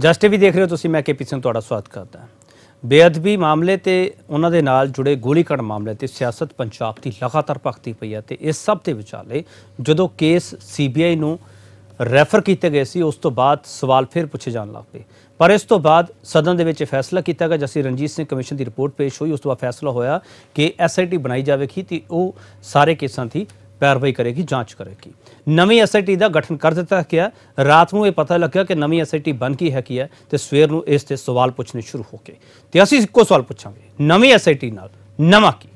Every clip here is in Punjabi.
ਜਸਟ ਵੀ ਦੇਖ ਰਹੇ ਹੋ ਤੁਸੀਂ, ਮੈਂ ਕੇਪੀ ਸਿੰਘ ਤੁਹਾਡਾ ਸਵਾਗਤ ਕਰਦਾ ਬੇਅਦਬੀ ਮਾਮਲੇ ਤੇ ਉਹਨਾਂ ਦੇ ਨਾਲ ਜੁੜੇ ਗੋਲੀਕਾਂਡ ਮਾਮਲੇ ਤੇ ਸਿਆਸਤ ਪੰਜਾਬ ਦੀ ਲਗਾਤਾਰ ਭਖਦੀ ਪਈ ਹੈ ਤੇ ਇਸ ਸਭ ਦੇ ਵਿਚਾਲੇ ਜਦੋਂ ਕੇਸ ਸੀਬੀਆਈ ਨੂੰ ਰੈਫਰ ਕੀਤੇ ਗਏ ਸੀ, ਉਸ ਤੋਂ ਬਾਅਦ ਸਵਾਲ ਫਿਰ ਪੁੱਛੇ ਜਾਣ ਲੱਗ ਪਏ। ਪਰ ਇਸ ਤੋਂ ਬਾਅਦ ਸਦਨ ਦੇ ਵਿੱਚ ਇਹ ਫੈਸਲਾ ਕੀਤਾ ਗਿਆ, ਜਸੀ ਰਣਜੀਤ ਸਿੰਘ ਕਮਿਸ਼ਨ ਦੀ ਰਿਪੋਰਟ ਪੇਸ਼ ਹੋਈ। ਉਸ ਤੋਂ ਬਾਅਦ ਫੈਸਲਾ ਹੋਇਆ ਕਿ ਐਸਆਈਟੀ ਬਣਾਈ ਜਾਵੇਗੀ ਤੇ ਉਹ ਸਾਰੇ ਕੇਸਾਂ ਦੀ ਪੈਰਵਾਈ ਕਰੇਗੀ, ਜਾਂਚ ਕਰੇਗੀ। ਨਵੀਂ ਐਸਆਈਟੀ ਦਾ ਗਠਨ ਕਰ ਦਿੱਤਾ ਗਿਆ। ਰਾਤ ਨੂੰ ਇਹ ਪਤਾ ਲੱਗਿਆ ਕਿ ਨਵੀਂ ਐਸਆਈਟੀ ਬਣ ਗਈ ਹੈ, ਕੀ ਹੈ ਤੇ ਸਵੇਰ ਨੂੰ ਇਸ ਤੇ ਸਵਾਲ ਪੁੱਛਣੇ ਸ਼ੁਰੂ ਹੋ ਗਏ। ਤੇ ਅਸੀਂ ਇੱਕੋ ਸਵਾਲ ਪੁੱਛਾਂਗੇ। ਨਵੀਂ ਐਸਆਈਟੀ ਨਾਲ ਨਵਾਂ ਕੀ?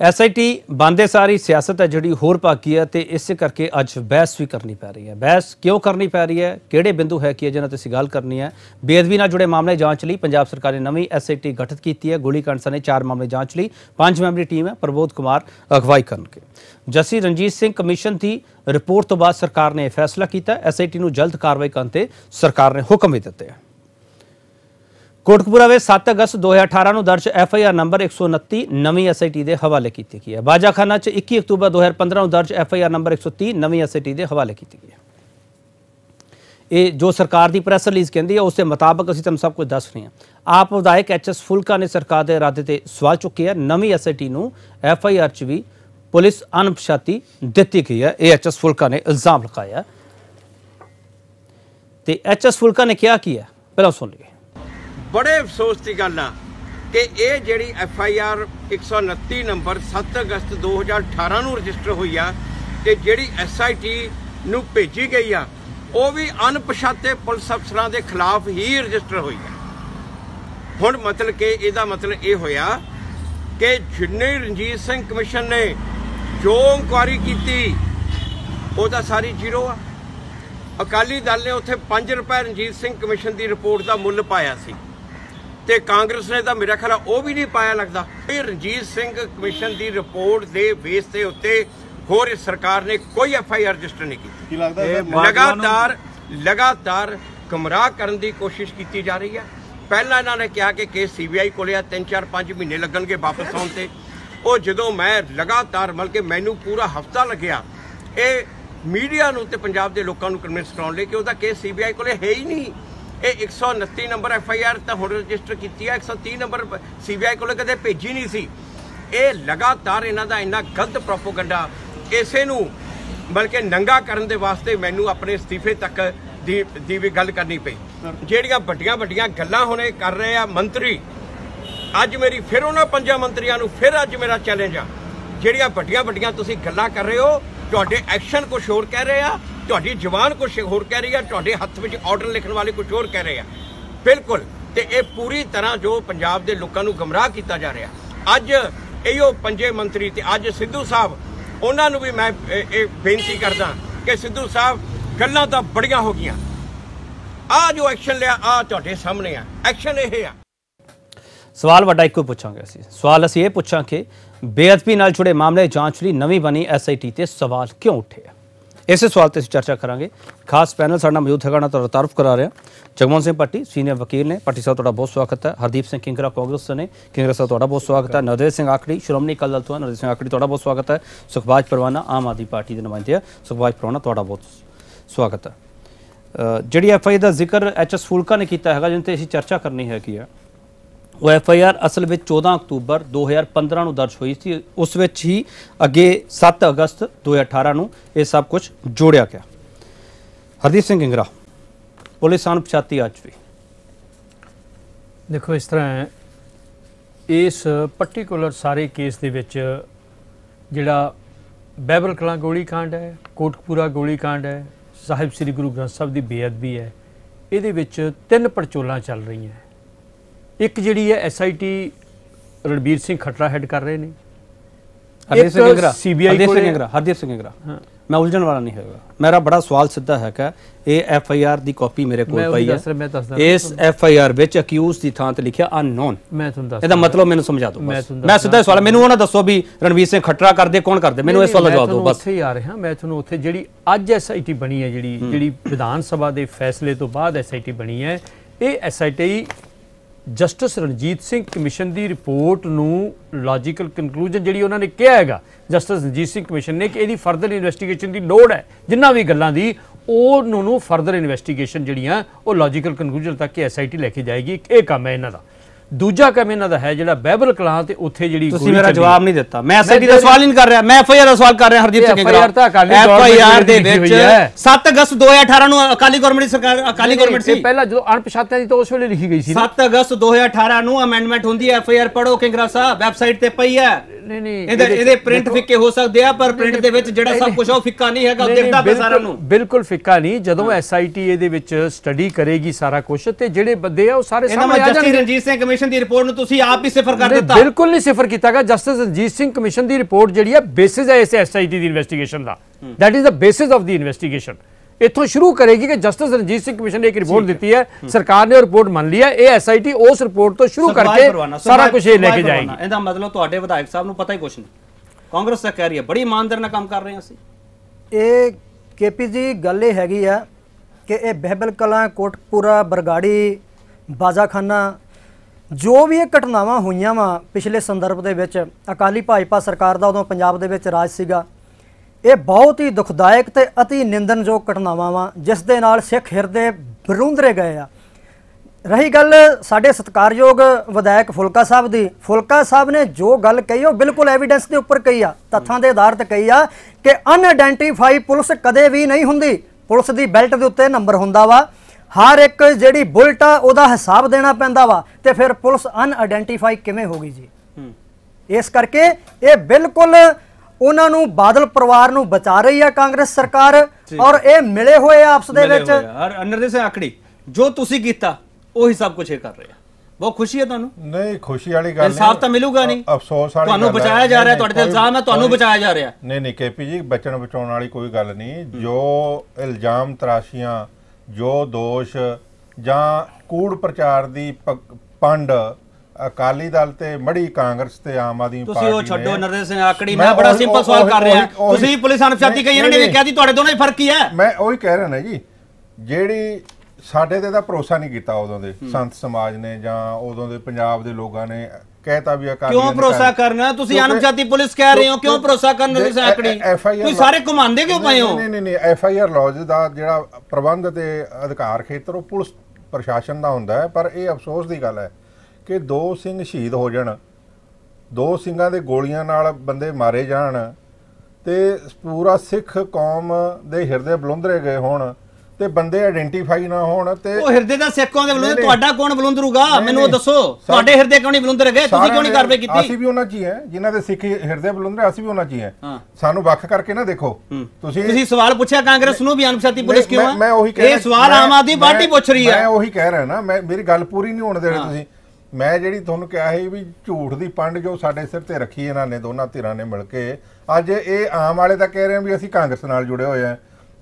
ਐਸਆਈਟੀ ਬੰਦੇ ਸਾਰੀ, ਸਿਆਸਤ ਹੈ ਜਿਹੜੀ ਹੋਰ ਪਾਕੀ ਹੈ ਤੇ ਇਸੇ ਕਰਕੇ ਅੱਜ ਬਹਿਸ ਵੀ ਕਰਨੀ ਪੈ ਰਹੀ ਹੈ। ਬਹਿਸ ਕਿਉਂ ਕਰਨੀ ਪੈ ਰਹੀ ਹੈ? ਕਿਹੜੇ ਬਿੰਦੂ ਹੈ ਕੀ ਜਿਹਨਾਂ ਤੇ ਅਸੀਂ ਗੱਲ ਕਰਨੀ ਹੈ? ਬੇਅਦਬੀ ਨਾਲ ਜੁੜੇ ਮਾਮਲੇ ਜਾਂਚ ਲਈ ਪੰਜਾਬ ਸਰਕਾਰ ਨੇ ਨਵੀਂ ਐਸਆਈਟੀ ਗਠਿਤ ਕੀਤੀ ਹੈ। ਗੋਲੀकांड ਸਣੇ ਚਾਰ ਮਾਮਲੇ ਜਾਂਚ ਲਈ। ਪੰਜ ਮੈਂਬਰੀ ਟੀਮ ਹੈ, ਪ੍ਰਬੋਧ ਕੁਮਾਰ ਅਗਵਾਈ ਕਰਨਗੇ। ਜਸੀ ਰਣਜੀਤ ਸਿੰਘ ਕਮਿਸ਼ਨ ਦੀ ਰਿਪੋਰਟ ਤੋਂ ਬਾਅਦ ਸਰਕਾਰ ਨੇ ਇਹ ਫੈਸਲਾ ਕੀਤਾ। ਐਸਆਈਟੀ ਨੂੰ ਜਲਦ ਕਾਰਵਾਈ ਕਰਨ ਤੇ ਸਰਕਾਰ ਨੇ ਹੁਕਮ ਵੀ ਦਿੱਤੇ ਹਨ ਕੋਟਕਪੂਰਾ ਵਿੱਚ 7 ਅਗਸਤ 2018 ਨੂੰ ਦਰਜ ਐਫ ਆਈ ਆਰ ਨੰਬਰ 129 ਨਵੀਂ ਐਸ ਆਈ ਟੀ ਦੇ ਹਵਾਲੇ ਕੀਤੀ ਗਈ ਹੈ। ਬਾਜਾਖਾਨਾ 'ਚ 21 ਅਕਤੂਬਰ 2015 ਨੂੰ ਦਰਜ ਐਫ ਆਈ ਆਰ ਨੰਬਰ 130 ਨਵੀਂ ਐਸ ਆਈ ਟੀ ਦੇ ਹਵਾਲੇ ਕੀਤੀ ਗਈ ਹੈ। ਇਹ ਜੋ ਸਰਕਾਰ ਦੀ ਪ੍ਰੈਸ ਰਿਲੀਜ਼ ਕਹਿੰਦੀ ਹੈ, ਉਸ ਦੇ ਮੁਤਾਬਕ ਅਸੀਂ ਤੁਹਾਨੂੰ ਸਭ ਕੁਝ ਦੱਸ ਰਹੇ ਹਾਂ। ਆਪ ਵਿਧਾਇਕ ਐਚ ਐਸ ਫੁਲਕਾ ਨੇ ਸਰਕਾਰ ਦੇ ਇਰਾਦੇ ਤੇ ਸਵਾਲ ਚੁੱਕਿਆ ਨਵੀਂ ਐਸ ਆਈ ਟੀ ਨੂੰ ਐਫ ਆਈ ਆਰ 'ਚ ਵੀ ਪੁਲਿਸ ਅਣਪਛਾਤੀ ਦਿੱਤੀ ਗਈ ਹੈ। ਇਹ ਐਚ ਐਸ ਫੁਲਕਾ ਨੇ ਇਲਜ਼ਾਮ ਲਗਾਇਆ। ਤੇ ਐਚ ਐਸ ਫੁਲਕਾ ਨੇ ਕਿਹਾ ਕੀ ਹੈ? ਪਹਿਲਾਂ ਸੁਣ ਲਈਏ। ਬੜੇ ਅਫਸੋਸ ਦੀ ਗੱਲ ਆ ਕਿ ਇਹ ਜਿਹੜੀ ਐਫ ਆਈ ਆਰ 129 ਨੰਬਰ 7 ਅਗਸਤ 2018 ਨੂੰ ਰਜਿਸਟਰ ਹੋਈ ਆ ਤੇ ਜਿਹੜੀ ਐਸ ਆਈ ਟੀ ਨੂੰ ਭੇਜੀ ਗਈ ਆ, ਉਹ ਵੀ ਅਣਪਛਾਤੇ ਪੁਲਿਸ ਅਫਸਰਾਂ ਦੇ ਖਿਲਾਫ ਹੀ ਰਜਿਸਟਰ ਹੋਈ ਆ। ਹੁਣ ਮਤਲਬ ਕਿ ਇਹਦਾ ਮਤਲਬ ਇਹ ਹੋਇਆ ਕਿ ਜਿੰਨੇ ਰਣਜੀਤ ਸਿੰਘ ਕਮਿਸ਼ਨ ਨੇ ਜੋ ਇਨਕੁਆਰੀ ਕੀਤੀ, ਉਹ ਤਾਂ ਸਾਰੀ ਜ਼ੀਰੋ ਆ। ਅਕਾਲੀ ਦਲ ਨੇ ਉੱਥੇ 5 ਰੁਪਏ ਰਣਜੀਤ ਸਿੰਘ ਕਮਿਸ਼ਨ ਦੀ ਰਿਪੋਰਟ ਦਾ ਮੁੱਲ ਪਾਇਆ ਸੀ। ਤੇ ਕਾਂਗਰਸ ਨੇ ਤਾਂ ਮੇਰਾ ਖਿਆਲ ਆ ਉਹ ਵੀ ਨਹੀਂ ਪਾਇਆ ਲੱਗਦਾ। ਇਹ ਰਣਜੀਤ ਸਿੰਘ ਕਮਿਸ਼ਨ ਦੀ ਰਿਪੋਰਟ ਦੇ ਬੇਸ ਦੇ ਉੱਤੇ ਹੋਰ ਇਸ ਸਰਕਾਰ ਨੇ ਕੋਈ ਐਫ ਆਈ ਆਰ ਰਜਿਸਟਰ ਨਹੀਂ ਕੀਤੀ। ਕੀ ਲੱਗਦਾ ਇਹ ਸਰ? ਲਗਾਤਾਰ ਲਗਾਤਾਰ ਗਮਰਾਹ ਕਰਨ ਦੀ ਕੋਸ਼ਿਸ਼ ਕੀਤੀ ਜਾ ਰਹੀ ਹੈ ਪਹਿਲਾਂ ਇਹਨਾਂ ਨੇ ਕਿਹਾ ਕਿ ਕੇਸ ਸੀਬੀਆਈ ਕੋਲੇ ਆ 3 4 5 ਮਹੀਨੇ ਲੱਗਣਗੇ ਵਾਪਸ ਆਉਣ ਤੇ। ਉਹ ਜਦੋਂ ਮੈਂ ਲਗਾਤਾਰ ਮਤਲਬ ਕਿ ਮੈਨੂੰ ਪੂਰਾ ਹਫਤਾ ਲੱਗਿਆ ਇਹ ਮੀਡੀਆ ਨੂੰ ਤੇ ਪੰਜਾਬ ਦੇ ਲੋਕਾਂ ਨੂੰ ਕਨਵਿੰਸ ਕਰਾਉਣ ਲਈ ਕਿ ਉਹਦਾ ਕੇਸ ਸੀਬੀਆਈ ਕੋਲੇ ਹੈ ਹੀ ਨਹੀਂ। ਇਹ 129 ਨੰਬਰ ਐਫ ਆਈ ਆਰ ਤਾਂ ਹੁਣ ਰਜਿਸਟਰ ਕੀਤੀ ਹੈ 130 ਨੰਬਰ ਸੀਬੀਆਈ ਕੋਲੇ ਕਦੇ ਭੇਜੀ ਨਹੀਂ ਸੀ। ਇਹ ਲਗਾਤਾਰ ਇਹਨਾਂ ਦਾ ਇੰਨਾ ਗਲਤ ਪ੍ਰੋਪਗੈਂਡਾ ਇਸੇ ਨੂੰ ਬਲਕਿ ਨੰਗਾ ਕਰਨ ਦੇ ਵਾਸਤੇ ਮੈਨੂੰ ਆਪਣੇ ਅਸਤੀਫੇ ਤੱਕ ਦੀ ਦੀ ਵੀ ਗੱਲ ਕਰਨੀ ਪਈ। ਜਿਹੜੀਆਂ ਵੱਡੀਆਂ ਵੱਡੀਆਂ ਗੱਲਾਂ ਹੁਣੇ ਕਰ ਰਹੇ ਆ ਮੰਤਰੀ, ਅੱਜ ਮੇਰੀ ਫਿਰ ਉਹਨਾਂ ਪੰਜਾਂ ਮੰਤਰੀਆਂ ਨੂੰ ਫਿਰ ਅੱਜ ਮੇਰਾ ਚੈਲੰਜ ਆ। ਜਿਹੜੀਆਂ ਵੱਡੀਆਂ ਵੱਡੀਆਂ ਤੁਸੀਂ ਗੱਲਾਂ ਕਰ ਰਹੇ ਹੋ, ਤੁਹਾਡੇ ਐਕਸ਼ਨ ਕੁਝ ਹੋਰ ਕਹਿ ਰਹੇ ਆ ਤੁਹਾਡੀ ਜ਼ੁਬਾਨ ਕੁਝ ਹੋਰ ਕਹਿ ਰਹੀ ਆ, ਤੁਹਾਡੇ ਹੱਥ ਵਿੱਚ ਆਰਡਰ ਲਿਖਣ ਵਾਲੇ ਕੁਝ ਹੋਰ ਕਹਿ ਰਹੇ ਆ। ਬਿਲਕੁਲ, ਤੇ ਇਹ ਪੂਰੀ ਤਰ੍ਹਾਂ ਜੋ ਪੰਜਾਬ ਦੇ ਲੋਕਾਂ ਨੂੰ ਗਮਰਾਹ ਕੀਤਾ ਜਾ ਰਿਹਾ। ਅੱਜ ਇਹੋ ਪੰਜੇ ਮੰਤਰੀ ਤੇ ਅੱਜ ਸਿੱਧੂ ਸਾਹਿਬ, ਉਹਨਾਂ ਨੂੰ ਵੀ ਮੈਂ ਇਹ ਇਹ ਬੇਨਤੀ ਕਰਦਾ ਕਿ ਸਿੱਧੂ ਸਾਹਿਬ ਗੱਲਾਂ ਤਾਂ ਬੜੀਆਂ ਹੋ ਗਈਆਂ। ਆ ਜੋ ਐਕਸ਼ਨ ਲਿਆ, ਆ ਤੁਹਾਡੇ ਸਾਹਮਣੇ ਆ। ਐਕਸ਼ਨ ਇਹ ਆ। ਸਵਾਲ ਵੱਡਾ ਇੱਕੋ ਪੁੱਛਾਂਗੇ ਅਸੀਂ। ਸਵਾਲ ਅਸੀਂ ਇਹ ਪੁੱਛਾਂਗੇ, ਬੇਅਦਬੀ ਨਾਲ ਜੁੜੇ ਮਾਮਲੇ ਜਾਂਚ ਲਈ ਨਵੀਂ ਬਣੀ ਐਸਆਈਟੀ ਤੇ ਸਵਾਲ ਕਿਉਂ ਉੱਠੇ ਇਸੇ ਸਵਾਲ ਤੇ ਅਸੀਂ ਚਰਚਾ ਕਰਾਂਗੇ। ਖਾਸ ਪੈਨਲ ਸਾਡਾ ਮੌਜੂਦ ਹੈਗਾ ਨਾ ਤੁਹਾਡਾ ਤਾਰਫ ਕਰਾ ਰਿਹਾ। ਜਗਮੋਹਨ ਸਿੰਘ ਪੱਟੀ ਸੀਨੀਅਰ ਵਕੀਲ ਨੇ। ਪੱਟੀ ਸਾਹਿਬ ਤੁਹਾਡਾ ਬਹੁਤ ਸਵਾਗਤ ਹੈ। ਹਰਦੀਪ ਸਿੰਘ ਕਿੰਗਰਾ ਕਾਂਗਰਸ ਤੋਂ ਨੇ। ਕਿੰਗਰਾ ਸਾਹਿਬ ਤੁਹਾਡਾ ਬਹੁਤ ਸਵਾਗਤ ਹੈ। ਨਵਦੇਵ ਸਿੰਘ ਆਖੜੀ ਸ਼੍ਰੋਮਣੀ ਅਕਾਲੀ ਦਲ ਤੋਂ ਹੈ। ਸਿੰਘ ਆਖੜੀ ਤੁਹਾਡਾ ਬਹੁਤ ਸਵਾਗਤ ਹੈ। ਸੁਖਬਾਜ ਪਰਵਾਨਾ ਆਮ ਆਦਮੀ ਪਾਰਟੀ ਦੇ ਨੁਮਾਇੰਦੇ ਆ। ਸੁਖਬਾਜ ਪਰਵਾਨਾ ਤੁਹਾਡਾ ਬਹੁਤ ਸਵਾਗਤ ਹੈ। ਅ, ਜਿਹੜੀ ਐਫਆਈ ਦਾ ਜ਼ਿਕਰ ਐਚਐਸ ਫੂਲਕਾ ਨੇ ਕੀਤਾ ਹੈਗਾ ਜਿਨ ਤੇ ਅਸੀਂ ਚਰਚਾ ਕਰਨੀ ਹੈਗੀ ਆ ਉਹ ਐਫ ਆਈ ਆਰ ਅਸਲ ਵਿੱਚ 14 ਅਕਤੂਬਰ 2015 ਨੂੰ ਦਰਜ ਹੋਈ ਸੀ। ਉਸ ਵਿੱਚ ਹੀ ਅੱਗੇ 7 ਅਗਸਤ 2018 ਨੂੰ ਇਹ ਸਭ ਕੁਝ ਜੋੜਿਆ ਗਿਆ। ਹਰਦੀਪ ਸਿੰਘ ਇੰਗਰਾ, ਪੁਲਿਸ ਅਣਪਛਾਤੀ ਅੱਜ ਵੀ। ਦੇਖੋ, ਇਸ ਤਰ੍ਹਾਂ ਇਸ ਪਾਰਟਿਕੂਲਰ ਸਾਰੇ ਕੇਸ ਦੇ ਵਿੱਚ ਜਿਹੜਾ ਬੈਬਲ ਕਲਾਂ ਗੋਲੀ ਕਾਂਡ ਹੈ, ਕੋਟਕਪੂਰਾ ਗੋਲੀ ਕਾਂਡ ਹੈ, ਸਾਹਿਬ ਸ੍ਰੀ ਗੁਰੂ ਗ੍ਰੰਥ ਸਾਹਿਬ ਦੀ ਬੇਅਦਬੀ ਹੈ, ਇਹਦੇ ਵਿੱਚ ਤਿੰਨ ਪੜਚੋਲਾਂ ਚੱਲ ਰਹੀਆਂ। ਇੱਕ ਜਿਹੜੀ ਹੈ ਐਸਆਈਟੀ ਰਣਬੀਰ ਸਿੰਘ ਖਟਰਾ ਹੈਡ ਕਰ ਰਹੇ ਨੇ। ਹਰਦੀਪ ਸਿੰਘ ਇੰਗਰਾ ਹਰਦੀਪ ਸਿੰਘ ਇੰਗਰਾ ਹਰਦੀਪ ਸਿੰਘ ਇੰਗਰਾ। ਹਾਂ। ਮੈਂ ਉਲਝਣ ਵਾਲਾ ਨਹੀਂ ਹੈਗਾ। ਮੇਰਾ ਬੜਾ ਸਵਾਲ ਸਿੱਧਾ ਹੈਗਾ ਇਹ ਐਫ ਆਈ ਆਰ ਦੀ ਕਾਪੀ ਮੇਰੇ ਕੋਲ ਪਈ ਹੈ। ਇਸ ਐਫ ਆਈ ਆਰ ਵਿੱਚ ਅਕਿਊਜ਼ ਦੀ ਥਾਂ ਤੇ ਲਿਖਿਆ ਅਨਨੋਨ ਮੈਂ ਤੁਹਾਨੂੰ ਦੱਸ ਇਹਦਾ ਮਤਲਬ ਮੈਨੂੰ ਸਮਝਾ ਦਿਓ ਮੈਂ ਬਸ। ਮੈਂ ਸਿੱਧਾ ਸਵਾਲ ਮੈਨੂੰ ਉਹ ਨਾ ਦੱਸੋ ਵੀ ਰਣਵੀਰ ਸਿੰਘ ਖੱਟਰਾ ਕਰਦੇ ਕੌਣ ਕਰਦੇ? ਮੈਨੂੰ ਇਸ ਸਵਾਲ ਦਾ ਜਵਾਬ ਦਿਓ ਬਸ। ਉੱਥੇ ਹੀ ਆ ਰਿਹਾ। ਮੈਂ ਤੁਹਾਨੂੰ ਉੱਥੇ ਜਿਹੜੀ ਅੱਜ ਐਸਆਈਟੀ ਬਣੀ ਹੈ ਜਿਹੜੀ ਜਿਹੜੀ ਵਿਧਾਨ ਸਭਾ ਦੇ ਫੈਸਲੇ ਤੋਂ ਬਾਅਦ ਐਸਆਈਟੀ ਬਣੀ ਹੈ ਇਹ SIT justice Ranjit Singh commission ਦੀ ਰਿਪੋਰਟ ਨੂੰ ਲੌਜੀਕਲ ਕਨਕਲੂਜਨ ਜਿਹੜੀ ਉਹਨਾਂ ਨੇ ਕਿਹਾ ਹੈਗਾ, ਜਸਟਿਸ ਰਣਜੀਤ ਸਿੰਘ ਕਮਿਸ਼ਨ ਨੇ ਕਿ ਇਹਦੀ ਫਰਦਰ ਇਨਵੈਸਟੀਗੇਸ਼ਨ ਦੀ ਲੋੜ ਹੈ। ਜਿੰਨਾ ਵੀ ਗੱਲਾਂ ਦੀ ਉਹ ਨੂੰ ਨੂੰ ਫਰਦਰ ਇਨਵੈਸਟੀਗੇਸ਼ਨ ਜਿਹੜੀਆਂ, ਉਹ ਲੌਜੀਕਲ ਕਨਕਲੂਜਨ ਤੱਕ ਕਿ ਐਸਆਈਟੀ ਲੈ ਕੇ ਜਾਏਗੀ। ਇਹ ਕੰਮ ਹੈ ਇਹਨਾਂ ਦਾ। ਦੂਜਾ ਕੰਮ ਇਹਨਾਂ ਦਾ ਹੈ ਜਿਹੜਾ ਬਹਿਬਲ ਕਲਾਂ ਤੇ ਉੱਥੇ ਜਿਹੜੀ ਤੁਸੀਂ ਮੇਰਾ ਜਵਾਬ ਨਹੀਂ ਦਿੱਤਾ। ਮੈਂ ਐਸਆਈਟੀ ਦਾ ਸਵਾਲ ਹੀ ਨਹੀਂ ਕਰ ਰਿਹਾ। ਮੈਂ ਐਫਆਈਆਰ ਦਾ ਸਵਾਲ ਕਰ ਰਿਹਾ ਇਹ ਸਿੰਘ ਅਕਾਲੀ ਐਫਆਈਆਰ ਦੇ ਵਿੱਚ ਹੋਈ ਹੈ। 7 ਅਗਸਤ 2018 ਨੂੰ ਅਕਾਲੀ ਗਵਰਨਮੈਂਟ ਦੀ ਸਰਕਾਰ ਅਕਾਲੀ ਗਵਰਨਮੈਂਟ ਸੀ। ਪਹਿਲਾਂ ਜਦੋਂ ਅਣਪਛਾਤਿਆਂ ਦੀ ਤਾਂ ਉਸ ਵੇਲੇ ਲਿਖੀ ਗਈ ਸੀ ਨਾ। 7 ਅਗਸਤ 2018 ਨੂੰ ਅਮੈਂਡਮੈਂਟ ਹੁੰਦੀ ਹੈ। ਐਫਆਈਆਰ ਪੜੋ ਕਿੰਗਰਾ ਸਾਹਿਬ ਵੈਬਸਾਈਟ ਤੇ ਪਈ ਹੈ। ਨਹੀਂ ਨਹੀਂ ਇਹਦੇ ਇਹਦੇ ਪ੍ਰਿੰਟ ਫਿੱਕੇ ਹੋ ਸਕਦੇ ਆ ਪਰ ਪ੍ਰਿੰਟ ਦੇ ਵਿੱਚ ਜਿਹੜਾ ਸਭ ਕੁਝ ਉਹ ਫਿੱਕਾ ਨਹੀਂ ਹੈਗਾ ਦਿਖਦਾ ਪਿਆ ਸਾਰਿਆਂ ਨੂੰ। ਬਿਲਕੁਲ ਫਿੱਕਾ ਨਹੀਂ। ਜਦੋਂ ਐਸਆਈਟੀ ਇਹਦੇ ਵਿੱਚ ਸਟੱਡੀ ਕਰੇਗੀ ਸਾਰਾ ਕੁਝ ਤੇ ਜਿਹੜੇ ਬੰਦੇ ਆ ਉਹ ਸਾਰੇ ਸਾਹਮਣੇ ਆ ਜਾਣਗੇ। ਰਣਜੀਤ ਸਿੰਘ ਕਮਿਸ਼ਨ ਦੀ ਰਿਪੋਰਟ ਨੂੰ ਤੁਸੀਂ ਆਪ ਹੀ ਸਿਫਰ ਕਰ ਦਿੱਤਾ। ਬਿਲਕੁਲ ਨਹੀਂ ਸਿਫਰ ਕੀਤਾਗਾ ਜਸਟਿਸ ਰਣਜੀਤ ਸਿੰਘ ਕਮਿਸ਼ਨ ਦੀ ਰਿਪੋਰਟ ਜਿਹੜੀ ਹੈ ਬੇਸਿਸ ਹੈ ਇਸ ਐਸਆਈਟੀ ਦੀ investigation the. That is the basis of the investigation ਇੱਥੋਂ ਸ਼ੁਰੂ ਕਰੇਗੀ ਕਿ ਜਸਟਿਸ ਰਣਜੀਤ ਸਿੰਘ ਕਮਿਸ਼ਨ ਨੇ ਇੱਕ ਰਿਪੋਰਟ ਦਿੱਤੀ ਹੈ। ਸਰਕਾਰ ਨੇ ਰਿਪੋਰਟ ਮੰਨ ਲਈ ਹੈ। ਇਹ ਐਸਆਈਟੀ ਉਸ ਰਿਪੋਰਟ ਤੋਂ ਸ਼ੁਰੂ ਕਰਕੇ ਸਾਰਾ ਕੁਝ ਇਹ ਲੈ ਕੇ ਜਾਏਗੀ। ਇਹਦਾ ਮਤਲਬ ਤੁਹਾਡੇ ਵਿਧਾਇਕ ਸਾਹਿਬ ਨੂੰ ਪਤਾ ਹੀ ਕੁਝ ਨਹੀਂ। ਕਾਂਗਰਸ ਤਾਂ ਕਹਿ ਰਹੀ ਹੈ ਬੜੀ ਇਮਾਨਦਾਰੀ ਨਾਲ ਕੰਮ ਕਰ ਰਹੇ ਹਾਂ ਅਸੀਂ। ਇਹ ਕੇਪੀ ਜੀ ਗੱਲ ਇਹ ਹੈਗੀ ਆ ਕਿ ਇਹ ਬਹਿਬਲ ਕਲਾਂ ਕੋਟਪੂਰਾ ਬਰਗਾੜੀ ਬਾਜਾਖਾਨਾ ਜੋ ਵੀ ਇਹ ਘਟਨਾਵਾਂ ਹੋਈਆਂ ਵਾ ਪਿਛਲੇ ਸੰਦਰਭ ਦੇ ਵਿੱਚ, ਅਕਾਲੀ ਭਾਜਪਾ ਸਰਕਾਰ ਦਾ ਉਦੋਂ ਪੰਜਾਬ ਦੇ ਵਿੱਚ ਰਾਜ ਸੀਗਾ, ਇਹ ਬਹੁਤ ਹੀ ਦੁਖਦਾਇਕ ਤੇ ਅਤੀ ਨਿੰਦਨਯੋਗ ਘਟਨਾਵਾਂ ਵਾ, ਜਿਸ ਦੇ ਨਾਲ ਸਿੱਖ ਹਿਰਦੇ ਬਰੂੰਦਰੇ ਗਏ ਆ। ਰਹੀ ਗੱਲ ਸਾਡੇ ਸਤਿਕਾਰਯੋਗ ਵਿਧਾਇਕ ਫੁਲਕਾ ਸਾਹਿਬ ਦੀ, ਫੁਲਕਾ ਸਾਹਿਬ ਨੇ ਜੋ ਗੱਲ ਕਹੀ ਉਹ ਬਿਲਕੁਲ ਐਵੀਡੈਂਸ ਦੇ ਉੱਪਰ ਕਹੀ ਆ, ਤੱਥਾਂ ਦੇ ਆਧਾਰ ਤੇ ਕਹੀ ਆ ਕਿ ਅਨਆਇਡੈਂਟੀਫਾਈ ਪੁਲਿਸ ਕਦੇ ਵੀ ਨਹੀਂ ਹੁੰਦੀ। ਪੁਲਿਸ ਦੀ ਬੈਲਟ ਦੇ ਉੱਤੇ ਨੰਬਰ ਹੁੰਦਾ ਵਾ। ਹਰ ਇੱਕ ਜਿਹੜੀ ਬੁਲਟ ਆ ਉਹਦਾ ਹਿਸਾਬ ਦੇਣਾ ਪੈਂਦਾ ਵਾ ਤੇ ਫਿਰ ਪੁਲਿਸ ਅਨਆਇਡੈਂਟੀਫਾਈ ਕਿਵੇਂ ਹੋਗੀ ਜੀ? ਇਸ ਕਰਕੇ ਇਹ ਬਿਲਕੁਲ ਉਹਨਾਂ ਨੂੰ ਬਾਦਲ ਪਰਿਵਾਰ ਨੂੰ ਬਚਾ ਰਹੀ ਆ ਕਾਂਗਰਸ ਸਰਕਾਰ ਔਰ ਇਹ ਮਿਲੇ ਹੋਏ ਆਪਸ ਦੇ ਮਿਲੇ ਵਿੱਚ। ਔਰ ਅਨਰਦੇ ਸਿੰਘ ਆਕੜੀ ਜੋ ਤੁਸੀਂ ਕੀਤਾ ਉਹੀ ਸਭ ਕੁਝ ਇਹ ਕਰ ਰਹੇ ਆ। ਬਹੁਤ ਖੁਸ਼ੀ ਹੈ ਤੁਹਾਨੂੰ? ਨਹੀਂ ਖੁਸ਼ੀ ਵਾਲੀ ਗੱਲ ਇਨਸਾਫ ਤਾਂ ਮਿਲੂਗਾ ਨਹੀਂ। ਅਫਸੋਸ ਵਾਲੀ ਤੁਹਾਨੂੰ ਗੱਲ ਹੈ। ਬਚਾਇਆ ਜਾ ਰਿਹਾ ਨਹੀਂ, ਤੁਹਾਡੇ ਤੇ ਕੋਈ- ਇਲਜ਼ਾਮ ਹੈ ਤੁਹਾਨੂੰ ਬਚਾਇਆ ਜਾ ਰਿਹਾ। ਨਹੀਂ ਨਹੀਂ ਕੇਪੀ ਜੀ ਬਚਣ ਬਚਾਉਣ ਵਾਲੀ ਕੋਈ ਗੱਲ ਨਹੀਂ। ਜੋ ਇਲਜ਼ਾਮ ਤਰਾਸ਼ੀਆਂ ਜੋ ਦੋਸ਼ ਜਾਂ ਕੂੜ ਪ੍ਰਚਾਰ ਦੀ ਪੰਡ ਅਕਾਲੀ ਦਲ ਤੇ ਮੜੀ ਕਾਂਗਰਸ ਤੇ ਆਮ ਆਦਮੀ ਪਾਰਟੀ ਤੁਸੀਂ ਉਹ ਛੱਡੋ ਨਰਦੇ ਸਿੰਘ ਆਕੜੀ ਮੈਂ ਬੜਾ ਸਿੰਪਲ ਸਵਾਲ ਕਰ ਰਿਹਾ। ਤੁਸੀਂ ਪੁਲਿਸ ਅਨੁਸ਼ਾਤੀ ਕਹੀ ਇਹਨਾਂ ਨੇ ਵੀ ਨਹੀਂ, ਕਿਹਾ ਸੀ ਤੁਹਾਡੇ ਦੋਨਾਂ 'ਚ ਫ਼ਰਕ ਕੀ ਹੈ? ਮੈਂ ਉਹੀ ਕਹਿ ਰਿਹਾ ਨਾ ਜੀ ਜਿਹੜੀ ਸਾਡੇ ਤੇ ਤਾਂ ਭਰੋਸਾ ਨਹੀਂ ਕੀਤਾ ਉਦੋਂ ਦੇ ਸੰਤ ਸਮਾਜ ਨੇ ਜਾਂ ਉਦੋਂ ਦੇ ਪੰਜਾਬ ਦੇ ਲੋਕਾਂ ਨੇ ਕਹਿਤਾ ਵੀ ਅਕਾਲੀ ਕਿਉਂ ਭਰੋਸਾ ਕਰਨਾ? ਤੁਸੀਂ ਅਨੁਸ਼ਾਤੀ ਪੁਲਿਸ ਕਹਿ ਰਹੇ ਹੋ ਕਿਉਂ ਭਰੋਸਾ ਕਰਨ ਸਿੰਘ ਆਕੜੀ? ਤੁਸੀਂ ਸਾਰੇ ਘੁਮਾਉਂਦੇ ਕਿਉਂ ਪਏ ਹੋ? ਨਹੀਂ ਨਹੀਂ ਨਹੀਂ ਐਫ ਆਈ ਆਰ ਲੌਜ ਦਾ ਜਿਹੜਾ ਪ੍ਰਬੰਧ ਤੇ ਅਧਿਕਾਰ ਖੇਤਰ ਉਹ ਪੁਲਿਸ ਪ੍ਰਸ਼ਾਸਨ ਦਾ ਹੁੰਦਾ ਹੈ ਪਰ ਇਹ ਅਫਸੋਸ ਦੀ ਗੱਲ ਹੈ ਕਿ ਦੋ ਸਿੰਘ ਸ਼ਹੀਦ ਹੋ ਜਾਣ ਦੋ ਸਿੰਘਾਂ ਦੇ ਗੋਲੀਆਂ ਨਾਲ ਬੰਦੇ ਮਾਰੇ ਜਾਣ ਤੇ ਪੂਰਾ ਸਿੱਖ ਕੌਮ ਦੇ ਹਿਰਦੇ ਬਲੁੰਦਰੇ ਗਏ ਹੋਣ। ਤੇ ਬੰਦੇ ਆਇਡੈਂਟੀਫਾਈ ਨਾ ਹੋਣ ਤੇ ਉਹ ਹਿਰਦੇ ਦਾ ਸਿੱਖੋਂ ਦੇ ਨਹੀਂ, ਤੁਹਾਡਾ ਕੌਣ ਬਲੁੰਦਰੂਗਾ ਮੈਨੂੰ ਉਹ। ਦੱਸੋ ਤੁਹਾਡੇ ਹਿਰਦੇ ਕਿਉਂ ਨਹੀਂ ਬਲੁੰਦਰ ਗਏ ਤੁਸੀਂ ਕਿਉਂ ਨਹੀਂ ਕਾਰਵਾਈ ਅਸੀਂ ਕੀਤੀ ਵੀ ਉਹਨਾਂ ਚ ਹੀ ਹੈ ਜਿਨ੍ਹਾਂ ਦੇ ਸਿੱਖ ਹਿਰਦੇ ਬਲੁੰਦਰੇ ਅਸੀਂ ਵੀ ਉਹਨਾਂ ਚ ਹੀ ਹਾਂ। ਸਾਨੂੰ ਵੱਖ ਕਰਕੇ ਨਾ ਦੇਖੋ। ਤੁਸੀਂ ਤੁਸੀਂ ਸਵਾਲ ਪੁੱਛਿਆ ਕਾਂਗਰਸ ਨੂੰ ਵੀ ਅਨੁਸ਼ਾਤੀ ਪੁਲਿਸ ਕਿਉਂ ਮੈਂ- ਹੈ ਮੈਂ ਉਹੀ ਕਹਿ ਇਹ ਰਿਹਾ- ਸਵਾਲ ਮੈਂ- ਆਮ ਆਦਮੀ ਪਾਰਟੀ ਮੈਂ- ਪੁੱਛ ਰਹੀ ਮੈਂ ਹੈ ਉਹੀ ਕਹਿ ਰਿਹਾ ਨਾ ਮੈਂ ਮੇਰੀ ਗੱਲ ਪੂਰੀ ਨਹੀਂ ਹੋਣ ਦੇ ਰਹੇ ਤੁਸੀਂ। ਮੈਂ ਜਿਹੜੀ ਤੁਹਾਨੂੰ ਕਿਹਾ ਸੀ ਵੀ ਝੂਠ ਦੀ ਪੰਡ ਜੋ ਸਾਡੇ ਸਿਰ ਤੇ ਰੱਖੀ ਇਹਨਾਂ ਨੇ ਦੋਨਾਂ ਧਿਰਾਂ ਨੇ ਮਿਲ ਕੇ ਅੱਜ ਇਹ ਆਮ ਵਾਲੇ ਤਾਂ ਕਹਿ ਰਹੇ ਆ ਵੀ ਅਸੀਂ ਕਾਂਗਰਸ ਨਾਲ ਜੁੜੇ ਹੋਏ ਆ।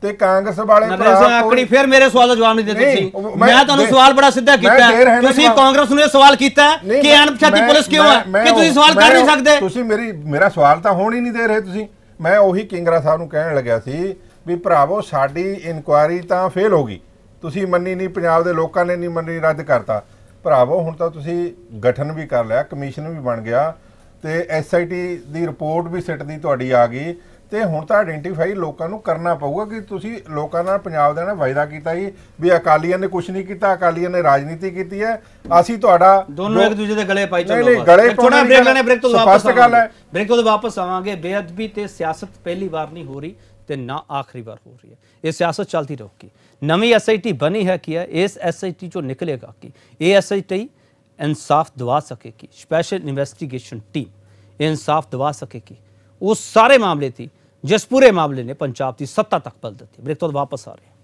ਤੇ ਕਾਂਗਰਸ ਵਾਲੇ ਭਰਾ ਆਕੜੀ ਫਿਰ ਮੇਰੇ ਸਵਾਲ ਦਾ ਜਵਾਬ ਨਹੀਂ ਦੇ ਨਹੀਂ, ਤੁਸੀਂ। ਮੈਂ- ਤੁਹਾਨੂੰ ਸਵਾਲ ਬੜਾ ਸਿੱਧਾ ਕੀਤਾ। ਤੁਸੀਂ। ਕਾਂਗਰਸ ਨੂੰ ਇਹ ਸਵਾਲ ਕੀਤਾ ਕਿ ਅਣਪਛਾਤੀ ਪੁਲਿਸ ਕਿਉਂ ਹੈ? ਕਿ ਤੁਸੀਂ ਸਵਾਲ ਕਰ ਨਹੀਂ ਸਕਦੇ? ਤੁਸੀਂ ਮੇਰੀ ਮੇਰਾ ਸਵਾਲ ਤਾਂ ਹੋਣ ਹੀ ਨਹੀਂ ਦੇ ਰਹੇ ਤੁਸੀਂ। ਮੈਂ ਉਹੀ ਕਿੰਗਰਾ ਸਾਹਿਬ ਨੂੰ ਕਹਿਣ ਲੱਗਿਆ ਸੀ ਵੀ ਭਰਾਵੋ ਸਾਡੀ ਇਨਕੁਆਇਰੀ ਤਾਂ ਫੇਲ ਹੋ ਗਈ। ਤੁਸੀਂ ਮੰਨੀ ਨਹੀਂ ਪੰਜਾਬ ਦੇ ਲੋਕਾਂ ਨੇ ਨਹੀਂ ਮੰਨੀ ਰੱਦ ਕਰਤਾ। ਭਰਾਵੋ ਹੁਣ ਤਾਂ ਤੁਸੀਂ ਗਠਨ ਵੀ ਕਰ ਲਿਆ ਕਮਿਸ਼ਨ ਵੀ ਬਣ ਗਿਆ ਤੇ ਐਸਆਈਟੀ ਦੀ ਰਿਪੋਰਟ ਵੀ ਸਿੱਟ ਦੀ ਤੁਹਾਡੀ ਆ ਗਈ। ਤੇ ਹੁਣ ਤਾਂ ਆਇਡੈਂਟੀਫਾਈ ਲੋਕਾਂ ਨੂੰ ਕਰਨਾ ਪਊਗਾ ਕਿ ਤੁਸੀਂ ਲੋਕਾਂ ਨਾਲ ਪੰਜਾਬ ਦੇ ਨਾਲ ਵਾਅਦਾ ਕੀਤਾ ਸੀ ਵੀ ਅਕਾਲੀਆਂ ਨੇ ਕੁਝ ਨਹੀਂ ਕੀਤਾ ਅਕਾਲੀਆਂ ਨੇ ਰਾਜਨੀਤੀ ਕੀਤੀ ਹੈ। ਅਸੀਂ ਤੁਹਾਡਾ ਦੋਨੋਂ ਇੱਕ ਦੂਜੇ ਦੇ ਗਲੇ ਪਾਈ ਚੱਲੋ ਨਹੀਂ, ਗਲੇ ਥੋੜਾ ਬ੍ਰੇਕ ਲੈਣੇ ਬ੍ਰੇਕ ਤੋਂ ਵਾਪਸ ਗੱਲ ਹੈ। ਬ੍ਰੇਕ ਤੋਂ ਵਾਪਸ ਆਵਾਂਗੇ। ਬੇਅਦਬੀ ਤੇ ਸਿਆਸਤ ਪਹਿਲੀ ਵਾਰ ਨਹੀਂ ਹੋ ਰਹੀ ਤੇ ਨਾ ਆਖਰੀ ਵਾਰ ਹੋ ਰਹੀ ਹੈ। ਇਹ ਸਿਆਸਤ ਚੱਲਦੀ ਰਹੂਗੀ। ਨਵੀਂ ਐਸਆਈਟੀ ਬਣੀ ਹੈ ਕੀ ਹੈ? ਇਸ ਐਸਆਈਟੀ ਚੋਂ ਨਿਕਲੇਗਾ ਕੀ? ਇਹ ਐਸਆਈਟੀ ਇਨਸਾਫ ਦਿਵਾ ਸਕੇਗੀ। ਸਪੈਸ਼ਲ ਇਨਵੈਸਟੀਗੇਸ਼ਨ ਟੀਮ ਇਨਸਾਫ ਦਿਵਾ ਸਕੇਗੀ। ਉਸ ਸਾਰੇ ਮਾਮਲੇ ਦੀ ਜਿਸ ਪੂਰੇ ਮਾਮਲੇ ਨੇ ਪੰਜਾਬ ਦੀ ਸੱਤਾ ਤੱਕ ਬਲ ਦਿੱਤੀ ਬ੍ਰੇਕ ਤੋਂ ਵਾਪਸ ਆ ਰਹੇ ਹਾਂ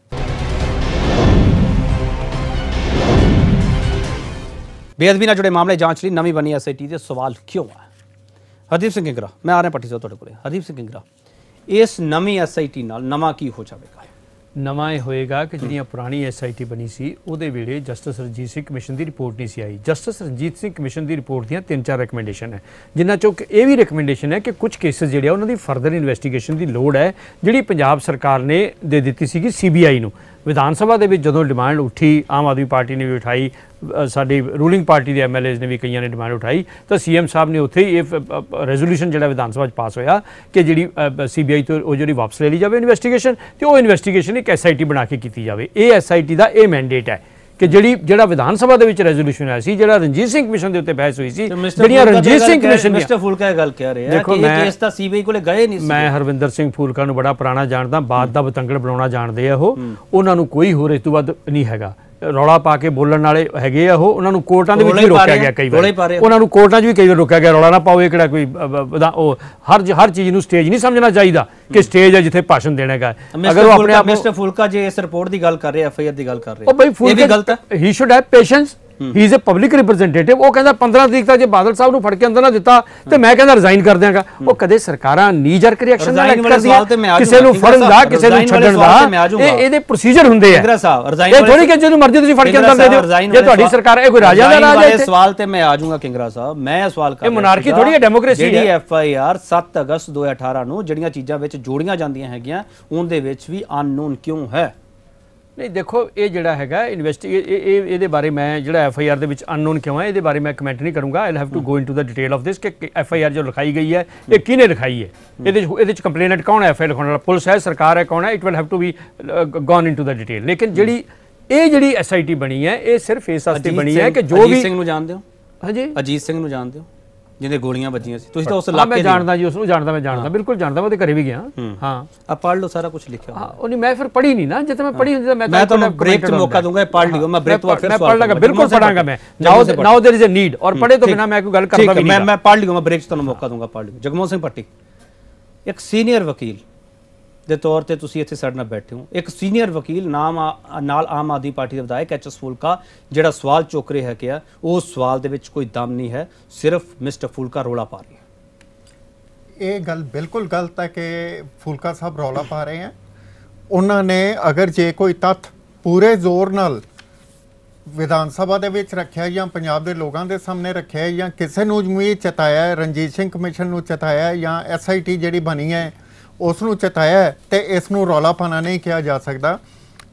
ਬੇਅਦਬੀ ਨਾਲ ਜੁੜੇ ਮਾਮਲੇ ਜਾਂਚ ਲਈ ਨਵੀਂ ਬਣੀ ਐਸਆਈਟੀ ਦੇ ਸਵਾਲ ਕਿਉਂ ਹੈ ਹਰਦੀਪ ਸਿੰਘ ਗਿੰਗਰਾ ਮੈਂ ਆ ਰਿਹਾ ਪੱਟੀ ਤੋਂ ਤੁਹਾਡੇ ਕੋਲੇ ਹਰਦੀਪ ਸਿੰਘ ਗਿੰਗਰਾ ਇਸ ਨਵੀਂ ਐਸਆਈਟੀ ਨਾਲ ਨਵਾਂ ਕੀ ਹੋ ਜਾਵੇਗਾ ਨਵਾਂ ਇਹ ਹੋਏਗਾ ਕਿ ਜਿਹੜੀਆਂ ਪੁਰਾਣੀ ਐਸਆਈਟੀ ਬਣੀ ਸੀ, ਉਹਦੇ ਵੇਲੇ ਜਸਟਿਸ ਰਣਜੀਤ ਸਿੰਘ ਕਮਿਸ਼ਨ ਦੀ ਰਿਪੋਰਟ ਨਹੀਂ ਸੀ ਆਈ। ਜਸਟਿਸ ਰਣਜੀਤ ਸਿੰਘ ਕਮਿਸ਼ਨ ਦੀ ਰਿਪੋਰਟ ਦੀਆਂ ਤਿੰਨ ਚਾਰ ਰეკਮੈਂਡੇਸ਼ਨ ਹੈ। ਜਿਨ੍ਹਾਂ ਚੋਂ ਇਹ ਵੀ ਰეკਮੈਂਡੇਸ਼ਨ ਹੈ ਕਿ ਕੁਝ ਕੇਸਸ ਜਿਹੜੇ ਆ, ਉਹਨਾਂ ਦੀ ਫਰਦਰ ਇਨਵੈਸਟੀਗੇਸ਼ਨ ਦੀ ਲੋੜ ਹੈ, ਜਿਹੜੀ ਪੰਜਾਬ ਸਰਕਾਰ ਨੇ ਦੇ ਦਿੱਤੀ ਸੀਗੀ ਸੀਬੀਆਈ ਨੂੰ। ਵਿਧਾਨ ਸਭਾ ਦੇ ਵਿੱਚ ਜਦੋਂ ਡਿਮਾਂਡ ਉੱਠੀ, ਆਮ ਆਦਮੀ ਪਾਰਟੀ ਨੇ ਵੀ ਉਠਾਈ ਸਾਡੀ ਰੂਲਿੰਗ ਪਾਰਟੀ ਦੇ ਐਮਐਲਏਜ਼ ਨੇ ਵੀ ਕਈਆਂ ਨੇ ਡਿਮਾਂਡ ਉਠਾਈ, ਤਾਂ ਸੀਐਮ ਸਾਹਿਬ ਨੇ ਉੱਥੇ ਹੀ ਇਹ ਰੈਜ਼ੋਲੂਸ਼ਨ ਜਿਹੜਾ ਵਿਧਾਨ ਸਭਾ 'ਚ ਪਾਸ ਹੋਇਆ ਕਿ ਜਿਹੜੀ ਸੀਬੀਆਈ ਤੋਂ ਉਹ ਜਿਹੜੀ ਵਾਪਸ ਲੈ ਲਈ ਜਾਵੇ ਇਨਵੈਸਟੀਗੇਸ਼ਨ ਤੇ ਉਹ ਇਨਵੈਸਟੀਗੇਸ਼ਨ ਇੱਕ ਐਸਆਈਟੀ ਬਣਾ ਕੇ ਕੀਤੀ ਜਾਵੇ। ਇਹ ਐਸਆਈਟੀ ਦਾ ਇਹ ਮੈਂਡੇਟ ਹੈ। ਕਿ ਜਿਹੜੀ ਜਿਹੜਾ ਵਿਧਾਨ ਸਭਾ ਦੇ ਵਿੱਚ ਰੈਜ਼ੋਲੂਸ਼ਨ ਆਇਆ ਸੀ ਜਿਹੜਾ ਰਣਜੀਤ ਸਿੰਘ ਕਮਿਸ਼ਨ ਦੇ ਉੱਤੇ ਬਹਿਸ ਹੋਈ ਸੀ ਜਿਹੜੀਆਂ ਰਣਜੀਤ ਸਿੰਘ ਕਮਿਸ਼ਨ ਮਿਸਟਰ ਫੁਲਕਾ ਇਹ ਗੱਲ ਕਹਿ ਰਿਹਾ ਦੇਖੋ, ਕਿ ਇਹ ਕੇਸ ਤਾਂ ਸੀਬੀਆਈ ਕੋਲੇ ਗਏ ਨਹੀਂ ਸੀ ਮੈਂ ਹਰਵਿੰਦਰ ਸਿੰਘ ਫੂਲਕਾ ਨੂੰ ਬੜਾ ਪੁਰਾਣਾ ਜਾਣਦਾ ਬਾਤ ਦਾ ਬਤੰਗੜ ਬਣਾਉਣਾ ਜਾਣਦੇ ਆ ਉਹ। ਉਹਨਾਂ ਨੂੰ ਕੋਈ ਹੋਰ ਇਸ ਤੋਂ ਵੱਧ ਨਹੀਂ ਹੈਗਾ। ਰੌਲਾ ਪਾ ਕੇ ਬੋਲਣ ਵਾਲੇ ਹੈਗੇ ਆ ਉਹ ਉਹਨਾਂ ਨੂੰ ਕੋਰਟਾਂ ਦੇ ਵਿੱਚ ਵੀ ਰੋਕਿਆ ਗਿਆ ਕਈ ਵਾਰ। ਉਹਨਾਂ ਨੂੰ ਕੋਰਟਾਂ 'ਚ ਵੀ ਕਈ ਵਾਰ ਰੋਕਿਆ ਗਿਆ ਰੌਲਾ ਨਾ ਪਾਓ ਇਹ ਕਿਹੜਾ ਕੋਈ ਉਹ ਹਰ ਹਰ ਚੀਜ਼ ਨੂੰ ਸਟੇਜ ਨਹੀਂ ਸਮਝਣਾ ਚਾਹੀਦਾ ਕਿ ਸਟੇਜ ਹੈ ਜਿੱਥੇ ਭਾਸ਼ਣ ਦੇਣਾ ਹੈਗਾ। ਅਗਰ ਉਹ ਆਪਣੇ ਆਪ ਮਿਸਟਰ ਫੁਲਕਾ ਜੇ ਇਸ ਰਿਪੋਰਟ ਦੀ ਗੱਲ ਕਰ ਰਿਹਾ ਐਫਆਈਆਰ ਦੀ ਗੱਲ ਕਰ ਰਿਹਾ ਉਹ ਬਈ ਇਹ ਫੂਲ ਵੀ ਗਲਤ ਹੈ? He should have patience he is a public representative ਉਹ ਕਹਿੰਦਾ 15 ਤਰੀਕ ਤੱਕ ਜੇ ਬਾਦਲ ਸਾਹਿਬ ਨੂੰ ਫੜ ਕੇ ਅੰਦਰ ਨਾ ਦਿੱਤਾ ਤੇ ਮੈਂ ਕਹਿੰਦਾ ਰਿਜ਼ਾਈਨ ਕਰ ਦਿਆਂਗਾ। ਉਹ ਕਦੇ ਸਰਕਾਰਾਂ ਨੀ ਜਰਕ ਰਿਐਕਸ਼ਨ ਨਾਲ Resign ਵਾਲੇ ਸਵਾਲ ਤੇ ਮੈਂ ਆ ਕਿਸੇ ਨੂੰ। ਫੜਨ ਦਾ ਕਿਸੇ ਨੂੰ ਛੱਡਣ ਦਾ। ਇਹ ਇਹਦੇ ਪ੍ਰੋਸੀਜਰ ਹੁੰਦੇ ਆ। ਇਹ ਥੋੜੀ ਕਿ ਜਦੋਂ ਮਰਜ਼ੀ ਤੁਸੀਂ ਫੜ ਕੇ ਅੰਦਰ ਦੇ ਦਿਓ। ਵਾਲੇ ਤੁਹਾਡੀ ਸਰਕਾਰ ਹੈ ਇਹ ਕੋਈ ਰਾਜਾ ਦਾ ਰਾਜ ਹੈ ਇੱਥੇ? ਸਵਾਲ ਤੇ ਮੈਂ ਆ ਜਾਊਂਗਾ ਕਿੰਗਰਾ ਸਾਹਿਬ ਮੈਂ ਇਹ ਸਵਾਲ ਕਰ ਇਹ ਰਿਹਾ monarchy ਸੀਗਾ, ਥੋੜ੍ਹੀ ਹੈ, ਜਿਹੜੀ ਹੈ। ਐਫ ਆਈ ਆਰ 7 ਅਗਸਤ 2018 ਨੂੰ ਜਿਹੜੀਆਂ ਚੀਜ਼ਾਂ ਵਿੱਚ ਜੋੜੀਆਂ ਜਾਂਦੀਆਂ ਹੈਗੀਆਂ ਉਹਦੇ ਵਿੱਚ ਵੀ ਅਨਨੋਨ ਕਿਉਂ ਹੈ? ਨਹੀਂ ਦੇਖੋ ਇਹ ਜਿਹੜਾ ਹੈਗਾ ਇਨਵੈਸਟੀ ਇਹ ਇਹਦੇ ਬਾਰੇ ਮੈਂ ਜਿਹੜਾ ਐਫ ਆਈ ਆਰ ਦੇ ਵਿੱਚ ਅਨਨੋਨ ਕਿਉਂ ਹੈ ਇਹਦੇ ਬਾਰੇ ਮੈਂ ਕਮੈਂਟ ਨਹੀਂ ਕਰੂੰਗਾ। I have to go into the detail of this ਕਿ ਐਫ ਆਈ ਆਰ ਜੋ ਲਿਖਾਈ ਗਈ ਹੈ ਇਹ ਕਿਹਨੇ ਲਿਖਾਈ ਹੈ? ਇਹਦੇ ਇਹਦੇ ਚ ਕੰਪਲੇਨੈਂਟ ਕੌਣ ਹੈ ਐਫ ਆਈ ਲਿਖਾਉਣ ਵਾਲਾ? ਪੁਲਿਸ ਹੈ ਸਰਕਾਰ ਹੈ ਕੌਣ ਹੈ? It will have to be gone into the detail ਲੇਕਿਨ ਜਿਹੜੀ ਇਹ ਜਿਹੜੀ ਐਸ ਆਈ ਟੀ ਬਣੀ ਹੈ ਇਹ ਸਿਰਫ ਇਸ ਵਾਸਤੇ ਬਣੀ ਹੈ ਕਿ ਜੋ ਅਜੀਤ ਵੀ ਸਿੰਘ ਨੂੰ ਜਾਣਦੇ ਹੋ? ਹਾਂਜੀ। ਅਜੀਤ ਸਿੰਘ ਨੂੰ ਜਾਣਦੇ ਹੋ? ਜਿਹਦੇ ਗੋਲੀਆਂ ਵੱਜੀਆਂ ਸੀ ਤੁਸੀਂ ਤਾਂ ਉਸ ਹਾਂ ਮੈਂ ਇਲਾਕੇ ਦੇ ਜਾਣਦਾ ਜੀ ਉਸ ਨੂੰ ਜਾਣਦਾ ਮੈਂ ਜਾਣਦਾ ਬਿਲਕੁਲ ਜਾਣਦਾ ਮੈਂ ਉਹਦੇ ਘਰੇ ਵੀ ਗਿਆ ਹਾਂ ਆ ਪੜ੍ਹ ਲਓ ਸਾਰਾ ਕੁਝ ਲਿਖਿਆ ਹੋਇਆ ਹਾਂ ਉਹ ਨਹੀਂ ਮੈਂ ਫਿਰ ਪੜ੍ਹੀ ਨਹੀਂ ਨਾ ਜਿੱਥੇ ਮੈਂ ਪੜ੍ਹੀ ਹੁੰਦੀ ਤਾਂ ਮੈਂ ਮੈਂ ਤੁਹਾਨੂੰ ਤੁਹਾਡਾ break 'ਚ commented ਮੌਕਾ ਹੁੰਦਾ। ਦੂੰਗਾ, ਇਹ ਪੜ੍ਹ ਲਿਓ, ਮੈਂ break ਤੋਂ ਬਾਅਦ ਫਿਰ ਮੈਂ ਸਵਾਲ ਪੜ੍ਹ ਲਾਂਗਾ ਕਰਾਂਗਾ, ਬਿਲਕੁਲ ਜਗਮੋਹਨ ਪੜਾਂਗਾ ਸਿੰਘ ਮੈਂ ਪੜ੍ਹ। Now Jagmohan Singh now there is a need और पढ़े तो ठीक- बिना मैं कोई गल ठीक करता है, भी मैं नहीं मैं पढ़ लूंगा ब्रेक 'ਚ ਤੁਹਾਨੂੰ ਮੌਕਾ ਦੂੰਗਾ ਪੜ੍ਹ ਲਿਓ ਜਗਮੋਹਨ ਸਿੰਘ ਪੱਟੀ ਇੱਕ ਸੀਨੀਅਰ ਵਕੀਲ ਦੇ ਤੌਰ ਤੇ ਤੁਸੀਂ ਇੱਥੇ ਸਾਡੇ ਨਾਲ ਬੈਠੇ ਹੋ। ਇੱਕ ਸੀਨੀਅਰ ਵਕੀਲ ਨਾਮ ਆ- ਨਾਲ ਆਮ ਆਦਮੀ ਪਾਰਟੀ ਦੇ ਵਿਧਾਇਕ ਐਚ ਐਸ ਫੂਲਕਾ ਜਿਹੜਾ ਸਵਾਲ ਚੁੱਕ ਰਿਹਾ ਹੈ ਕਿ ਆ, ਉਸ ਸਵਾਲ ਦੇ ਵਿੱਚ ਕੋਈ ਦਮ ਨਹੀਂ ਹੈ ਸਿਰਫ ਮਿਸਟਰ ਫੂਲਕਾ ਰੋਲਾ ਪਾ ਰਿਹਾ। ਇਹ ਗੱਲ ਬਿਲਕੁਲ ਗਲਤ ਹੈ ਕਿ ਫੁਲਕਾ ਸਾਹਿਬ ਰੌਲਾ ਪਾ ਰਹੇ ਹੈ ਉਹਨਾਂ ਨੇ ਅਗਰ ਜੇ ਕੋਈ ਤੱਥ ਪੂਰੇ ਜ਼ੋਰ ਨਾਲ ਵਿਧਾਨ ਸਭਾ ਦੇ ਵਿੱਚ ਰੱਖਿਆ ਜਾਂ ਪੰਜਾਬ ਦੇ ਲੋਕਾਂ ਦੇ ਸਾਹਮਣੇ ਰੱਖਿਆ ਜਾਂ ਕਿਸੇ ਨੂੰ ਵੀ ਚਤਾਇਆ ਰਣਜੀਤ ਸਿੰਘ ਕਮਿਸ਼ਨ ਨੂੰ ਚਤਾਇਆ ਹੈ ਜਾਂ ਐਸਆਈਟੀ ਜਿਹੜੀ ਬਣੀ ਹੈ ਉਸ ਨੂੰ ਚਤਾਇਆ ਹੈ ਤੇ ਇਸ ਨੂੰ ਰੌਲਾ ਪਾਣਾ ਨਹੀਂ ਕਿਹਾ ਜਾ ਸਕਦਾ।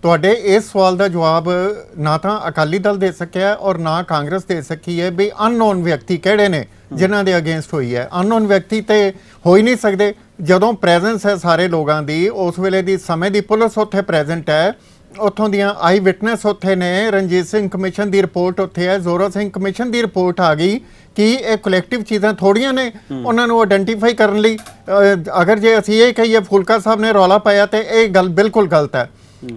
ਤੁਹਾਡੇ ਇਸ ਸਵਾਲ ਦਾ ਜਵਾਬ ਨਾ ਤਾਂ ਅਕਾਲੀ ਦਲ ਦੇ ਸਕਿਆ ਔਰ ਨਾ ਕਾਂਗਰਸ ਦੇ ਸਕੀ ਹੈ ਵੀ ਅਨਨੋਨ ਵਿਅਕਤੀ ਕਿਹੜੇ ਨੇ ਜਿਨ੍ਹਾਂ ਦੇ ਅਗੇਂਸਟ ਹੋਈ ਹੈ। ਅਨਨੋਨ ਵਿਅਕਤੀ ਤੇ ਹੋ ਹੀ ਨਹੀਂ ਸਕਦੇ। ਜਦੋਂ ਪ੍ਰੈਜ਼ੈਂਸ ਹੈ ਸਾਰੇ ਲੋਕਾਂ ਦੀ, ਉਸ ਵੇਲੇ ਦੀ ਸਮੇਂ ਦੀ ਪੁਲਿਸ ਉੱਥੇ ਪ੍ਰੈਜ਼ੈਂਟ ਹੈ। ਉੱਥੋਂ ਦੀਆਂ ਆਈ ਵਿਟਨੈਸ ਉੱਥੇ ਨੇ ਰਣਜੀਤ ਸਿੰਘ ਕਮਿਸ਼ਨ ਦੀ ਰਿਪੋਰਟ ਉੱਥੇ ਹੈ ਜ਼ੋਰਾ ਸਿੰਘ ਕਮਿਸ਼ਨ ਦੀ ਰਿਪੋਰਟ ਆ ਗਈ ਕਿ ਇਹ ਕਲੈਕਟਿਵ ਚੀਜ਼ਾਂ ਥੋੜੀਆਂ ਨੇ ਉਹਨਾਂ ਨੂੰ ਆਇਡੈਂਟੀਫਾਈ ਕਰਨ ਲਈ। ਅਗਰ ਜੇ ਅਸੀਂ ਇਹ ਕਹੀਏ ਫੁਲਕਾ ਸਾਹਿਬ ਨੇ ਰੌਲਾ ਪਾਇਆ ਤੇ ਇਹ ਗੱਲ ਬਿਲਕੁਲ ਗਲਤ ਹੈ।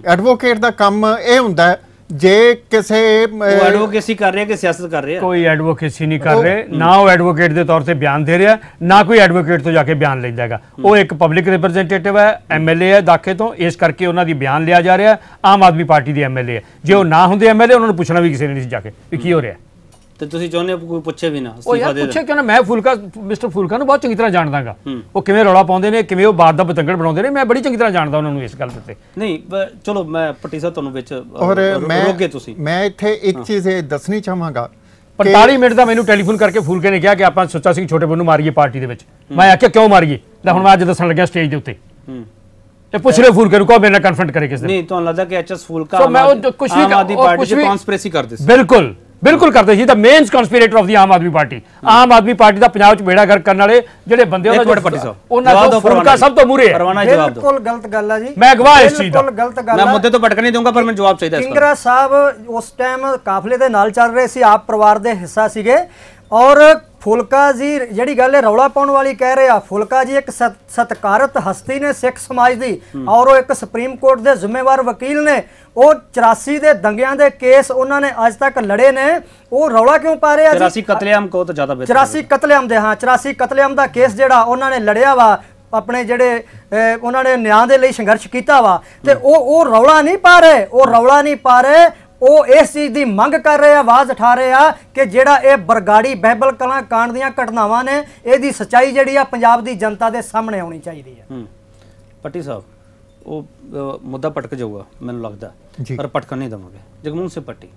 ਐਡਵੋਕੇਟ ਦਾ ਕੰਮ ਇਹ ਹੁੰਦਾ ਹੈ ਜੇ ਕਿਸੇ ਉਹ ਐਡਵੋਕੇਸੀ ਕਰ ਰਿਹਾ ਕਿ ਸਿਆਸਤ ਕਰ ਰਿਹਾ? ਕੋਈ ਐਡਵੋਕੇਸੀ ਨਹੀਂ ਕਰ ਰਹੇ। ਨਾ ਉਹ ਐਡਵੋਕੇਟ ਦੇ ਤੌਰ ਤੇ ਬਿਆਨ ਦੇ ਰਿਹਾ ਨਾ ਕੋਈ ਐਡਵੋਕੇਟ ਤੋਂ ਜਾ ਕੇ ਬਿਆਨ ਲੈਂਦਾ ਹੈਗਾ। ਉਹ ਇੱਕ ਪਬਲਿਕ ਰਿਪਰੈਜ਼ੈਂਟੇਟਿਵ ਹੈ ਐਮਐਲਏ ਹੈ ਦਾਖੇ ਤੋਂ। ਇਸ ਕਰਕੇ ਉਹਨਾਂ ਦੀ ਬਿਆਨ ਲਿਆ ਜਾ ਰਿਹਾ। ਆਮ ਆਦਮੀ ਪਾਰਟੀ ਦੇ ਐਮਐਲਏ ਹੈ। ਜੇ ਉਹ ਨਾ ਹੁੰਦੇ ਐਮਐਲਏ ਉਹਨਾਂ ਨੂੰ ਪੁੱਛਣਾ ਵੀ ਕਿਸੇ ਨੇ ਨਹੀਂ ਸੀ ਜਾ ਕੇ ਵੀ ਕੀ ਹੋ ਰਿਹਾ। ਤੇ ਤੁਸੀਂ ਚਾਹੁੰਦੇ ਹੋ ਕੋਈ ਪੁੱਛੇ ਵੀ ਨਾ ਉਹ ਅਸਤੀਫਾ ਯਾਰ ਦੇ ਪੁੱਛੇ ਕਿਉਂ ਨਾ? ਮੈਂ ਫੁਲਕਾ ਮਿਸਟਰ ਫੁਲਕਾ ਨੂੰ ਬਹੁਤ ਚੰਗੀ ਤਰ੍ਹਾਂ ਜਾਣਦਾਗਾ ਉਹ ਕਿਵੇਂ ਰੌਲਾ ਪਾਉਂਦੇ ਨੇ ਕਿਵੇਂ ਉਹ ਬਾਤ ਦਾ ਪਤੰਗੜ ਬਣਾਉਂਦੇ ਨੇ ਮੈਂ ਬੜੀ ਚੰਗੀ ਤਰ੍ਹਾਂ ਜਾਣਦਾ ਉਹਨਾਂ ਨੂੰ ਇਸ ਗੱਲ ਤੇ ਨਹੀਂ ਚਲੋ ਮੈਂ ਪੱਟੀ ਸਾਹਿਬ ਤੁਹਾਨੂੰ ਵਿੱਚ ਰੋਕੇ ਤੁਸੀਂ। ਮੈਂ ਇੱਥੇ ਇੱਕ ਚੀਜ਼ ਇਹ ਦੱਸਣੀ ਚਾਹਾਂਗਾ ਕਿ 45 ਮਿੰਟ ਦਾ ਮੈਨੂੰ ਟੈਲੀਫੋਨ ਕਰਕੇ ਫੂਲਕੇ ਨੇ ਕਿਹਾ ਕਿ ਆਪਾਂ ਸੁੱਚਾ ਸਿੰਘ ਛੋਟੇ ਨੂੰ ਮਾਰੀਏ ਪਾਰਟੀ ਦੇ ਵਿੱਚ। ਮੈਂ ਆਖਿਆ ਕਿਉਂ ਮਾਰੀਏ? ਲੈ ਹੁਣ ਮੈਂ ਅੱਜ ਦੱਸਣ ਲੱਗਿਆ ਸਟੇਜ ਦੇ ਉੱਤੇ। ਤੇ ਪੁੱਛ ਰਹੇ ਫੂਲਕੇ ਨੂੰ ਕਹੋ ਮੇਰੇ ਨਾਲ ਕਨਫਰੰਟ ਕਰੇ ਕਿਸ ਦਿਨ। ਨਹੀਂ ਤੁਹਾਨੂੰ ਲੱਗਦਾ ਕਿ ਐਚਐਸ ਫੂਲਕਾ ਸੋ ਆਮ ਮੈਂ ਉਹ ਆਦਮੀ- ਪਾਰਟੀ ਦੀ ਕਨਸਪੀਰੇਸੀ ਕਰਦੇ ਸੀ। ਬਿਲਕੁਲ। ਬਿਲਕੁਲ ਕਰਦੇ ਸੀ the main conspirator of the Aam Aadmi Party. Aam Aadmi Party ਦਾ ਪੰਜਾਬ 'ਚ ਬੇੜਾ ਗਰਕ ਕਰਨ ਵਾਲੇ ਜਿਹੜੇ ਬੰਦੇ ਉਹਨਾਂ ਮਿੰਟ ਪੱਟੀ ਸਾਹਿਬ ਉਹਨਾਂ ਜਵਾਬ ਤੋਂ ਦਿਓ ਫੂਲਕਾ ਸਭ ਤੋਂ ਮੂਰੇ ਬਿਲਕੁਲ ਗਲਤ ਗੱਲ ਆ ਜੀ। ਮੈਂ ਗਵਾਹ ਇਸ ਚੀਜ਼ ਦਾ। ਬਿਲਕੁਲ ਗਲਤ ਗੱਲ ਮੈਂ ਮੁੱਦੇ ਤੋਂ ਭਟਕ ਨਹੀਂ ਦਊਂਗਾ ਪਰ ਮੈਨੂੰ ਜਵਾਬ ਚਾਹੀਦਾ ਇਸ ਦਾ। ਕਿੰਗਰਾ ਸਾਹਿਬ ਉਸ ਟਾਈਮ ਕਾਫਲੇ ਦੇ ਨਾਲ ਚੱਲ ਰਹੇ ਸੀ ਆਪ ਪਰਿਵਾਰ ਦੇ ਹਿੱਸਾ ਸੀਗੇ। ਔਰ ਫੁਲਕਾ ਜੀ ਜਿਹੜੀ ਗੱਲ ਹੈ ਰੌਲਾ ਪਾਉਣ ਵਾਲੀ ਕਹਿ ਰਹੇ ਆ ਫੁਲਕਾ ਜੀ ਇੱਕ ਸਤ- ਸਤਿਕਾਰਤ ਹਸਤੀ ਨੇ ਸਿੱਖ ਸਮਾਜ ਦੀ ਔਰ ਉਹ ਇੱਕ ਸੁਪਰੀਮ ਕੋਰਟ ਦੇ ਜ਼ਿੰਮੇਵਾਰ ਵਕੀਲ ਨੇ। ਉਹ 84 ਦੇ ਦੰਗਿਆਂ ਦੇ ਕੇਸ ਉਹਨਾਂ ਨੇ ਅੱਜ ਤੱਕ ਲੜੇ ਨੇ। ਉਹ ਰੌਲਾ ਕਿਉਂ ਪਾ ਰਹੇ ਆ 84 ਜੀ ਕਤਲੇਆਮ ਕੋ ਤਾਂ ਜ਼ਿਆਦਾ ਬਿਹਤਰ 84 ਕਤਲੇਆਮ ਦੇ ਹਾਂ 84 ਕਤਲੇਆਮ ਦਾ ਕੇਸ ਜਿਹੜਾ ਉਹਨਾਂ ਨੇ ਲੜਿਆ ਵਾ ਆਪਣੇ ਜਿਹੜੇ ਉਹਨਾਂ ਨੇ ਨਿਆਂ ਦੇ ਲਈ ਸੰਘਰਸ਼ ਕੀਤਾ ਵਾ। ਤੇ ਉਹ ਉਹ ਰੌਲਾ ਨਹੀਂ ਪਾ ਰਹੇ ਉਹ ਰੌਲਾ ਨਹੀਂ ਪਾ ਰਹੇ। ਉਹ ਇਸ ਚੀਜ਼ ਦੀ ਮੰਗ ਕਰ ਰਹੇ ਆ ਆਵਾਜ਼ ਉਠਾ ਰਹੇ ਆ ਕਿ ਜਿਹੜਾ ਇਹ ਬਰਗਾੜੀ ਬਹਿਬਲ ਕਲਾਂ ਕਾਂਡ ਦੀਆਂ ਘਟਨਾਵਾਂ ਨੇ ਇਹਦੀ ਸਚਾਈ ਜਿਹੜੀ ਆ ਪੰਜਾਬ ਦੀ ਜਨਤਾ ਦੇ ਸਾਹਮਣੇ ਆਉਣੀ ਚਾਹੀਦੀ ਹੈ ਹੂੰ। ਪੱਟੀ ਸਾਹਿਬ ਉਹ ਮੁੱਦਾ ਭਟਕ ਜਾਊਗਾ ਮੈਨੂੰ ਲੱਗਦਾ। ਪਰ ਭਟਕਣ ਨਹੀਂ ਦਵਾਂਗੇ। ਜਗਮੋਹਨ ਸਿੰਘ ਪੱਟੀ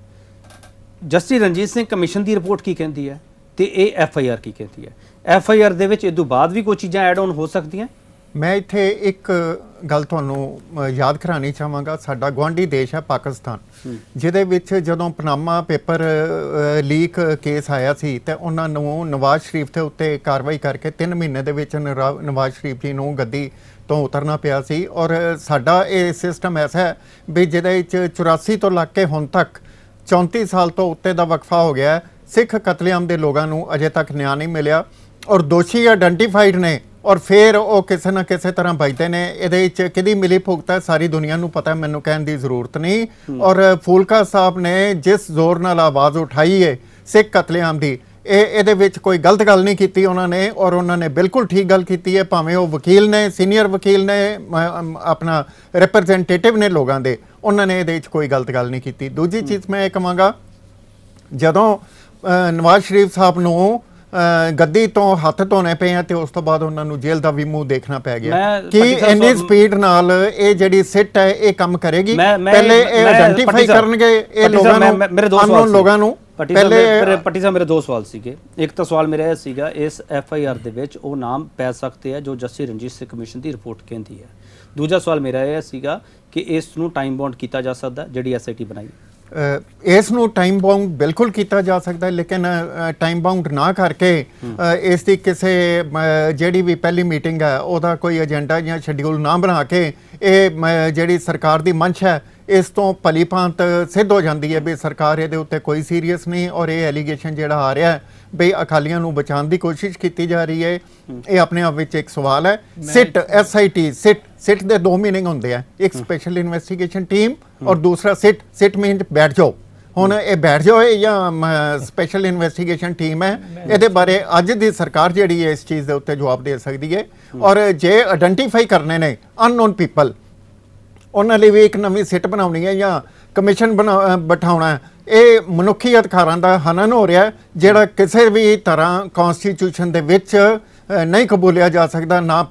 ਜਸਟਿਸ ਰਣਜੀਤ ਸਿੰਘ ਕਮਿਸ਼ਨ ਦੀ ਰਿਪੋਰਟ ਕੀ ਕਹਿੰਦੀ ਹੈ? ਤੇ ਇਹ ਐਫ ਆਈ ਆਰ ਕੀ ਕਹਿੰਦੀ ਹੈ? ਐਫ ਆਈ ਆਰ ਦੇ ਵਿੱਚ ਇਹ ਤੋਂ ਬਾਅਦ ਵੀ ਕੋਈ ਚੀਜ਼ਾਂ ਐਡ ਆਨ ਹੋ ਸਕਦੀਆਂ? ਮੈਂ ਇੱਥੇ ਇੱਕ ਗੱਲ ਤੁਹਾਨੂੰ ਯਾਦ ਕਰਾਉਣੀ ਚਾਹਾਂਗਾ। ਸਾਡਾ ਗੁਆਂਢੀ ਦੇਸ਼ ਹੈ ਪਾਕਿਸਤਾਨ। ਜਿਹਦੇ ਵਿੱਚ ਜਦੋਂ ਪਨਾਮਾ ਪੇਪਰ ਲੀਕ ਕੇਸ ਆਇਆ ਸੀ ਤੇ ਉਹਨਾਂ ਨੂੰ ਨਵਾਜ਼ ਸ਼ਰੀਫ ਦੇ ਉੱਤੇ ਕਾਰਵਾਈ ਕਰਕੇ 3 ਮਹੀਨੇ ਦੇ ਵਿੱਚ ਨਵਾਜ਼ ਸ਼ਰੀਫ ਜੀ ਨੂੰ ਗੱਦੀ ਤੋਂ ਉਤਰਨਾ ਪਿਆ ਸੀ। ਔਰ ਸਾਡਾ ਇਹ ਸਿਸਟਮ ਐਸਾ ਹੈ ਵੀ ਜਿਹਦੇ ਵਿੱਚ 84 ਤੋਂ ਲੱਗ ਕੇ ਹੁਣ ਤੱਕ 34 ਸਾਲ ਤੋਂ ਉੱਤੇ ਦਾ ਵਕਫਾ ਹੋ ਗਿਆ। ਸਿੱਖ ਕਤਲੇਆਮ ਦੇ ਲੋਕਾਂ ਨੂੰ ਅਜੇ ਤੱਕ ਨਿਆਂ ਨਹੀਂ ਮਿਲਿਆ। ਔਰ ਦੋਸ਼ੀ ਆਇਡੈਂਟੀਫਾਈਡ ਨੇ। ਔਰ ਫਿਰ ਉਹ ਕਿਸੇ ਨਾ ਕਿਸੇ ਤਰ੍ਹਾਂ ਬਚਦੇ ਨੇ। ਇਹਦੇ ਵਿੱਚ ਕਿਹਦੀ ਮਿਲੀ ਭੁਗਤ ਹੈ ਸਾਰੀ ਦੁਨੀਆ ਨੂੰ ਪਤਾ ਮੈਨੂੰ ਕਹਿਣ ਦੀ ਜ਼ਰੂਰਤ ਨਹੀਂ। ਔਰ ਫੂਲਕਾ ਸਾਹਿਬ ਨੇ ਜਿਸ ਜ਼ੋਰ ਨਾਲ ਆਵਾਜ਼ ਉਠਾਈ ਹੈ ਸਿੱਖ ਕਤਲੇਆਮ ਦੀ ਇਹ ਇਹਦੇ ਵਿੱਚ ਕੋਈ ਗਲਤ ਗੱਲ ਨਹੀਂ ਕੀਤੀ ਉਹਨਾਂ ਨੇ ਔਰ ਉਹਨਾਂ ਨੇ ਬਿਲਕੁਲ ਠੀਕ ਗੱਲ ਕੀਤੀ ਹੈ ਭਾਵੇਂ ਉਹ ਵਕੀਲ ਨੇ ਸੀਨੀਅਰ ਵਕੀਲ ਨੇ ਆਪਣਾ ਰਿਪਰੈਜ਼ੈਂਟੇਟਿਵ ਨੇ ਲੋਕਾਂ ਦੇ ਉਹਨਾਂ ਨੇ ਇਹਦੇ ਵਿੱਚ ਕੋਈ ਗਲਤ ਗੱਲ ਨਹੀਂ ਕੀਤੀ। ਦੂਜੀ ਚੀਜ਼ ਮੈਂ ਇਹ ਕਹਾਂਗਾ ਜਦੋਂ ਨਵਾਜ਼ ਸ਼ਰੀਫ ਸਾਹਿਬ ਨੂੰ ਗੱਦੀ ਤੋਂ ਹੱਥ ਧੋਣੇ ਪਏ ਆ ਤੇ ਉਸ ਤੋਂ ਬਾਅਦ ਉਹਨਾਂ ਨੂੰ ਜੇਲ੍ਹ ਦਾ ਵੀ ਮੂੰਹ ਦੇਖਣਾ ਪੈ ਗਿਆ। ਕਿ ਇੰਨੀ ਸਪੀਡ ਨਾਲ ਇਹ ਜਿਹੜੀ ਸਿੱਟ ਹੈ ਇਹ ਕੰਮ ਕਰੇਗੀ? ਪਹਿਲੇ ਇਹ ਆਇਡੈਂਟੀਫਾਈ ਕਰਨਗੇ ਇਹ ਲੋਕਾਂ ਨੂੰ ਮੇਰੇ ਦੋ ਸਵਾਲ। ਲੋਕਾਂ ਨੂੰ। ਪਹਿਲੇ ਮੇਰੇ ਪੱਟੀ ਸਾਹਿਬ ਮੇਰੇ ਦੋ ਸਵਾਲ ਸੀਗੇ। ਇੱਕ ਤਾਂ ਸਵਾਲ ਮੇਰਾ ਇਹ ਸੀਗਾ ਇਸ ਐਫ ਆਈ ਆਰ ਦੇ ਵਿੱਚ ਉਹ ਨਾਮ ਪੈ ਸਕਦੇ ਆ ਜੋ ਜਸਟਿਸ ਰਣਜੀਤ ਸਿੰਘ ਕਮਿਸ਼ਨ ਦੀ ਰਿਪੋਰਟ ਕਹਿੰਦੀ ਹੈ। ਦੂਜਾ ਸਵਾਲ ਮੇਰਾ ਇਹ ਸੀਗਾ ਕਿ ਇਸ ਨੂੰ ਟਾਈਮ ਬਾਉਂਡ ਕੀਤਾ ਜਾ ਸਕਦਾ ਜਿਹੜੀ ਐਸ ਆਈ ਟੀ ਬਣਾਈ। ਇਸ ਨੂੰ ਟਾਈਮ ਬਾਉਂਡ ਬਿਲਕੁਲ ਕੀਤਾ ਜਾ ਸਕਦਾ ਹੈ ਲੇਕਿਨ ਟਾਈਮ ਬਾਉਂਡ ਨਾ ਕਰਕੇ ਇਸ ਦੀ ਕਿਸੇ ਜਿਹੜੀ ਵੀ ਪਹਿਲੀ ਮੀਟਿੰਗ ਹੈ ਉਹਦਾ ਕੋਈ ਏਜੰਡਾ ਜਾਂ ਸ਼ੈਡਿਊਲ ਨਾ ਬਣਾ ਕੇ ਇਹ ਮ, ਜਿਹੜੀ ਸਰਕਾਰ ਦੀ ਮੰਸ਼ ਹੈ ਇਸ ਤੋਂ ਭਲੀਭਾਂਤ ਸਿੱਧ ਹੋ ਜਾਂਦੀ ਹੈ ਵੀ ਸਰਕਾਰ ਇਹਦੇ ਉੱਤੇ ਕੋਈ ਸੀਰੀਅਸ ਨਹੀਂ ਔਰ ਇਹ ਐਲੀਗੇਸ਼ਨ ਜਿਹੜਾ ਆ ਰਿਹਾ ਹੈ ਵੀ ਅਕਾਲੀਆਂ ਨੂੰ ਬਚਾਉਣ ਦੀ ਕੋਸ਼ਿਸ਼ ਕੀਤੀ ਜਾ ਰਹੀ ਹੈ। ਇਹ ਆਪਣੇ ਆਪ ਵਿੱਚ ਇੱਕ ਸਵਾਲ ਹੈ। ਸਿਟ ਐਸਆਈਟੀ ਸਿਟ ਸਿਟ ਦੇ ਦੋ ਮੀਨਿੰਗ ਹੁੰਦੇ ਆ। ਇੱਕ ਸਪੈਸ਼ਲ ਇਨਵੈਸਟੀਗੇਸ਼ਨ ਟੀਮ ਔਰ ਦੂਸਰਾ ਸਿਟ ਸਿਟ ਮੀਨਸ ਬੈਠ ਜਾਓ। ਹੁਣ ਇਹ ਬੈਠ ਜਾਓ ਇਹ ਜਾਂ ਸਪੈਸ਼ਲ ਇਨਵੈਸਟੀਗੇਸ਼ਨ ਟੀਮ ਹੈ। ਇਹਦੇ ਬਾਰੇ ਅੱਜ ਦੀ ਸਰਕਾਰ ਜਿਹੜੀ ਹੈ ਇਸ ਚੀਜ਼ ਦੇ ਉੱਤੇ ਜਵਾਬ ਦੇ ਸਕਦੀ ਹੈ। ਔਰ ਜੇ ਆਇਡੈਂਟੀਫਾਈ ਕਰਨੇ ਨੇ ਅਨਨੋਨ ਪੀਪਲ ਉਹਨਾਂ ਲਈ ਵੀ ਇੱਕ ਨਵੀਂ ਸਿੱਟ ਬਣਾਉਣੀ ਹੈ ਜਾਂ ਕਮਿਸ਼ਨ ਬਣਾ- ਬਿਠਾਉਣਾ ਹੈ। ਇਹ ਮਨੁੱਖੀ ਅਧਿਕਾਰਾਂ ਦਾ ਹਨਨ ਹੋ ਰਿਹਾ ਜਿਹੜਾ ਕਿਸੇ ਵੀ ਤਰ੍ਹਾਂ ਕਨਸਟੀਟਿਊਸ਼ਨ ਦੇ ਵਿੱਚ ਨਹੀਂ ਕਬੂਲਿਆ ਜਾ ਸਕਦਾ ਨਾ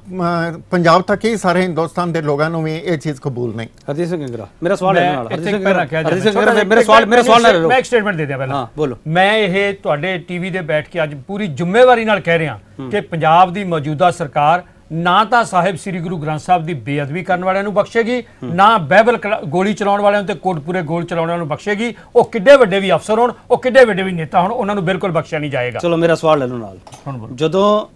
ਪੰਜਾਬ ਤੱਕ ਹੀ ਸਾਰੇ ਹਿੰਦੁਸਤਾਨ ਦੇ ਲੋਕਾਂ ਨੂੰ ਵੀ ਇਹ ਚੀਜ਼ ਕਬੂਲ ਨਹੀਂ। ਹਰਦੀਪ ਸਿੰਘ ਇੰਗਰਾ ਮੇਰਾ ਸਵਾਲ ਹੈ ਨਾਲ ਹਰਦੀਪ ਸਿੰਘ ਪਹਿਲਾਂ ਕਿਹਾ ਹਰਦੀਪ ਸਿੰਘ ਮੇਰੇ ਸਵਾਲ ਮੇਰੇ ਸਵਾਲ ਨਾਲ ਮੈਂ ਇੱਕ ਸਟੇਟਮੈਂਟ ਦੇ ਦਿਆਂ ਪਹਿਲਾਂ। ਹਾਂ, ਬੋਲੋ। ਮੈਂ ਇਹ ਤੁਹਾਡੇ ਟੀਵੀ ਤੇ ਬੈਠ ਕੇ ਅੱਜ ਪੂਰੀ ਜ਼ਿੰਮੇਵਾਰੀ ਨਾਲ ਕਹਿ ਰਿਹਾ ਕਿ ਪੰਜਾਬ ਦੀ ਮੌਜੂਦਾ ਸਰਕਾਰ ਨਾ ਤਾਂ ਸਾਹਿਬ ਸ੍ਰੀ ਗੁਰੂ ਗ੍ਰੰਥ ਸਾਹਿਬ ਦੀ ਬੇਅਦਬੀ ਕਰਨ ਵਾਲਿਆਂ ਨੂੰ ਬਖਸ਼ੇਗੀ ਨਾ ਬਾਈਬਲ ਗੋਲੀ ਚਲਾਉਣ ਵਾਲਿਆਂ ਤੇ ਕੋਟਪੂਰੇ ਗੋਲ ਚਲਾਉਣ ਵਾਲਿਆਂ ਨੂੰ ਬਖਸ਼ੇਗੀ। ਉਹ ਕਿੱਡੇ ਵੱਡੇ ਵੀ ਅਫਸਰ ਹੋਣ ਉਹ ਕਿੱਡੇ ਵੱਡੇ ਵੀ ਨੇਤਾ ਹੋਣ ਉਹਨਾਂ ਨੂੰ ਬਿਲਕੁਲ ਬਖਸ਼ਿਆ ਨਹੀਂ ਜਾਏਗਾ। ਚਲੋ ਮੇਰਾ ਸਵਾਲ ਲੈ ਲਓ ਨਾਲ। ਜਦੋਂ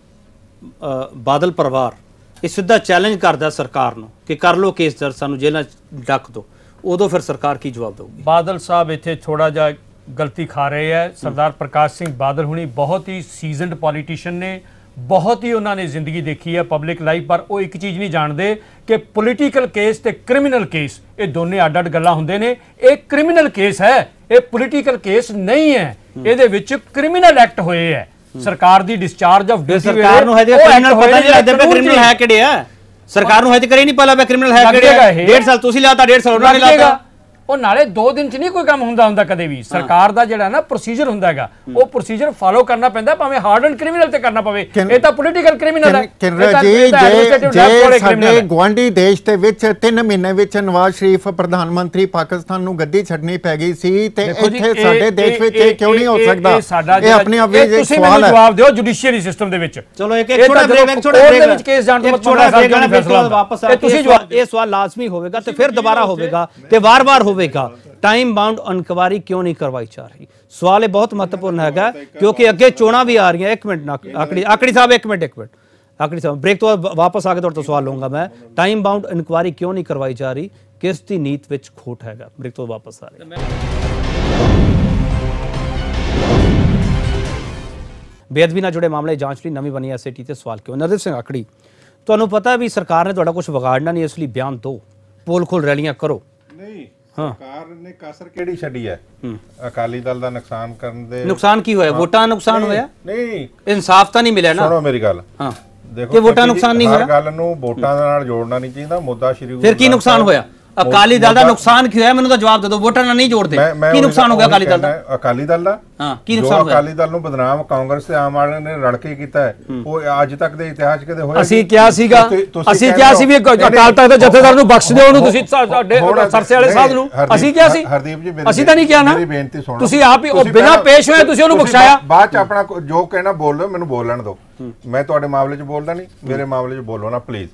ਬਾਦਲ ਪਰਿਵਾਰ ਇਹ ਸਿੱਧਾ ਚੈਲੰਜ ਕਰਦਾ ਸਰਕਾਰ ਨੂੰ ਕਿ ਕਰ ਲਓ ਕੇਸ ਦਰਜ ਸਾਨੂੰ ਜੇਲ੍ਹਾਂ 'ਚ ਡੱਕ ਦਿਓ ਉਦੋਂ ਫਿਰ ਸਰਕਾਰ ਕੀ ਜਵਾਬ ਦੇਊਗੀ? ਬਾਦਲ ਸਾਹਿਬ ਇੱਥੇ ਥੋੜਾ ਜਿਹਾ ਗਲਤੀ ਖਾ ਰਹੇ ਹੈ। ਸਰਦਾਰ ਪ੍ਰਕਾਸ਼ ਸਿੰਘ ਬਾਦਲ ਹੁਣੀ ਬਹੁਤ ਹੀ ਸੀਜ਼ਨਡ ਪੋਲੀਟੀਸ਼ੀਅਨ ਨੇ ਬਹੁਤ ਹੀ ਉਹਨਾਂ ਨੇ ਜ਼ਿੰਦਗੀ ਦੇਖੀ ਹੈ ਪਬਲਿਕ ਲਾਈਫ ਪਰ ਉਹ ਇੱਕ ਚੀਜ਼ ਨਹੀਂ ਜਾਣਦੇ ਕਿ ਪੋਲੀਟੀਕਲ ਕੇਸ ਤੇ ਕ੍ਰਿਮੀਨਲ ਕੇਸ ਇਹ ਦੋਨੇ ਅੱਡ-ਅੱਡ ਗੱਲਾਂ ਹੁੰਦੇ ਨੇ। ਇਹ ਕ੍ਰਿਮੀਨਲ ਕੇਸ ਹੈ ਇਹ ਪੋਲੀਟੀਕਲ ਕੇਸ ਨਹੀਂ ਹੈ। ਇਹਦੇ ਵਿੱਚ ਕ੍ਰਿਮੀਨਲ ਐਕਟ ਹੋਏ ਹੈ। ਸਰਕਾਰ ਦੀ ਡਿਸਚਾਰਜ ਆਫ ਸਰਕਾਰ ਨੂੰ ਹਜੇ ਕ੍ਰਿਮੀਨਲ ਪਤਾ ਨਹੀਂ ਲੱਗਦਾ ਪਿਆ ਕ੍ਰਿਮੀਨਲ ਹੈ ਕਿਹੜੇ ਆ। ਸਰਕਾਰ ਨੂੰ ਹਜੇ ਕਰੇ ਨਹੀਂ ਪਤਾ ਕ੍ਰਿਮੀਨਲ ਹੈ ਕਿਹੜੇ ਜਾਏਗਾ ਆ। ਇਹ। ਡੇਢ ਸਾਲ ਤੁਸੀਂ ਲਾਤਾ ਡੇਢ ਸਾਲ ਉਹਨਾਂ ਨੇ ਲਾਤਾ। ਉਹ ਨਾਲੇ 2 ਦਿਨ ਚ ਨਹੀਂ ਕੋਈ ਕੰਮ ਹੁੰਦਾ ਹੁੰਦਾ ਕਦੇ ਵੀ। ਸਰਕਾਰ ਦਾ ਜਿਹੜਾ ਨਾ ਪ੍ਰੋਸੀਜਰ ਹੁੰਦਾ ਹੈਗਾ ਉਹ ਪ੍ਰੋਸੀਜਰ ਫਾਲੋ ਕਰਨਾ ਪੈਂਦਾ ਭਾਵੇਂ ਹਾਰਡ ਐਂਡ ਕ੍ਰਿਮੀਨਲ ਤੇ ਕਰਨਾ ਪਵੇ। ਇਹ ਤਾਂ ਪੋਲੀਟੀਕਲ ਕ੍ਰਿਮੀਨਲ ਹੈ। ਕਿਨਰਾ ਜੀ ਜੇ ਸਾਡੇ ਗਵਾਂਢੀ ਦੇਸ਼ ਦੇ ਵਿੱਚ 3 ਮਹੀਨੇ ਵਿੱਚ ਨਵਾਜ਼ ਸ਼ਰੀਫ ਪ੍ਰਧਾਨ ਮੰਤਰੀ ਪਾਕਿਸਤਾਨ ਨੂੰ ਗੱਦੀ ਛੱਡਣੀ ਪੈ ਗਈ ਸੀ ਤੇ ਇੱਥੇ ਸਾਡੇ ਦੇਸ਼ ਵਿੱਚ ਇਹ ਕਿਉਂ ਨਹੀਂ ਹੋ ਸਕਦਾ? ਇਹ ਆਪਣੇ ਆਪ ਵਿੱਚ ਸਵਾਲ ਮੈਨੂੰ ਹੈ। ਜਵਾਬ ਦਿਓ ਜੁਡੀਸ਼ੀਅਰੀ ਸਿਸਟਮ ਦੇ ਵਿੱਚ। ਚਲੋ ਇੱਕ ਇੱਕ ਛੋਟਾ ਬ੍ਰੇਕ ਇੱਕ ਛੋਟਾ ਬ੍ਰੇਕ ਦੇ ਵਿੱਚ ਕੇਸ ਜਾਣ ਤੋਂ ਬਾਅਦ ਛੋਟਾ ਸਾਹਿਬ ਬ੍ਰੇਕ ਵਾਪਸ ਆ ਇਹ ਤੁਸੀਂ ਜਵਾਬ ਇਹ ਸਵਾਲ ਲਾਜ਼ਮੀ ਹੋਵੇਗਾ ਤੇ ਫਿਰ ਦੁਬਾਰਾ ਹੋਵੇਗਾ ਤੇ ਵਾਰ-ਵਾਰ ਹੋਵੇਗਾ। ਟਾਈਮ ਬਾਉਂਡ ਇਨਕੁਆਰੀ ਕਿਉਂ ਨਹੀਂ ਕਰਵਾਈ ਜਾ ਰਹੀ? ਸਵਾਲ ਇਹ ਬਹੁਤ ਮਹੱਤਵਪੂਰਨ ਹੈਗਾ, ਕਿਉਂਕਿ ਅੱਗੇ ਚੋਣਾਂ ਵੀ ਆ ਰਹੀਆਂ। ਇੱਕ ਮਿੰਟ ਆਕੜੀ ਆਕੜੀ ਸਾਹਿਬ, ਇੱਕ ਮਿੰਟ ਇੱਕ ਮਿੰਟ। ਆਕੜੀ ਸਾਹਿਬ ਬ੍ਰੇਕ ਤੋਂ ਵਾਪਸ ਆ ਕੇ ਤੁਹਾਡੇ ਤੋਂ ਸਵਾਲ ਲਵਾਂਗਾ ਮੈਂ। ਟਾਈਮ ਬਾਉਂਡ ਇਨਕੁਆਰੀ ਕਿਉਂ ਨਹੀਂ ਕਰਵਾਈ ਜਾ ਰਹੀ? ਕਿਸ ਦੀ ਨੀਤ ਵਿੱਚ ਖੋਟ ਹੈਗਾ? ਬ੍ਰੇਕ ਤੋਂ ਵਾਪਸ ਆ ਰਹੇ ਬੇਅਦਬੀ ਨਾਲ ਜੁੜੇ ਮਾਮਲੇ ਜਾਂਚ ਲਈ ਨਵੀਂ ਬਣੀ ਐਸਆਈਟੀ ਤੇ ਸਵਾਲ ਕਿਉਂ? ਨਰਦੇਵ ਸਿੰਘ ਆਕੜੀ ਤੁਹਾਨੂੰ ਪਤਾ ਵੀ ਸਰਕਾਰ ਨੇ ਤੁਹਾਡਾ ਕੁਝ ਵਿਗਾੜਨਾ ਨਹੀਂ, ਇਸ ਲਈ ਬਿਆਨ ਦਿਓ। ਪੋਲ ਖੋਲ ਰੈਲੀਆਂ ਕਰੋ। ਸਰਕਾਰ ਨੇ ਕਸਰ ਕਿਹੜੀ ਛੱਡੀ ਹੈ? ਅਕਾਲੀ ਦਲ ਦਾ ਨੁਕਸਾਨ ਕਰਨ ਦੇ ਨੁਕਸਾਨ ਕੀ ਹੋਇਆ? ਵੋਟਾਂ ਦਾ ਨੁਕਸਾਨ ਹੋਇਆ? ਨਹੀਂ। ਇਨਸਾਫ ਤਾਂ ਨਹੀਂ ਮਿਲਿਆ ਨਾ? ਸੁਣੋ ਮੇਰੀ ਗੱਲ। ਹਾਂ। ਦੇਖੋ ਕਿ ਵੋਟਾਂ ਨੁਕਸਾਨ ਨਹੀਂ ਹੋਇਆ? ਗੱਲ ਨੂੰ ਵੋਟਾਂ ਦੇ ਨਾਲ ਜੋੜਨਾ ਨਹੀਂ ਚਾਹੀਦਾ ਮੁੱਦਾ ਸ਼੍ਰੀ ਗੁਰੂ ਫਿਰ ਕੀ ਨੁਕਸਾਨ ਹੋਇਆ? ਅਕਾਲੀ ਦਲ ਦਾ ਨੁਕਸਾਨ ਕੀ ਹੋਇਆ? ਮੈਨੂੰ ਤਾਂ ਜਵਾਬ ਦੇ ਦਿਓ ਵੋਟਾਂ ਨਾਲ ਨਹੀਂ ਜੋੜਦੇ। ਕੀ ਨੁਕਸਾਨ ਹੋ ਗਿਆ ਅਕਾਲੀ ਦਲ ਦਾ? ਅਕਾਲੀ ਦਲ ਦਾ? ਹਾਂ, ਕੀ ਨੁਕਸਾਨ ਹੋਇਆ? ਅਕਾਲੀ ਦਲ ਨੂੰ ਬਦਨਾਮ ਕਾਂਗਰਸ ਤੇ ਆਮ ਆਦਮੀ ਨੇ ਰਲ ਕੇ ਕੀਤਾ ਹੈ ਉਹ ਅੱਜ ਤੱਕ ਦੇ ਇਤਿਹਾਸ ਕਦੇ ਹੋਇਆ ਅਸੀਂ। ਕਿਹਾ ਸੀਗਾ ਅਸੀਂ ਕਿਹਾ ਸੀ ਵੀ ਅਕਾਲ ਤਖਤ ਦੇ ਜਥੇਦਾਰ ਨੂੰ ਬਖਸ਼ ਦਿਓ ਉਹਨੂੰ ਤੁਸੀਂ ਸਾਡੇ ਸਰਸੇ ਵਾਲੇ ਸਾਹਿਬ ਨੂੰ। ਅਸੀਂ ਕਿਹਾ ਸੀ। ਹਰਦੀਪ ਜੀ ਅਸੀਂ ਤਾਂ ਨਹੀਂ ਕਿਹਾ ਨਾ। ਮੇਰੀ ਬੇਨਤੀ ਸੁਣੋ। ਤੁਸੀਂ ਆਪ ਹੀ ਉਹ ਬਿਨਾਂ ਪੇਸ਼ ਹੋਏ ਤੁਸੀਂ ਉਹਨੂੰ ਬਖਸ਼ਾਇਆ। ਬਾਅਦ ਚ ਆਪਣਾ ਜੋ ਕਹਿਣਾ ਬੋਲ ਲਓ ਮੈਨੂੰ ਬੋਲਣ ਦਿਓ। ਮੈਂ ਤੁਹਾਡੇ ਮਾਮਲੇ 'ਚ ਬੋਲਦਾ ਨਹੀਂ ਮੇਰੇ ਮਾਮਲੇ 'ਚ ਬੋਲੋ ਨਾ ਪਲੀਜ਼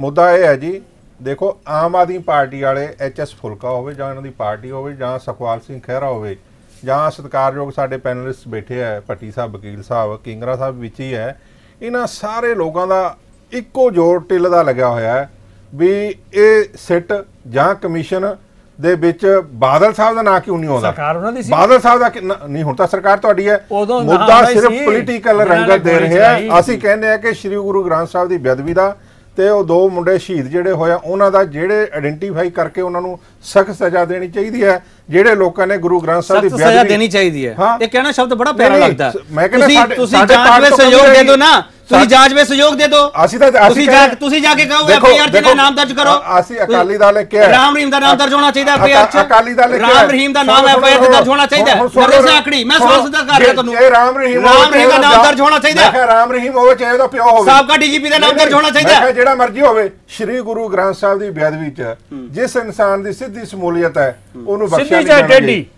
ਮੁੱਦਾ ਇਹ ਹੈ ਜੀ ਦੇਖੋ ਆਮ ਆਦਮੀ ਪਾਰਟੀ ਵਾਲੇ ਐਚਐਸ ਫੁਲਕਾ ਹੋਵੇ ਜਾਂ ਇਹਨਾਂ ਦੀ ਪਾਰਟੀ ਹੋਵੇ ਜਾਂ ਸੁਖਵਾਲ ਸਿੰਘ ਖਹਿਰਾ ਹੋਵੇ ਜਾਂ ਸਤਿਕਾਰਯੋਗ ਸਾਡੇ ਪੈਨਲਿਸਟ ਬੈਠੇ ਆ ਭੱਟੀ ਸਾਹਿਬ ਵਕੀਲ ਸਾਹਿਬ ਕਿੰਗਰਾ ਸਾਹਿਬ ਵਿੱਚ ਹੀ ਹੈ ਇਹਨਾਂ ਸਾਰੇ ਲੋਕਾਂ ਦਾ ਇੱਕੋ ਜੋਰ ਟਿੱਲ ਦਾ ਲੱਗਿਆ ਹੋਇਆ ਹੈ ਵੀ ਇਹ ਸਿੱਟ ਜਾਂ ਕਮਿਸ਼ਨ ਦੇ ਵਿੱਚ ਬਾਦਲ ਸਾਹਿਬ ਦਾ ਨਾਂ ਕਿਉਂ ਨਹੀਂ ਆਉਂਦਾ ਸਰਕਾਰ ਉਹਨਾਂ ਦੀ ਸੀ। ਬਾਦਲ ਸਾਹਿਬ ਦਾ ਨਹੀਂ ਹੁਣ ਤਾਂ ਸਰਕਾਰ ਤੁਹਾਡੀ ਹੈ ਮੁੱਦਾ ਸਿਰਫ। ਪੋਲੀਟੀਕਲ ਰੰਗਤ ਦੇ ਰਿਹਾ। ਅਸੀਂ ਕਹਿੰਦੇ ਆ ਕਿ ਸ੍ਰੀ ਗੁਰੂ ਗ੍ਰੰਥ ਸਾਹਿਬ ਦੀ ਬੇਅਦਬੀ ਦਾ ਤੇ ਉਹ ਦੋ ਮੁੰਡੇ ਸ਼ਹੀਦ ਜਿਹੜੇ ਹੋਇਆ ਉਹਨਾਂ ਦਾ ਜਿਹੜੇ ਆਇਡੈਂਟੀਫਾਈ ਕਰਕੇ ਉਹਨਾਂ ਨੂੰ ਸਖਤ ਸਜ਼ਾ ਦੇਣੀ ਚਾਹੀਦੀ ਹੈ ਜਿਹੜੇ ਲੋਕਾਂ ਨੇ ਗੁਰੂ ਗ੍ਰੰਥ ਸਾਹਿਬ ਦੀ ਸਖਤ ਸਜ਼ਾ ਦੇਣੀ ਚਾਹੀਦੀ ਹੈ। ਇਹ ਕਹਿਣਾ ਸ਼ਬਦ ਬੜਾ ਪਿਆਰਾ ਲੱਗਦਾ ਮੈਂ ਕਹਿੰਦਾ ਤੁਸੀਂ ਸਾਡੇ- ਤੁਸੀਂ ਸਾਡੇ ਪਾਰਟ ਸਹਿਯੋਗ ਦੇ ਦਿਓ। ਨਾ ਤੁਸੀਂ ਜਾਂਚ ਵਿੱਚ ਸਹਿਯੋਗ ਦੇ ਦਿਓ। ਅਸੀਂ ਤਾਂ ਅਸੀਂ ਤੁਸੀਂ ਜਾ ਤੁਸੀਂ ਜਾ ਕੇ ਕਹੋ ਦੇਖੋ- ਐਫਆਈਆਰ ਤੇ ਦੇਖੋ, ਨਾਮ ਦਰਜ ਕਰੋ। ਅਸੀਂ ਅਕਾਲੀ ਦਲ ਨੇ ਕਿਹਾ ਹੈ। ਰਾਮ ਰਹੀਮ ਦਾ ਨਾਮ ਦਰਜ ਹੋਣਾ ਚਾਹੀਦਾ ਐਫਆਈਆਰ ਅਕਾ- ਅਕਾਲੀ ਦਲ ਨੇ ਕਿਹਾ ਰਾਮ। ਰਹੀਮ ਦਾ ਨਾਮ ਐਫਆਈਆਰ ਤੇ ਦਰਜ ਹੋਣਾ ਚਾਹੀਦਾ ਨਰੇਸ਼ ਆਕੜੀ ਮੈਂ ਸਵਾਲ ਸਿੱਧਾ ਕਰ ਰਿਹਾ ਤੁਹਾਨੂੰ। ਜੇ ਰਾਮ ਰਹੀਮ ਰਾਮ ਰਹੀਮ ਦਾ ਨਾਮ ਦਰਜ ਹੋਣਾ ਮੈਂ ਚਾਹੀਦਾ ਕਿਹਾ ਰਾਮ ਰਹੀਮ ਹੋਵੇ ਚਾਹੇ ਉਹਦਾ ਪਿਓ ਹੋਵੇ। ਸਾਬਕਾ ਡੀਜੀਪੀ ਦਾ ਨਾਮ ਦਰਜ ਹੋਣਾ ਮੈਂ ਚਾਹੀਦਾ ਕਿਹਾ ਜਿਹੜਾ ਮਰਜ਼ੀ ਹੋਵੇ ਸ੍ਰੀ ਗੁਰੂ ਗ੍ਰੰਥ ਸਾਹਿਬ ਦੀ ਬੇਅਦਬੀ ਚ ਜਿਸ ਇਨਸਾਨ ਦੀ ਸਿੱਧੀ ਸਮੂਲੀਅਤ ਹੈ ਉਹਨੂੰ ਬਖਸ਼ਿਆ ਸਿੱਧੀ ਨਹੀਂ ਜਾਣਾ।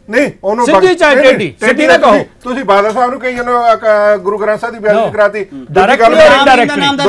ਨਹੀਂ ਉਹਨੂੰ ਸਿੱਧੀ ਬਖਸ਼- ਚਾਹੇ ਨਹੀਂ, ਨਹੀਂ, ਟੇਢੀ। ਟੇਢੀ ਸਿੱਧੀ ਨਾ ਤੁਸੀਂ- ਕਹੋ। ਤੁਸੀਂ ਬਾਦਲ ਸਾਹਿਬ ਨੂੰ ਕਹੀ ਜਾਂਦੇ ਹੋ, ਅ, ਗੁਰੂ ਗ੍ਰੰਥ ਸਾਹਿਬ ਦੀ ਬੇਅਦਬੀ No. ਕਰਾਤੀ ਦੂਜੀ Directly ਗੱਲ- or ਰਾਮ ਰਹੀਮ ਦਾ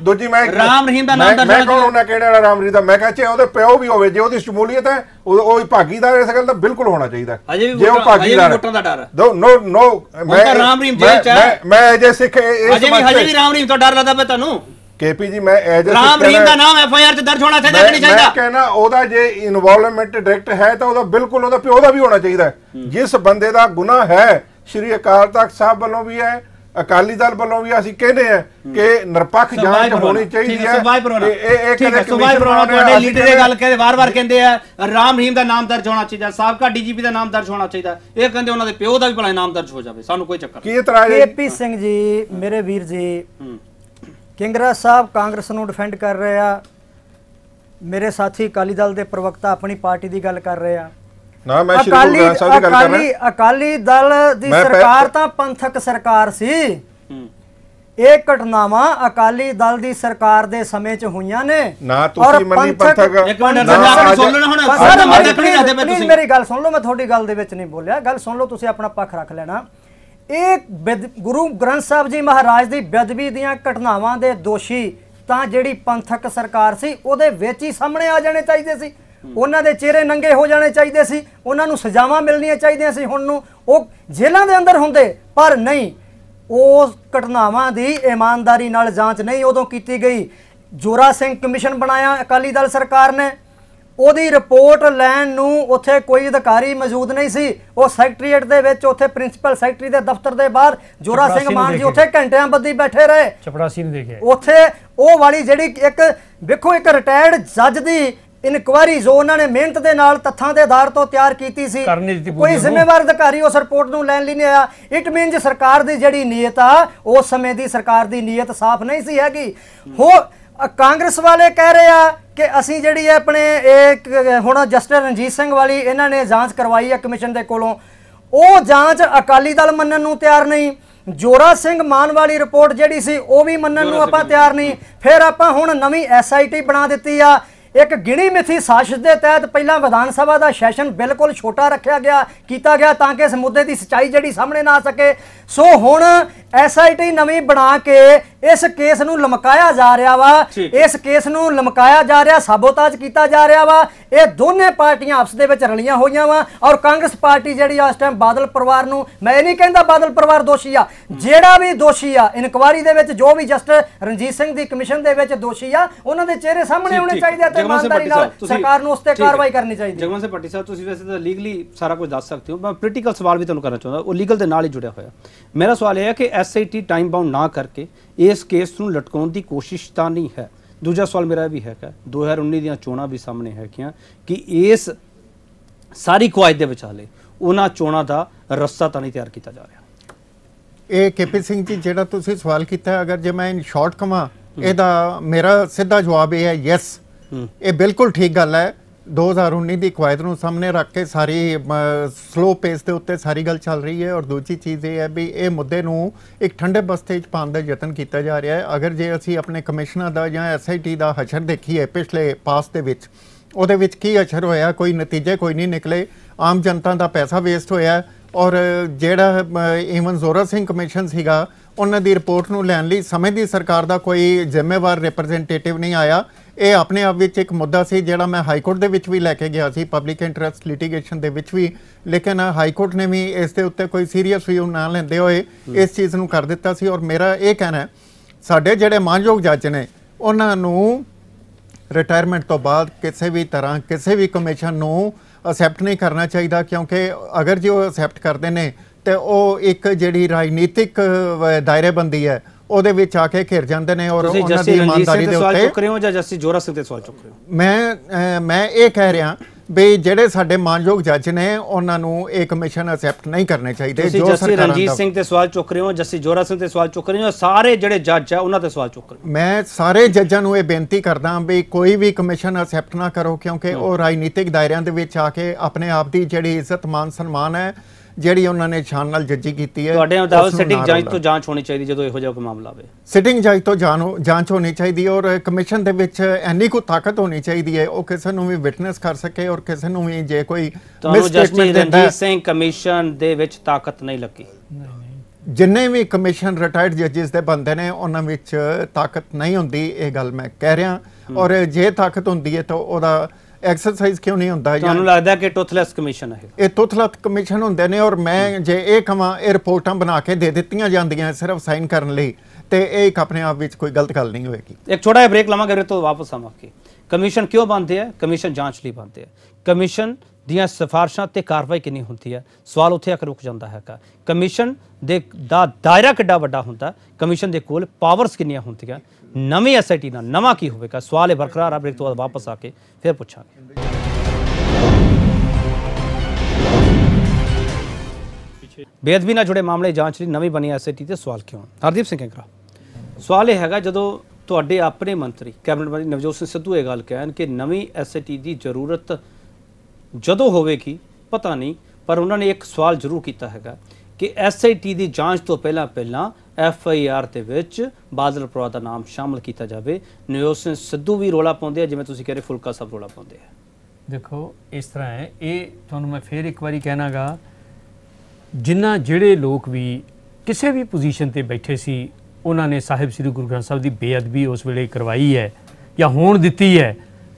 ਦੂਜੀ- ਮੈਂ ਰਾਮ ਰਹੀਮ ਦਾ ਨਾਮ ਮੈਂ- ਦਰਜ ਮੈਂ ਹੋਣਾ ਕੌਣ ਚਾਹੀਦਾ ਉਹਨਾਂ ਕਿਹੜੇ ਵਾਲਾ ਰਾਮ ਰਹੀਮ ਦਾ ਮੈਂ ਕਹਾਂ ਚਾਹੇ ਉਹਦੇ ਪਿਓ ਵੀ ਹੋਵੇ ਜੇ ਉਹਦੀ ਸ਼ਮੂਲੀਅਤ ਹੈ ਉਹ ਭਾਗੀਦਾਰ ਇਸ ਗੱਲ ਦਾ ਬਿਲਕੁਲ ਹੋਣਾ ਚਾਹੀਦਾ ਜੇ ਉਹ ਭਾਗੀਦਾਰ। ਵੋਟਾਂ ਦਾ ਡਰ ਹੈ। ਦੋ ਨੋ ਨੋ ਮੈਂ ਤਾਂ ਰਾਮ ਰਹੀਮ ਮੈਂ- ਜੇਲ੍ਹ ਚ ਹੈ। ਮੈਂ- ਮੈਂ ਜੇ ਸਿੱਖ ਇਹ- ਇਹ ਅਜੇ ਵੀ ਸਮਝਦੇ- ਹਜੇ ਵੀ ਰਾਮ ਰਹੀਮ ਤੋਂ ਡਰ ਲੱਗਦਾ ਪਿਆ ਤੁਹਾਨੂੰ ਕੇਪੀ ਜੀ ਮੈਂ ਐਜ ਰਾਮ ਰਹੀਮ ਦਾ ਨਾਮ ਐਫਆਈਆਰ 'ਚ ਦਰਜ ਹੋਣਾ ਚਾਹੀਦਾ ਕਿ ਨਹੀਂ ਮੈਂ ਚਾਹੀਦਾ ਕਹਿੰਦਾ ਉਹਦਾ ਜੇ ਇਨਵੋਲਵਮੈਂਟ ਡਾਇਰੈਕਟ ਹੈ ਤਾਂ ਉਹਦਾ ਬਿਲਕੁਲ ਉਹਦਾ ਪਿਓ ਦਾ ਵੀ ਹੋਣਾ ਚਾਹੀਦਾ ਹੈ। ਜਿਸ ਬੰਦੇ ਦਾ ਗੁਨਾਹ ਹੈ ਸ਼੍ਰੀ ਅਕਾਲ ਤਖਤ ਸਾਹਿਬ ਵੱਲੋਂ ਵੀ ਹੈ ਅਕਾਲੀ ਦਲ ਵੱਲੋਂ ਵੀ ਅਸੀਂ ਕਹਿੰਦੇ ਆ ਕਿ ਨਿਰਪੱਖ ਜਾਂਚ ਹੋਣੀ ਚਾਹੀਦੀ ਹੈ। ਇਹ ਇਹ ਕਦੇ ਸੁਭਾਈ ਆ, ਤੁਹਾਡੇ ਲੀਡਰ ਇਹ ਗੱਲ ਕਹਿੰਦੇ ਵਾਰ-ਵਾਰ ਕਹਿੰਦੇ ਆ ਰਾਮ ਰਹੀਮ ਦਾ ਨਾਮ ਦਰਜ ਹੋਣਾ ਚਾਹੀਦਾ ਸਾਬਕਾ ਡੀਜੀਪੀ ਦਾ ਨਾਮ ਦਰਜ ਹੋਣਾ ਚਾਹੀਦਾ ਇਹ ਕਹਿੰਦੇ ਉਹਨਾਂ ਦੇ ਪਿਓ ਦਾ ਵੀ ਭਲਾ ਨਾਮ ਦਰਜ ਹੋ ਜਾਵੇ ਸਾਨੂੰ ਕੋਈ ਚੱਕਰ ਕੀ ਇਤਰਾਜ਼? ਕੇਪੀ ਸਿੰਘ ਜੀ ਮੇਰੇ ਵੀਰ ਜੀ ਕਿੰਗਰਾ ਸਾਹਿਬ ਕਾਂਗਰਸ ਨੂੰ ਡਿਫੈਂਡ ਕਰ ਰਹੇ ਆ। ਮੇਰੇ ਸਾਥੀ ਅਕਾਲੀ ਦਲ ਦੇ ਪ੍ਰਵਕਤਾ ਆਪਣੀ ਪਾਰਟੀ ਦੀ ਗੱਲ ਕਰ ਰਹੇ ਆ। ਨਾ ਮੈਂ ਸ਼੍ਰੀ ਗੁਰੂ ਅਕਾਲੀ ਗ੍ਰੰਥ ਸਾਹਿਬ ਦੀ ਗੱਲ ਕਰ ਅਕਾਲੀ ਰਿਹਾ। ਅਕਾਲੀ ਦਲ ਦੀ ਮੈਂ ਸਰਕਾਰ ਤਾਂ ਪੰਥਕ ਸਰਕਾਰ ਸੀ। ਹੂੰ। ਇਹ ਘਟਨਾਵਾਂ ਅਕਾਲੀ ਦਲ ਦੀ ਸਰਕਾਰ ਦੇ ਸਮੇਂ 'ਚ ਹੋਈਆਂ ਨੇ। ਨਾ ਤੁਸੀਂ ਮੰਨੀ ਪੰਥਕ- ਇੱਕ ਮਿੰਟ ਨਾ ਅੱਜ- ਸੁਣ ਲੈਣਾ ਹੁਣ। ਸਰ, please ਤੁਸੀਂ। ਮੇਰੀ ਗੱਲ ਸੁਣ ਲਓ ਮੈਂ ਤੁਹਾਡੀ ਗੱਲ ਦੇ ਵਿੱਚ ਨਹੀਂ ਬੋਲਿਆ। ਗੱਲ ਸੁਣ ਲਓ ਤੁਸੀਂ ਆਪਣਾ ਪੱਖ ਰੱਖ ਲੈਣਾ। ਇਹ ਬਿਦ- ਗੁਰੂ ਗ੍ਰੰਥ ਸਾਹਿਬ ਜੀ ਮਹਾਰਾਜ ਦੀ ਬੇਅਦਬੀ ਦੀਆਂ ਘਟਨਾਵਾਂ ਦੇ ਦੋਸ਼ੀ ਤਾਂ ਜਿਹੜੀ ਪੰਥਕ ਸਰਕਾਰ ਸੀ, ਉਹਦੇ ਵਿੱਚ ਹੀ ਸਾਹਮਣੇ ਆ ਜਾਣੇ ਚਾਹੀਦੇ ਸੀ। ਉਹਨਾਂ ਦੇ ਚਿਹਰੇ ਨੰਗੇ ਹੋ ਜਾਣੇ ਚਾਹੀਦੇ ਸੀ, ਉਹਨਾਂ ਨੂੰ ਸਜ਼ਾਵਾਂ ਮਿਲਣੀਆਂ ਚਾਹੀਦੀਆਂ ਸੀ ਹੁਣ ਨੂੰ। ਉਹ ਜੇਲ੍ਹਾਂ ਦੇ ਅੰਦਰ ਹੁੰਦੇ, ਪਰ ਨਹੀਂ ਉਸ ਘਟਨਾਵਾਂ ਦੀ ਇਮਾਨਦਾਰੀ ਨਾਲ ਜਾਂਚ ਨਹੀਂ ਉਦੋਂ ਕੀਤੀ ਗਈ। ਜੋਰਾ ਸਿੰਘ ਕਮਿਸ਼ਨ ਬਣਾਇਆ ਅਕਾਲੀ ਦਲ ਸਰਕਾਰ ਨੇ। ਉਹਦੀ ਰਿਪੋਰਟ ਲੈਣ ਨੂੰ ਉੱਥੇ ਕੋਈ ਅਧਿਕਾਰੀ ਮੌਜੂਦ ਨਹੀਂ ਸੀ। ਉਹ ਸੈਕਟਰੀਏਟ ਦੇ ਵਿੱਚ ਉੱਥੇ ਪ੍ਰਿੰਸੀਪਲ ਸੈਕਟਰੀ ਦੇ ਦਫ਼ਤਰ ਦੇ ਬਾਹਰ ਜੋਰਾ ਸਿੰਘ ਮਾਨ ਜੀ। ਉੱਥੇ ਘੰਟਿਆਂ ਬੱਧੀ ਬੈਠੇ ਰਹੇ। ਚਪੜਾਸੀ ਨੂੰ ਦੇਖਿਆ। ਉੱਥੇ ਉਹ ਵਾਲੀ ਜਿਹੜੀ ਇੱਕ ਵੇਖੋ ਇੱਕ ਰਿਟਾਇਰਡ ਜੱਜ ਦੀ ਇਨਕੁਆਇਰੀ ਜੋ ਉਹਨਾਂ ਨੇ ਮਿਹਨਤ ਦੇ ਨਾਲ ਤੱਥਾਂ ਦੇ ਆਧਾਰ ਤੋਂ ਤਿਆਰ ਕੀਤੀ ਸੀ। ਕੋਈ। ਜ਼ਿੰਮੇਵਾਰ ਅਧਿਕਾਰੀ ਉਸ ਰਿਪੋਰਟ ਨੂੰ ਲੈਣ ਲਈ ਨਹੀਂ ਆਇਆ। ਇਟ ਮੀਨਸ ਸਰਕਾਰ ਦੀ ਜਿਹੜੀ ਨੀਅਤ ਆ ਉਸ ਸਮੇਂ ਦੀ ਸਰਕਾਰ ਦੀ ਨੀਅਤ ਸਾਫ਼ ਨਹੀਂ ਸੀ ਹੈਗੀ। ਹੋ ਕਾਂਗਰਸ ਵਾਲੇ ਕਹਿ ਰਹੇ ਆ ਕਿ ਅਸੀਂ ਜਿਹੜੀ ਹੈ ਆਪਣੇ ਇਹ ਹੁਣ ਜਸਟਿਸ ਰਣਜੀਤ ਸਿੰਘ ਵਾਲੀ ਇਹਨਾਂ ਨੇ ਜਾਂਚ ਕਰਵਾਈ ਹੈ ਕਮਿਸ਼ਨ ਦੇ ਕੋਲੋਂ। ਉਹ ਜਾਂਚ ਅਕਾਲੀ ਦਲ ਮੰਨਣ ਨੂੰ ਤਿਆਰ ਨਹੀਂ। ਜੋਰਾ ਸਿੰਘ ਮਾਨ ਵਾਲੀ ਰਿਪੋਰਟ ਜਿਹੜੀ ਸੀ ਉਹ ਵੀ ਮੰਨਣ ਨੂੰ ਆਪਾਂ ਤਿਆਰ ਨਹੀਂ। ਫਿਰ ਆਪਾਂ ਹੁਣ ਨਵੀਂ ਐਸਆਈਟੀ ਬਣਾ ਦਿੱਤੀ ਆ। ਇੱਕ ਗਿਣੀ ਮਿਥੀ ਸਾਜ਼ਿਸ਼ ਦੇ ਤਹਿਤ ਪਹਿਲਾਂ ਵਿਧਾਨ ਸਭਾ ਦਾ ਸੈਸ਼ਨ ਬਿਲਕੁਲ ਛੋਟਾ ਰੱਖਿਆ ਗਿਆ ਕੀਤਾ ਗਿਆ ਤਾਂ ਕਿ ਇਸ ਮੁੱਦੇ ਦੀ ਸਚਾਈ ਜਿਹੜੀ ਸਾਹਮਣੇ ਨਾ ਆ ਸਕੇ। ਸੋ ਹੁਣ ਐਸਆਈਟੀ ਨਵੀਂ ਬਣਾ ਕੇ ਇਸ ਕੇਸ ਨੂੰ ਲਮਕਾਇਆ ਜਾ ਰਿਹਾ ਵਾ। ਇਸ ਕੇਸ ਨੂੰ ਲਮਕਾਇਆ ਜਾ ਰਿਹਾ ਸਾਬੋਤਾਜ ਕੀਤਾ ਜਾ ਰਿਹਾ ਵਾ ਇਹ ਦੋਨੇ ਪਾਰਟੀਆਂ ਆਪਸ ਦੇ ਵਿੱਚ ਰਲੀਆਂ ਹੋਈਆਂ ਵਾ ਔਰ ਕਾਂਗਰਸ ਪਾਰਟੀ ਜਿਹੜੀ ਆ ਇਸ ਟਾਈਮ ਬਾਦਲ ਪਰਿਵਾਰ ਨੂੰ ਮੈਂ ਇਹ ਨਹੀਂ ਕਹਿੰਦਾ ਬਾਦਲ ਪਰਿਵਾਰ ਦੋਸ਼ੀ ਆ ਜਿਹੜਾ ਵੀ ਦੋਸ਼ੀ ਆ ਇਨਕੁਆਰੀ ਦੇ ਵਿੱਚ ਜੋ ਵੀ ਜਸਟਿਸ ਰਣਜੀਤ ਸਿੰਘ ਦੀ ਕਮਿਸ਼ਨ ਦੇ ਵਿੱਚ ਦੋਸ਼ੀ ਆ ਉਹਨਾਂ ਦੇ ਚਿਹਰੇ ਸਾਹਮਣੇ ਆਉਣੇ। ਚਾਹੀਦੇ ਆ ਤੇ ਇਮਾਨਦਾਰੀ ਨਾਲ ਸਰਕਾਰ ਨੂੰ ਉਸ ਤੇ। ਕਾਰਵਾਈ ਕਰਨੀ ਚਾਹੀਦੀ ਜਗਮਨ ਸਿੰਘ ਭੱਟੀ ਸਾਹਿਬ ਤੁਸੀਂ ਵੈਸੇ ਤਾਂ ਲੀਗਲੀ ਸਾਰਾ ਕੁਝ ਦੱਸ ਸਕਦੇ ਹੋ ਮੈਂ ਪੋਲੀਟੀਕਲ ਸਵਾਲ ਵੀ ਤੁਹਾਨੂੰ ਕਰਨਾ ਚਾਹੁੰਦਾ ਉਹ ਲੀਗਲ ਦੇ ਨਾਲ ਹੀ ਜੁੜਿਆ ਹੋਇਆ ਮੇਰਾ ਸਵਾਲ ਇਹ ਹੈ ਕਿ ਐਸਆਈਟੀ ਟਾਈਮ ਬਾਉਂਡ ਨਾ ਕਰਕੇ ਇਸ ਕੇਸ ਨੂੰ ਲਟਕਾਉਣ ਦੀ ਕੋਸ਼ਿਸ਼ ਤਾਂ ਨਹੀਂ ਹੈ। ਦੂਜਾ ਸਵਾਲ ਮੇਰਾ ਵੀ ਹੈਗਾ 2019 ਦੀਆਂ ਚੋਣਾਂ ਵੀ ਸਾਹਮਣੇ ਹੈਗੀਆਂ ਕਿ ਇਸ ਸਾਰੀ ਕੁਆਇਦ ਦੇ ਵਿਚਾਲੇ ਉਹਨਾਂ ਚੋਣਾਂ ਦਾ ਰਸਤਾ ਤਾਂ ਨਹੀਂ ਤਿਆਰ ਕੀਤਾ ਜਾ ਰਿਹਾ। ਇਹ ਕੇਪੀ ਸਿੰਘ ਜੀ ਜਿਹੜਾ ਤੁਸੀਂ ਸਵਾਲ ਕੀਤਾ ਹੈ, ਅਗਰ ਜੇ ਮੈਂ ਇਨ ਸ਼ਾਰਟ ਕਮਾ ਇਹਦਾ ਮੇਰਾ ਸਿੱਧਾ ਜਵਾਬ ਇਹ ਹੈ ਯੈਸ ਇਹ ਬਿਲਕੁਲ ਠੀਕ ਗੱਲ ਹੈ। 2019 ਦੀ ਕਵਾਇਦ ਨੂੰ ਸਾਹਮਣੇ ਰੱਖ ਕੇ ਸਾਰੀ ਸਲੋ ਪੇਸ ਦੇ ਉੱਤੇ ਸਾਰੀ ਗੱਲ ਚੱਲ ਰਹੀ ਹੈ ਔਰ ਦੂਜੀ ਚੀਜ਼ ਇਹ ਹੈ ਵੀ ਇਹ ਮੁੱਦੇ ਨੂੰ ਇੱਕ ਠੰਡੇ ਬਸਤੇ 'ਚ ਪਾਉਣ ਦਾ ਯਤਨ ਕੀਤਾ ਜਾ ਰਿਹਾ ਹੈ। ਅਗਰ ਜੇ ਅਸੀਂ ਆਪਣੇ ਕਮਿਸ਼ਨਰ ਦਾ ਜਾਂ ਐਸਆਈਟੀ ਦਾ ਹਸ਼ਰ ਦੇਖੀਏ ਪਿਛਲੇ ਪਾਸ ਦੇ ਵਿੱਚ, ਉਹਦੇ ਵਿੱਚ ਕੀ ਅਸਰ ਹੋਇਆ, ਕੋਈ ਨਤੀਜੇ ਕੋਈ ਨਹੀਂ ਨਿਕਲੇ, ਆਮ ਜਨਤਾ ਦਾ ਪੈਸਾ ਵੇਸਟ ਹੋਇਆ ਔਰ ਜਿਹੜਾ ਈਵਨ ਜ਼ੋਰਾ ਸਿੰਘ ਕਮਿਸ਼ਨ ਸੀਗਾ, ਉਹਨਾਂ ਦੀ ਰਿਪੋਰਟ ਨੂੰ ਲੈਣ ਲਈ ਸਮੇਂ ਦੀ ਸਰਕਾਰ ਦਾ ਕੋਈ ਜ਼ਿੰਮੇਵਾਰ ਰਿਪਰੈਜ਼ੈਂਟੇਟਿਵ ਨਹੀਂ ਆਇਆ। ਇਹ ਆਪਣੇ ਆਪ ਵਿੱਚ ਇੱਕ ਮੁੱਦਾ ਸੀ ਜਿਹੜਾ ਮੈਂ ਹਾਈ ਕੋਰਟ ਦੇ ਵਿੱਚ ਵੀ ਲੈ ਕੇ ਗਿਆ ਸੀ ਪਬਲਿਕ ਇੰਟਰਸਟ ਲਿਟੀਗੇਸ਼ਨ ਦੇ ਵਿੱਚ ਵੀ। ਲੇਕਿਨ ਹਾਈ ਕੋਰਟ ਨੇ ਵੀ ਇਸ ਦੇ ਉੱਤੇ ਕੋਈ ਸੀਰੀਅਸ ਵਿਊ ਨਾ ਲੈਂਦੇ ਹੋਏ ਇਸ ਚੀਜ਼ ਨੂੰ ਕਰ ਦਿੱਤਾ ਸੀ। ਔਰ ਮੇਰਾ ਇਹ ਕਹਿਣਾ ਸਾਡੇ ਜਿਹੜੇ ਮਾਨਯੋਗ ਜੱਜ ਨੇ ਉਹਨਾਂ ਨੂੰ ਰਿਟਾਇਰਮੈਂਟ ਤੋਂ ਬਾਅਦ ਕਿਸੇ ਵੀ ਤਰ੍ਹਾਂ ਕਿਸੇ ਵੀ ਕਮਿਸ਼ਨ ਨੂੰ ਅਸੈਪਟ ਨਹੀਂ ਕਰਨਾ ਚਾਹੀਦਾ ਕਿਉਂਕਿ ਅਗਰ ਜੇ ਉਹ ਅਸੈਪਟ ਕਰਦੇ ਨੇ ਤੇ ਉਹ ਇੱਕ ਜਿਹੜੀ ਰਾਜਨੀਤਿਕ ਦਾਇਰੇਬੰਦੀ ਹੈ ਉਹਦੇ ਵਿੱਚ ਆ ਕੇ ਘਿਰ ਜਾਂਦੇ ਨੇ ਔਰ ਉਹਨਾਂ ਦੀ ਇਮਾਨਦਾਰੀ ਦੇ ਉੱਤੇ ਚੁੱਕ ਰਹੇ ਹੋ ਜਾਂ ਜਸਟਿਸ ਜੋਰਾ ਸਿੰਘ ਤੇ ਸਵਾਲ ਚੁੱਕ ਰਹੇ ਹੋ? ਮੈਂ ਮੈਂ ਇਹ ਕਹਿ ਰਿਹਾ ਵੀ ਜਿਹੜੇ ਸਾਡੇ ਮਾਨਯੋਗ ਜੱਜ ਨੇ ਉਹਨਾਂ ਨੂੰ ਇਹ ਕਮਿਸ਼ਨ ਅਸੈਪਟ ਨਹੀਂ ਕਰਨੇ ਚਾਹੀਦੇ ਜੋ ਸਰਕਾਰਾਂ ਰਣਜੀਤ ਸਿੰਘ ਤੇ ਸਵਾਲ ਚੁੱਕ ਰਹੇ ਹੋ ਜਸਟਿਸ ਜੋਰਾ ਸਿੰਘ ਤੇ ਸਵਾਲ ਚੁੱਕ ਰਹੇ ਹੋ ਸਾਰੇ ਜਿਹੜੇ ਜੱਜ ਆ ਉਹਨਾਂ ਤੇ ਸਵਾਲ ਚੁੱਕ ਰਹੇ ਹੋ? ਮੈਂ ਸਾਰੇ ਜੱਜਾਂ ਨੂੰ ਇਹ ਬੇਨਤੀ ਕਰਦਾ ਵੀ ਕੋਈ ਵੀ ਕਮਿਸ਼ਨ ਅਸੈਪਟ ਨਾ ਕਰੋ ਕਿਉਂਕਿ ਉਹ ਰਾਜਨੀਤਿਕ ਦਾਇਰਿਆਂ ਦੇ ਵਿੱਚ ਆ ਕੇ ਆਪਣੇ ਆਪ ਦੀ ਜਿਹੜੀ ਇੱਜ਼ਤ ਮਾਨ ਸਨਮਾਨ ਹੈ ਜਿਹੜੀ ਉਹਨਾਂ ਨੇ ਸ਼ਾਨ ਨਾਲ ਜੱਜੀ ਕੀਤੀ ਹੈ ਤੁਹਾਡੇ ਮੁਤਾਬਕ ਸਿਟਿੰਗ ਜੱਜ। ਤੋਂ ਜਾਂਚ ਹੋਣੀ ਚਾਹੀਦੀ ਜਦੋਂ ਇਹੋ ਜਿਹਾ ਕੋਈ ਮਾਮਲਾ ਆਵੇ। ਸਿਟਿੰਗ ਜੱਜ ਤੋਂ ਜਾਂਚ ਹੋਣੀ ਚਾਹੀਦੀ ਹੈ ਔਰ ਕਮਿਸ਼ਨ ਦੇ ਵਿੱਚ ਇੰਨੀ ਕੁ ਤਾਕਤ ਹੋਣੀ ਚਾਹੀਦੀ ਹੈ ਉਹ ਕਿਸੇ ਨੂੰ ਵੀ ਵਿਟਨੈਸ ਕਰ ਸਕੇ ਔਰ ਕਿਸੇ ਨੂੰ ਵੀ ਜੇ ਕੋਈ misstatement ਦਿੰਦਾ ਹੈ, ਸਿੰਘ ਕਮਿਸ਼ਨ ਦੇ ਵਿੱਚ ਤਾਕਤ ਨਹੀਂ ਲੱਗੀ। ਜਿੰਨੇ ਵੀ ਕਮਿਸ਼ਨ ਰਿਟਾਇਰਡ ਜੱਜਸ ਦੇ ਬੰਦੇ ਨੇ ਉਹਨਾਂ ਵਿੱਚ ਤਾਕਤ ਨਹੀਂ ਹੁੰਦੀ ਇਹ ਗੱਲ ਮੈਂ ਕਹਿ ਰਿਹਾ। ਔਰ ਜੇ ਤਾਕਤ ਹੁੰਦੀ ਹੈ ਤਾਂ ਉਹਦਾ ਐਕਸਰਸਾਈਜ਼ ਕਿਉਂ ਨਹੀਂ ਹੁੰਦਾ ਤੁਹਾਨੂੰ ਲੱਗਦਾ ਕਿ ਟੁੱਥਲੈਸ ਕਮਿਸ਼ਨ ਹੈ ਇਹ? ਤੁਤਲਤ ਕਮਿਸ਼ਨ ਹੁੰਦੇ ਨੇ ਔਰ ਮੈਂ ਜੇ ਇਹ ਕਵਾਂ ਇਹ ਰਿਪੋਰਟਾਂ ਬਣਾ ਕੇ ਦੇ ਦਿੱਤੀਆਂ ਜਾਂਦੀਆਂ ਸਿਰਫ ਸਾਈਨ ਕਰਨ ਲਈ ਤੇ ਇਹ ਇੱਕ ਆਪਣੇ ਆਪ ਵਿੱਚ ਕੋਈ ਗਲਤ ਗੱਲ ਨਹੀਂ ਹੋਏਗੀ। ਇੱਕ ਛੋਟਾ ਜਿਹਾ ਬ੍ਰੇਕ ਲਵਾਂਗੇ ਫਿਰ ਤੋਂ ਵਾਪਸ ਆਵਾਂਗੇ। ਕਮਿਸ਼ਨ ਕਿਉਂ ਬਣਦੇ ਆ? ਕਮਿਸ਼ਨ ਜਾਂਚ ਲਈ ਬਣਦੇ ਆ। ਕਮਿਸ਼ਨ ਦੀਆਂ ਸਿਫਾਰਸ਼ਾਂ ਤੇ ਕਾਰਵਾਈ ਕਿੰਨੀ ਹੁੰਦੀ ਹੈ ਸਵਾਲ ਉੱਥੇ ਆ ਕੇ ਰੁਕ ਜਾਂਦਾ ਹੈਗਾ। ਕਮਿਸ਼ਨ ਦੇ ਦਾ ਦਾਇਰਾ ਕਿੱਡਾ ਵੱਡਾ ਹੁੰਦਾ? ਕਮਿਸ਼ਨ ਦੇ ਕੋਲ ਪਾਵਰਸ ਕਿੰਨੀਆਂ ਹੁੰਦੀਆਂ? ਨਵੀਂ ਐਸਆਈਟੀ ਨਾਲ ਨਵਾਂ ਕੀ ਹੋਵੇਗਾ? ਸਵਾਲ ਇਹ ਬਰਕਰਾਰ ਆ, ਬ੍ਰੇਕ ਤੋਂ ਬਾਅਦ ਵਾਪਸ ਆ ਕੇ ਫਿਰ ਪੁੱਛਾਂਗੇ। ਬੇਅਦਬੀ ਨਾਲ ਜੁੜੇ ਮਾਮਲੇ ਜਾਂਚ ਲਈ ਨਵੀਂ ਬਣੀ ਐਸਆਈਟੀ ਤੇ ਸਵਾਲ ਕਿਉਂ? ਹਰਦੀਪ ਸਿੰਘ ਕੰਕਰਾ। ਸਵਾਲ ਇਹ ਹੈਗਾ, ਜਦੋਂ ਤੁਹਾਡੇ ਆਪਣੇ ਮੰਤਰੀ, ਕੈਬਨਿਟ ਮੰਤਰੀ ਨਵਜੋਤ ਸਿੰਘ ਸਿੱਧੂ ਇਹ ਗੱਲ ਕਹਿਣ ਕਿ ਨਵੀਂ ਐਸਆਈਟੀ ਦੀ ਜ਼ਰੂਰਤ ਜਦੋਂ ਹੋਵੇਗੀ, ਪਤਾ ਨਹੀਂ, ਪਰ ਉਹਨਾਂ ਨੇ ਇੱਕ ਸਵਾਲ ਜ਼ਰੂਰ ਕੀਤਾ ਹੈਗਾ। ਕਿ ਐਸਆਈਟੀ ਦੀ ਜਾਂਚ ਤੋਂ ਪਹਿਲਾਂ ਪਹਿਲਾਂ ਐਫਆਈਆਰ ਦੇ ਵਿੱਚ ਬਾਦਲ ਪਰਿਵਾਰ ਦਾ ਨਾਮ ਸ਼ਾਮਲ ਕੀਤਾ ਜਾਵੇ। ਨਵਜੋਤ ਸਿੰਘ ਸਿੱਧੂ ਵੀ ਰੋਲਾ ਪਾਉਂਦੇ ਆ, ਜਿਵੇਂ ਤੁਸੀਂ ਕਹਿ ਰਹੇ ਫੁਲਕਾ ਸਾਹਿਬ ਰੋਲਾ ਪਾਉਂਦੇ ਆ। ਦੇਖੋ, ਇਸ ਤਰ੍ਹਾਂ ਹੈ। ਇਹ ਤੁਹਾਨੂੰ ਮੈਂ ਫੇਰ ਇੱਕ ਵਾਰੀ ਕਹਿਣਾਗਾ ਜਿਨ੍ਹਾਂ ਜਿਹੜੇ ਲੋਕ ਵੀ ਕਿਸੇ ਵੀ ਪੋਜੀਸ਼ਨ ਤੇ ਬੈਠੇ ਸੀ, ਉਹਨਾਂ ਨੇ ਸਾਹਿਬ ਸ੍ਰੀ ਗੁਰੂ ਗ੍ਰੰਥ ਸਾਹਿਬ ਦੀ ਬੇਅਦਬੀ ਉਸ ਵੇਲੇ ਕਰਵਾਈ ਹੈ ਜਾਂ ਹੋਣ ਦਿੱਤੀ ਹੈ।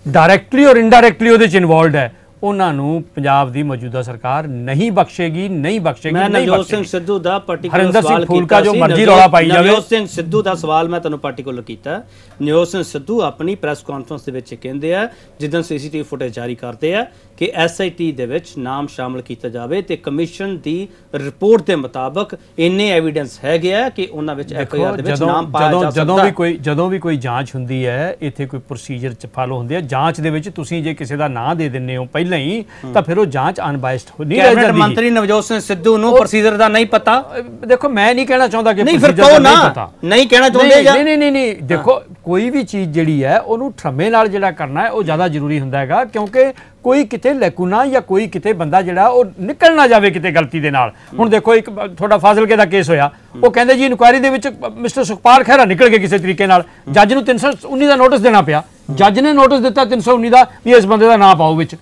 ਡਾਇਰੈਕਟਲੀ ਔਰ ਇਨਡਾਇਰੈਕਟਲੀ ਉਹਦੇ ਚ ਇਨਵੋਲਡ ਹੈ। ਉਹਨਾਂ ਨੂੰ ਪੰਜਾਬ ਦੀ ਮੌਜੂਦਾ ਸਰਕਾਰ ਨਹੀਂ ਬਖਸ਼ੇਗੀ ਨਹੀਂ ਬਖਸ਼ੇਗੀ ਮੈਂ ਨਵਜੋਤ ਸਿੰਘ ਸਿੱਧੂ ਦਾ ਪਾਰਟਿਕੂਲਰ ਹਰਿੰਦਰ ਸਿੰਘ ਸਵਾਲ ਕੀਤਾ ਜੋ ਸੀ। ਮਰਜ਼ੀ ਨਵਜੋਤ- ਰੌਲਾ ਪਾਈ ਜਾਵੇ। ਨਵਜੋਤ ਸਿੰਘ ਸਿੱਧੂ ਦਾ ਸਵਾਲ ਮੈਂ ਤੁਹਾਨੂੰ ਪਾਰਟਿਕੂਲਰ ਕੀਤਾ ਨਵਜੋਤ ਸਿੰਘ ਸਿੱਧੂ ਆਪਣੀ ਪ੍ਰੈਸ ਕਾਨਫਰੰਸ ਦੇ ਵਿੱਚ ਕਹਿੰਦੇ ਆ ਜਿੱਦਾਂ ਸੀਸੀਟੀਵੀ ਫੁਟੇਜ ਜਾਰੀ ਕਰਦੇ ਆ ਕਿ ਐਸਆਈਟੀ ਦੇ ਵਿੱਚ ਨਾਮ ਸ਼ਾਮਲ ਕੀਤਾ ਜਾਵੇ ਤੇ ਕਮਿਸ਼ਨ ਦੀ ਰਿਪੋਰਟ ਦੇ ਮੁਤਾਬਕ ਇੰਨੇ ਐਵੀਡੈਂਸ ਹੈਗੇ ਆ ਕਿ ਉਹਨਾਂ ਵਿੱਚ ਐਫਆਈਆਰ ਦੇ ਵਿੱਚ ਜਦੋਂ ਨਾਮ ਪਾਇਆ ਜਦੋਂ ਜਾ ਜਦੋਂ ਸਕਦਾ ਵੀ ਕੋਈ ਜਦੋਂ ਵੀ ਕੋਈ ਜਾਂਚ ਹੁੰਦੀ ਹੈ ਇੱਥੇ ਕੋਈ ਪ੍ਰੋਸੀਜਰ ਚ ਫਾਲੋ ਹੁੰਦੀ ਹੈ ਜਾਂਚ ਦੇ ਵਿੱਚ ਤੁਸੀਂ ਜੇ ਕਿਸੇ ਦਾ ਨਾਂ ਦੇ ਦਿੰਨੇ ਹੋ ਪਹਿਲਾਂ ਹੀ ਤਾਂ ਫਿਰ ਉਹ ਜਾਂਚ ਅਨਬਾਇਸਡ ਹੋ ਨਹੀਂ ਰਹਿ ਕੈਬਨਿਟ ਜਾਂਦੀ। ਮੰਤਰੀ ਨਵਜੋਤ ਸਿੰਘ ਸਿੱਧੂ ਨੂੰ ਪ੍ਰੋਸੀਜਰ ਦਾ ਨਹੀਂ ਪਤਾ? ਦੇਖੋ ਮੈਂ ਨਹੀਂ ਕਹਿਣਾ ਚਾਹੁੰਦਾ ਕਿ ਨਹੀਂ ਫਿਰ ਕਹੋ ਨਹੀਂ ਨਾ। ਪਤਾ। ਨਹੀਂ ਕਹਿਣਾ ਚਾਹੁੰਦੇ ਨਹੀਂ ਜਾਂ ਨਹੀਂ ਨਹੀਂ ਨਹੀਂ ਦੇਖੋ ਕੋਈ ਵੀ ਚੀਜ਼ ਜਿਹੜੀ ਹੈ ਉਹਨੂੰ ਠਰਮੇ ਨਾਲ ਜਿਹੜਾ ਕਰਨਾ ਹੈ ਉਹ ਜ਼ਿਆਦਾ ਜ਼ਰੂਰੀ ਹੁੰਦਾ ਹੈਗਾ ਕਿਉਂਕਿ ਕੋਈ ਕਿਤੇ ਲੈਕੂਨਾ ਜਾਂ ਕੋਈ ਕਿਤੇ ਬੰਦਾ ਜਿਹੜਾ ਉਹ ਨਿਕਲ ਨਾ ਜਾਵੇ ਕਿਤੇ ਗਲਤੀ ਦੇ ਨਾਲ। ਹੁਣ ਦੇਖੋ ਇੱਕ ਤੁਹਾਡਾ ਫਾਜ਼ਿਲਕੇ ਦਾ ਕੇਸ ਹੋਇਆ। ਉਹ ਕਹਿੰਦੇ ਜੀ ਇਨਕੁਆਇਰੀ ਦੇ ਵਿੱਚ ਮਿਸਟਰ ਸੁਖਪਾਲ ਖਹਿਰਾ ਨਿਕਲ ਗਏ ਕਿਸੇ ਤਰੀਕੇ ਨਾਲ। ਜੱਜ ਨੂੰ 319 ਦਾ ਨੋਟਿਸ ਦੇਣਾ ਪਿਆ। ਜੱਜ ਨੇ ਨੋਟਿਸ ਦਿੱਤਾ 319 ਦਾ ਵੀ ਇਸ ਬੰਦੇ ਦਾ ਨਾਂ ਪਾਓ ਵਿੱਚ।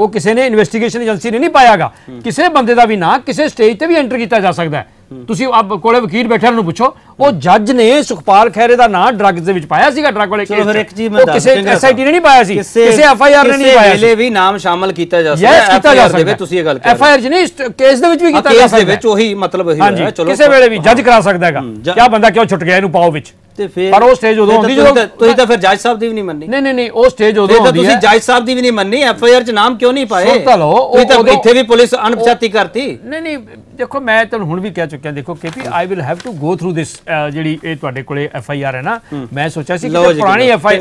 ਉਹ ਕਿਸੇ ਨੇ ਇਨਵੈਸਟੀਗੇਸ਼ਨ ਏਜੰਸੀ ਨੇ ਨਹੀਂ ਪਾਇਆਗਾ। ਕਿਸੇ ਬੰਦੇ ਦਾ ਵੀ ਨਾਂ ਕਿਸੇ ਸਟੇਜ ਤੇ ਵੀ ਐਂਟਰ ਕੀਤਾ ਜਾ ਸਕਦਾ ਹੈ। ਤੁਸੀਂ ਆਪ ਕੋਲੇ ਵਕੀਲ ਬੈਠੇ ਨੂੰ ਪੁੱਛੋ ਉਹ ਜੱਜ ਨੇ ਸੁਖਪਾਲ ਖਹਿਰੇ ਦਾ ਨਾਂ ਡਰੱਗਸ ਦੇ ਵਿੱਚ ਪਾਇਆ ਸੀਗਾ ਡਰੱਗ ਵਾਲੇ ਚਲੋ ਕੇਸ ਫਿਰ 'ਚ। ਇੱਕ ਚੀਜ਼ ਮੈਂ ਉਹ ਦੱਸ ਕਿਸੇ ਐਸਆਈਟੀ ਨੇ ਨਹੀਂ ਪਾਇਆ ਸੀ। ਕਿਸੇ ਐਫਆਈਆਰ ਨੇ ਨਹੀਂ ਪਾਇਆ ਸੀ। ਵੀ ਨਾਮ ਸ਼ਾਮਲ ਕੀਤਾ ਜਾ ਸਕਦਾ ਯੈਸ ਕੀਤਾ ਜਾ ਸਕਦਾ ਤੁਸੀਂ ਇਹ ਗੱਲ ਕਰ ਐਫਆਈਆਰ 'ਚ ਨਹੀਂ ਕੇਸ ਦੇ ਵਿੱਚ ਵੀ ਕੀਤਾ ਜਾ ਕੇਸ ਸਕਦਾ ਦੇ ਵਿੱਚ ਉਹੀ ਮਤਲਬ ਉਹੀ ਹੋਇਆ। ਚਲੋ ਕਿਸੇ ਵੇਲੇ ਵੀ ਜੱਜ ਕਰਾ ਸਕਦਾ ਹੈਗਾ। ਹੂੰ, ਜ- ਕਿਆ ਬੰਦਾ ਕਿਉਂ ਛੁੱਟ ਗਿਆ ਇਹਨੂੰ ਪਾਓ ਵਿੱਚ? ਤੇ ਫਿਰ ਪਰ ਉਹ stage ਉਦੋਂ ਆਉਂਦੀ ਤੁਸੀਂ ਜਦੋਂ- ਤੁਸੀਂ ਤਾਂ ਫਿਰ ਜੱਜ ਸਾਹਿਬ ਦੀ ਵੀ ਨਹੀਂ ਮੰਨੀ ਨਹੀਂ ਨਹੀਂ ਨਹੀਂ ਉਹ ਸਟੇਜ ਉਦੋਂ ਆਉਂਦੀ ਤੁਸੀਂ ਹੈ ਜੱਜ ਸਾਹਿਬ ਦੀ ਵੀ ਨਹੀਂ ਮੰਨੀ ਐਫ ਆਈ ਆਰ ਚ ਨਾਮ ਕਿਉਂ ਨਹੀਂ ਪਾਏ ਸੁਣ ਤਾਂ ਲਓ, ਉਹ ਤੁਸੀਂ ਤਾਂ ਇੱਥੇ ਵੀ ਪੁਲਿਸ ਅਣਪਛਾਤੀ ਕਰਤੀ ਨਹੀਂ ਨਹੀਂ ਦੇਖੋ ਮੈਂ ਤੁਹਾਨੂੰ ਹੁਣ ਵੀ ਕਹਿ ਚੁੱਕਿਆ ਦੇਖੋ KP I will have to go through this ਜਿਹੜੀ ਇਹ ਤੁਹਾਡੇ ਕੋਲੇ ਐਫ ਆਈ ਆਰ ਹੈ ਨਾ ਮੈਂ ਸੋਚਿਆ ਸੀ ਕਿ ਪੁਰਾਣੀ। F I.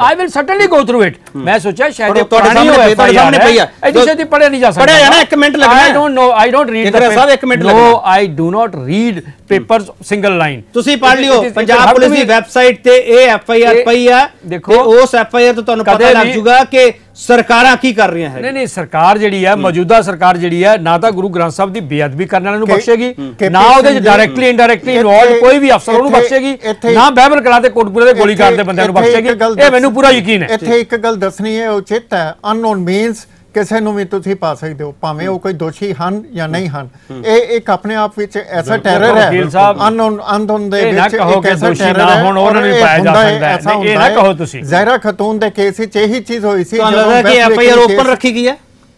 I will certainly go through it ਮੈਂ ਸੋਚਿਆ ਸ਼ਾਇਦ ਇਹ ਤੁਹਾਡੇ ਪੁਰਾਣੀ ਸਾਹਮਣੇ ਤੁਹਾਡੇ ਸਾਹਮਣੇ ਪਈ ਆ। ਜੋ- ਛੇਤੀ ਪੜਿਆ ਨਹੀਂ ਜਾ ਸਕਦਾ ਪੜ੍ਹਿਆ ਜਾਣਾ, ਇੱਕ ਮਿੰਟ ਲੱਗਣਾ I. Don't know I don't read ਸਾਹਿਬ, ਇੱਕ ਮਿੰਟ ਨੋ ਲੱਗਣਾ। I do not read papers single line ਤੁਸੀਂ ਪੜ੍ਹ ਲਿਓ ਪੰਜਾਬ ਪੁਲਿਸ ਦੀ ਵੈਬਸਾਈਟ ਤੇ ਇਹ ਐਫ ਆਈ ਆਰ ਪਈ ਆ ਦੇਖੋ, ਤੇ ਉਸ ਐਫ ਆਈ ਆਰ ਤੋਂ ਤੁਹਾਨੂੰ ਪਤਾ ਲੱਗ ਵੀ- ਜੂਗਾ ਕਿ ਸਰਕਾਰਾਂ ਕੀ ਕਰ ਰਹੀਆਂ ਨਹੀਂ ਹੈ ਨਹੀਂ ਸਰਕਾਰ ਜਿਹੜੀ ਹੈ। ਮੌਜੂਦਾ ਸਰਕਾਰ ਜਿਹੜੀ ਹੈ ਨਾ ਤਾਂ ਗੁਰੂ ਗ੍ਰੰਥ ਸਾਹਿਬ ਦੀ ਬੇਅਦਬੀ ਕਰਨ ਵਾਲਿਆਂ ਨੂੰ ਬਖਸ਼ੇਗੀ ਨਾ ਉਹਦੇ ਸਿੰਘ ਚ ਜੀ- ਡਾਇਰੈਕਟਲੀ ਇਨਡਾਇਰੈਕਟਲੀ ਇਨਵੋਲਡ ਕੋਈ ਵੀ ਅਫਸਰ ਉਹਨੂੰ ਬਖਸ਼ੇਗੀ ਨਾ ਬਹਿਬਲ ਕਲਾਂ ਤੇ ਕੋਟਪੁਰੇ ਦੇ ਗੋਲੀਕਾਂਡ ਦੇ ਬੰਦਿਆਂ ਨੂੰ ਬਖਸ਼ੇਗੀ। ਗੱਲ ਇਹ ਮੈਨੂੰ ਪੂਰਾ ਯਕੀਨ ਹੈ। ਇੱਥੇ ਇੱਕ ਗੱਲ ਦੱਸਣੀ ਹੈ ਉਚਿਤ ਹੈ ਅਨਨੋਨ ਮੀਨਸ ਕਿਸੇ ਨੂੰ ਵੀ ਤੁਸੀਂ ਪਾ ਸਕਦੇ ਹੋ ਭਾਵੇਂ ਉਹ ਕੋਈ ਦੋਸ਼ੀ ਹਨ ਜਾਂ ਨਹੀਂ ਹਨ ਇਹ ਇੱਕ ਆਪਣੇ ਆਪ ਵਿੱਚ ਐਸਾ ਟੈਰਰ ਹੈ ਅਨਨੋਨ ਅਨਨੋਨ ਦੇ ਵਿੱਚ ਇੱਕ ਐਸਾ ਨਾ ਹੈ ਹੋਣ, ਉਹਨਾਂ ਨੂੰ ਪਾਇਆ ਜਾ ਸਕਦਾ ਹੈ। ਇਹ ਹੁੰਦਾ ਨਾ। ਕਹੋ ਤੁਸੀਂ। ਜ਼ਹਿਰਾ ਖਤੂਨ ਦੇ ਕੇਸ ਵਿੱਚ ਇਹੀ ਚੀਜ਼ ਹੋਈ ਸੀ ਲੱਗਦਾ ਕਿ ਐਫ ਆਈ ਆਰ ਓਪਨ ਰੱਖੀ ਗਈ ਹੈ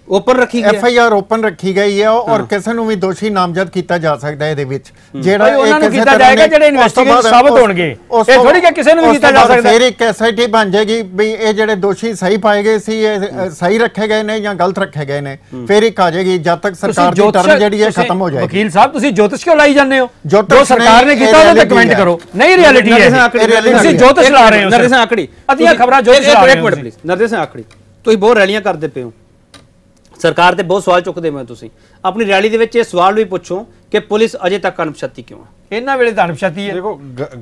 ਓਪਨ ਰੱਖੀ ਗਈ ਐਫ ਹੈ ਆਈ ਆਰ ਓਪਨ ਰੱਖੀ ਗਈ ਹੈ ਔਰ ਕਿਸੇ ਨੂੰ ਵੀ ਦੋਸ਼ੀ ਨਾਮਜ਼ਦ ਕੀਤਾ ਜਾ ਸਕਦਾ ਇਹਦੇ ਵਿੱਚ। ਜਿਹੜਾ ਭਾਈ, ਉਹਨਾਂ ਇਹ ਨੂੰ ਕਿਸੇ ਕੀਤਾ ਜਾਏਗਾ ਜਿਹੜੇ ਬਾਅਦ- ਸਾਬਤ ਹੋਣਗੇ। ਇਹ ਤੋਂ ਥੋੜ੍ਹੀ ਕਿ ਕਿਸੇ ਨੂੰ ਵੀ ਕੀਤਾ ਜਾ ਸਕਦਾ। ਫਿਰ ਇੱਕ ਐਸਆਈਟੀ ਬਣ ਜਾਏਗੀ ਵੀ ਇਹ ਜਿਹੜੇ ਦੋਸ਼ੀ ਸਹੀ ਪਾਏ ਗਏ ਸੀ ਇਹ ਸਹੀ ਰੱਖੇ ਗਏ ਨੇ ਜਾਂ ਗਲਤ ਰੱਖੇ ਗਏ ਨੇ ਫਿਰ ਇੱਕ ਆ ਜਾਏਗੀ ਜਦ ਤੱਕ ਸਰਕਾਰ ਦੀ ਟਰਮ ਜਿਹੜੀ ਹੈ ਖਤਮ ਹੋ ਜਾਏਗੀ। ਵਕੀਲ ਸਾਹਿਬ ਤੁਸੀਂ ਜੋਤਿਸ਼ ਕਿਉਂ ਲਾਈ ਜਾਂਦੇ ਹੋ? ਜੋ ਸਰਕਾਰ ਨੇ ਕੀਤਾ ਇਹ ਉਹਦੇ ਤੇ ਕਮੈਂਟ। ਕਰੋ। ਨਹੀਂ ਰਿਐਲਿਟੀ ਹੈ ਇਹ। ਤੁਸੀਂ। ਜੋਤਿਸ਼ ਲਾ ਰਹੇ ਹੋ ਨਰਦੇ। ਸਿੰਘ ਆਕੜੀ। ਅੱਧੀਆਂ ਤੁਸੀਂ- ਖਬਰਾਂ ਜੋਤਿਸ਼ ਲਾ ਰਹੇ ਹੋ ਨਰਦੇ ਸਿੰਘ ਆਕੜੀ ਤੁਸੀਂ ਬਹੁਤ ਰੈਲੀਆਂ ਕਰਦੇ ਪਏ ਹੋ। ਸਰਕਾਰ ਤੇ ਬਹੁਤ ਸਵਾਲ ਚੁੱਕਦੇ ਹੋ ਤੁਸੀਂ। ਆਪਣੀ ਰੈਲੀ ਦੇ ਵਿੱਚ ਇਹ ਸਵਾਲ ਵੀ ਪੁੱਛੋ ਕਿ ਪੁਲਿਸ ਅਜੇ ਤੱਕ ਅਣਪਛਾਤੀ ਕਿਉਂ ਹੈ ਇਹਨਾਂ ਵੇਲੇ ਤਾਂ ਅਣਪਛਾਤੀ ਹੈ। ਦੇਖੋ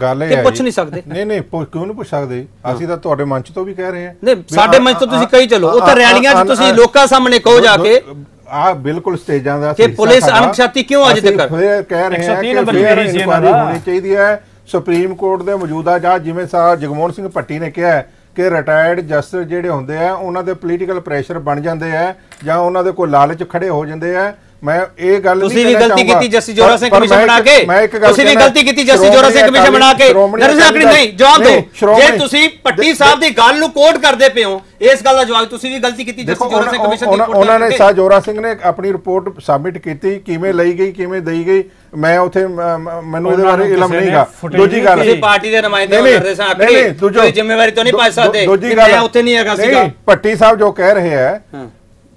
ਗੱਲ ਇਹ ਕਿ ਹੈ ਪੁੱਛ ਨਹੀਂ ਸਕਦੇ? ਨਹੀਂ ਨਹੀਂ ਪੁੱਛ- ਕਿਉਂ ਨਹੀਂ ਪੁੱਛ ਸਕਦੇ? ਅਸੀਂ ਤਾਂ ਤੁਹਾਡੇ ਮੰਚ ਤੋਂ ਵੀ ਕਹਿ ਰਹੇ ਹਾਂ। ਨਹੀਂ ਸਾਡੇ ਮੰਚ ਤੋਂ ਤੁਸੀਂ ਕਹੀ ਚਲੋ। ਉਹ ਤਾਂ ਰੈਲੀਆਂ 'ਚ ਤੁਸੀਂ ਲੋਕਾਂ ਸਾਹਮਣੇ ਕਹੋ ਜਾ ਕੇ। ਆ ਬਿਲਕੁਲ ਸਟੇਜਾਂ ਦਾ ਕਿ ਪੁਲਿਸ। ਅਣਪਛਾਤੀ ਕਿਉਂ ਅੱਜ ਤੱਕ? ਫਿਰ ਕਹਿ ਰਹੇ ਹਾਂ 130 ਕਿ ਨੰਬਰ ਫੇਰ ਸੀ ਦਾ। ਹੋਣੀ ਚਾਹੀਦੀ ਹੈ। ਸੁਪਰੀਮ ਕੋਰਟ ਦੇ ਮੌਜੂਦਾ ਜੱਜ ਜਿਵੇਂ ਸਾਹਿਬ ਜਗਮੋਹਨ ਸਿੰਘ ਭੱਟੀ ਨੇ ਕਿਹਾ ਹੈ ਕਿ ਰਿਟਾਇਰਡ ਜਸਟਿਸ ਜਿਹੜੇ ਹੁੰਦੇ ਆ, ਉਹਨਾਂ ਦੇ ਪੋਲੀਟੀਕਲ ਪ੍ਰੈਸ਼ਰ ਬਣ ਜਾਂਦੇ ਆ ਜਾਂ ਉਹਨਾਂ ਦੇ ਕੋਈ ਲਾਲਚ ਖੜੇ ਹੋ ਜਾਂਦੇ ਆ। ਮੈਂ ਇਹ ਗੱਲ ਨਹੀਂ ਤੁਸੀਂ ਵੀ ਗਲਤੀ। ਕੀਤੀ ਜਸਟਿਸ ਜੋਰਾ ਸਿੰਘ ਕਮਿਸ਼ਨ ਬਣਾ ਕੇ। ਤੁਸੀਂ ਵੀ ਗਲਤੀ ਕੀਤੀ ਜਸਟਿਸ ਜੋਰਾ ਸਿੰਘ ਕਮਿਸ਼ਨ ਬਣਾ ਕੇ। ਆਕੜੀ ਅਕਾਲੀ ਨਹੀਂ ਜਵਾਬ ਦਿਓ। ਜੇ ਤੁਸੀਂ ਭੱਟੀ ਸਾਹਿਬ ਦੀ ਗੱਲ ਨੂੰ ਕੋਟ ਕਰਦੇ ਪਏ ਹੋ ਇਸ ਗੱਲ ਦਾ ਜਵਾਬ ਤੁਸੀਂ ਵੀ ਗਲਤੀ ਕੀਤੀ ਜਸਟਿਸ ਜੋਰਾ ਸਿੰਘ ਕਮਿਸ਼ਨ ਦੀ ਉਹਨਾਂ ਨੇ। ਸਾਹ ਜੋਰਾ ਸਿੰਘ ਨੇ ਆਪਣੀ ਰਿਪੋਰਟ ਸਬਮਿਟ ਕੀਤੀ ਕਿਵੇਂ ਲਈ ਗਈ ਕਿਵੇਂ ਦੇਈ ਗਈ। ਮੈਂ ਉਥੇ ਮੈਨੂੰ ਇਹਦੇ ਬਾਰੇ ਇਲਮ ਨਹੀਂਗਾ ਦੂਜੀ ਗੱਲ ਤੁਸੀਂ ਪਾਰਟੀ ਦੇ ਨੁਮਾਇੰਦੇ ਹੋ ਨਹੀਂ, ਦੂਜੋ- ਕੋਈ ਜ਼ਿੰਮੇਵਾਰੀ ਤੋਂ ਨਹੀਂ ਪਾ ਸਕਦੇ ਮੈਂ ਉੱਥੇ ਨਹੀਂ ਹੈਗਾ ਸੀਗਾ। ਭੱਟੀ ਸਾਹਿਬ ਜੋ ਕਹਿ ਰਹੇ ਹੈ ਹਾਂ।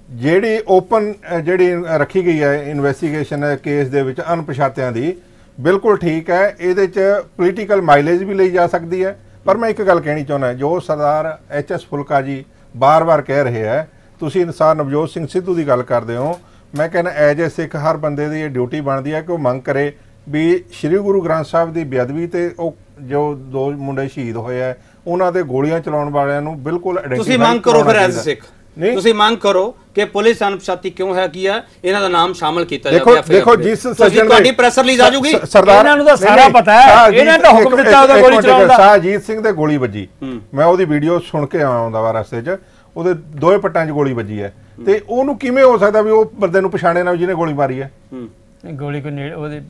ਜਿਹੜੀ ਓਪਨ ਜਿਹੜੀ ਰੱਖੀ ਗਈ ਹੈ ਇਨਵੈਸਟੀਗੇਸ਼ਨ ਕੇਸ ਦੇ ਵਿੱਚ ਅਣਪਛਾਤਿਆਂ ਦੀ ਬਿਲਕੁਲ ਠੀਕ ਹੈ ਇਹਦੇ ਚ ਪੋਲੀਟੀਕਲ ਮਾਈਲੇਜ ਵੀ ਲਈ ਜਾ ਸਕਦੀ ਹੈ ਪਰ ਮੈਂ ਇੱਕ ਗੱਲ ਕਹਿਣੀ ਚਾਹੁੰਦਾ ਜੋ ਸਰਦਾਰ ਐਚ ਐਸ ਫੁਲਕਾ ਜੀ ਬਾਰ-ਬਾਰ ਕਹਿ ਰਹੇ ਹੈ ਤੁਸੀਂ ਇਨਸਾਨ ਨਵਜੋਤ ਸਿੰਘ ਸਿੱਧੂ ਦੀ ਗੱਲ ਕਰਦੇ ਹੋ ਮੈਂ ਕਹਿੰਦਾ ਐਜ ਏ ਸਿੱਖ ਹਰ ਬੰਦੇ ਦੀ ਇਹ ਡਿਊਟੀ ਬਣਦੀ ਹੈ ਕਿ ਉਹ ਮੰਗ ਕਰੇ ਵੀ ਸ੍ਰੀ ਗੁਰੂ ਗ੍ਰੰਥ ਸਾਹਿਬ ਦੀ ਬੇਅਦਬੀ ਤੇ ਉਹ ਜੋ ਦੋ ਮੁੰਡੇ ਸ਼ਹੀਦ ਹੋਏ ਆ ਉਹਨਾਂ ਦੇ ਗੋਲੀਆਂ ਚਲਾਉਣ ਵਾਲਿਆਂ ਨੂੰ ਬਿਲਕੁਲ ਤੁਸੀਂ ਮੰਗ ਕਰੋ ਫਿਰ ਐਜ਼। ਸਿੱਖ ਤੁਸੀਂ ਮੰਗ ਕਰੋ ਕਿ ਪੁਲਿਸ ਅਨੁਪਛਾਤੀ ਕਿਉਂ ਹੈ ਕੀ ਹੈ? ਇਹਨਾਂ ਦਾ ਨਾਮ ਸ਼ਾਮਲ ਕੀਤਾ ਦੇਖੋ ਜਾਵੇ ਦੇਖੋ ਜਿਸ ਸੱਜਣ ਤੁਹਾਡੀ ਪ੍ਰੈਸ ਰਿਲੀਜ਼ ਆ ਜੂਗੀ। ਇਹਨਾਂ ਨੂੰ ਤਾਂ ਸਾਰਾ ਪਤਾ ਹੈ। ਇਹਨਾਂ ਤਾਂ ਹੁਕਮ ਦਿੱਤਾ ਉਹਦਾ ਗੋਲੀ ਚਲਾਉਣ ਦਾ। ਸ਼ਾਹਜੀਤ ਸਿੰਘ ਦੇ ਗੋਲੀ ਵੱਜੀ। ਮੈਂ ਉਹਦੀ ਵੀਡੀਓ ਸੁਣ ਕੇ ਆਉਂਦਾ ਵਾ ਰਸਤੇ 'ਚ। ਉਹਦੇ ਦੋਏ ਪੱਟਾਂ 'ਚ ਗੋਲੀ ਵੱਜੀ ਹੈ। ਤੇ ਉਹਨੂੰ ਕਿਵੇਂ ਹੋ ਸਕਦਾ ਵੀ ਉਹ ਬੰਦੇ ਨੂੰ ਪਛਾਣੇ ਨਾ ਜਿਹਨੇ ਗੋਲੀ ਮਾਰੀ ਹੈ? ਗੋਲੀ ਕੋ ਨੇੜੇ ਉਹਦੇ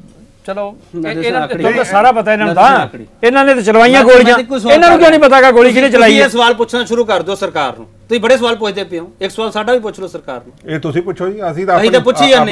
ਚਲੋ ਇਹਨਾਂ। ਨੂੰ ਤਾਂ ਸਾਰਾ ਪਤਾ ਇਹਨਾਂ ਨੂੰ ਤਾਂ। ਇਹਨਾਂ ਨੇ ਤਾਂ ਚਲਵਾਈਆਂ ਗੋਲੀਆਂ। ਇਹਨਾਂ ਨੂੰ ਕਿਉਂ ਨਹੀਂ ਪਤਾ ਕਿ ਗੋਲੀ ਕਿਹਨੇ ਚਲਾਈ ਇਹ ਸਵਾਲ ਪੁੱਛਣਾ ਸ਼ੁਰੂ ਕਰ ਦਿਓ ਸਰਕਾਰ ਨੂੰ। ਤੁਸੀਂ ਬੜੇ ਸਵਾਲ ਪੁੱਛਦੇ ਪਏ ਹੋ। ਇੱਕ ਸਵਾਲ ਸਾਡਾ ਵੀ ਪੁੱਛ ਲਓ ਸਰਕਾਰ ਨੂੰ। ਇਹ ਤੁਸੀਂ ਪੁੱਛੋ ਜੀ ਅਸੀਂ ਤਾਂ ਆਪਣੀ।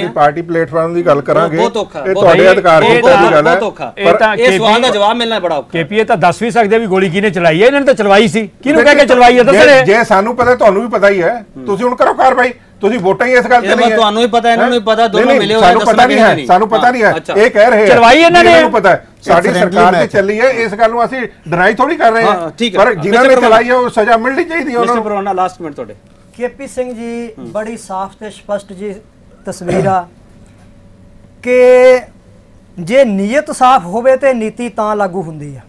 ਪਾਰਟੀ ਪਲੇਟਫਾਰਮ ਦੀ ਗੱਲ ਕਰਾਂਗੇ। ਬਹੁਤ ਔਖਾ। ਇਹ ਤੁਹਾਡੇ ਅਧਿਕਾਰ ਦੀ ਗੱਲ ਹੈ। ਇਹ ਤਾਂ ਇਹ ਸਵਾਲ ਦਾ ਜਵਾਬ ਮਿਲਣਾ ਬੜਾ ਔਖਾ। ਕੇਪੀਏ ਤਾਂ ਦੱਸ ਵੀ ਸਕਦੇ ਵੀ ਗੋਲੀ ਕਿਹਨੇ ਚਲਾਈ ਹੈ? ਇਹਨਾਂ ਨੇ ਤਾਂ ਚਲਵਾਈ ਸੀ। ਕਿਹਨੂੰ ਕਹਿ ਕੇ ਚਲਵਾਈ ਹੈ? ਜੇ- ਦੱਸਣੇ ਜੇ ਸਾਨੂੰ ਪਤਾ ਤੁਹਾਨੂੰ ਵੀ ਪਤਾ ਹੀ ਹੈ। ਤੁਸੀਂ ਹੁਣ ਕਰੋ ਕਾਰਵਾਈ। ਤੁਸੀਂ ਵੋਟਾਂ ਹੀ ਇਸ ਗੱਲ ਤੇ ਨਹੀਂ ਹੈ। ਤੁਹਾਨੂੰ ਵੀ ਪਤਾ, ਇਹਨਾਂ ਨੂੰ ਵੀ ਪਤਾ, ਦੋਨੋਂ ਮਿਲੇ ਹੋਏ ਸਾਨੂੰ ਪਤਾ ਨਹੀਂ ਹੈ। ਸਾਨੂੰ ਪਤਾ ਨਹੀਂ ਹੈ। ਇਹ ਕਹਿ ਰਹੇ ਚਲਵਾਈ ਇਹਨਾਂ ਨੇ। ਇਹਨਾਂ ਨੂੰ ਪਤਾ ਹੈ। ਸਾਡੀ ਸਰਕਾਰ ਤੇ। ਚੱਲੀ ਹੈ ਇਸ ਗੱਲ ਨੂੰ ਅਸੀਂ ਡਿਨਾਈ ਥੋੜੀ ਕਰ ਰਹੇ ਹਾਂ। ਪਰ ਜਿਨ੍ਹਾਂ. ਨੇ ਚਲਾਈ ਹੈ ਉਹ ਸਜ਼ਾ ਮਿਲਣੀ ਚਾਹੀਦੀ ਹੈ ਉਹਨਾਂ ਮਿਸਟਰ ਨੂੰ। ਪਰਵਾਨਾ ਲਾਸਟ ਮਿੰਟ ਤੁਹਾਡੇ। ਕੇਪੀ ਸਿੰਘ ਜੀ ਬੜੀ ਸਾਫ਼ ਤੇ ਸਪਸ਼ਟ ਜੀ ਤਸਵੀਰ ਆ ਕਿ ਜੇ ਨੀਅਤ ਸਾਫ਼ ਹੋਵੇ ਤੇ ਨੀਤੀ ਤਾਂ ਲਾਗੂ ਹੁੰਦੀ ਆ।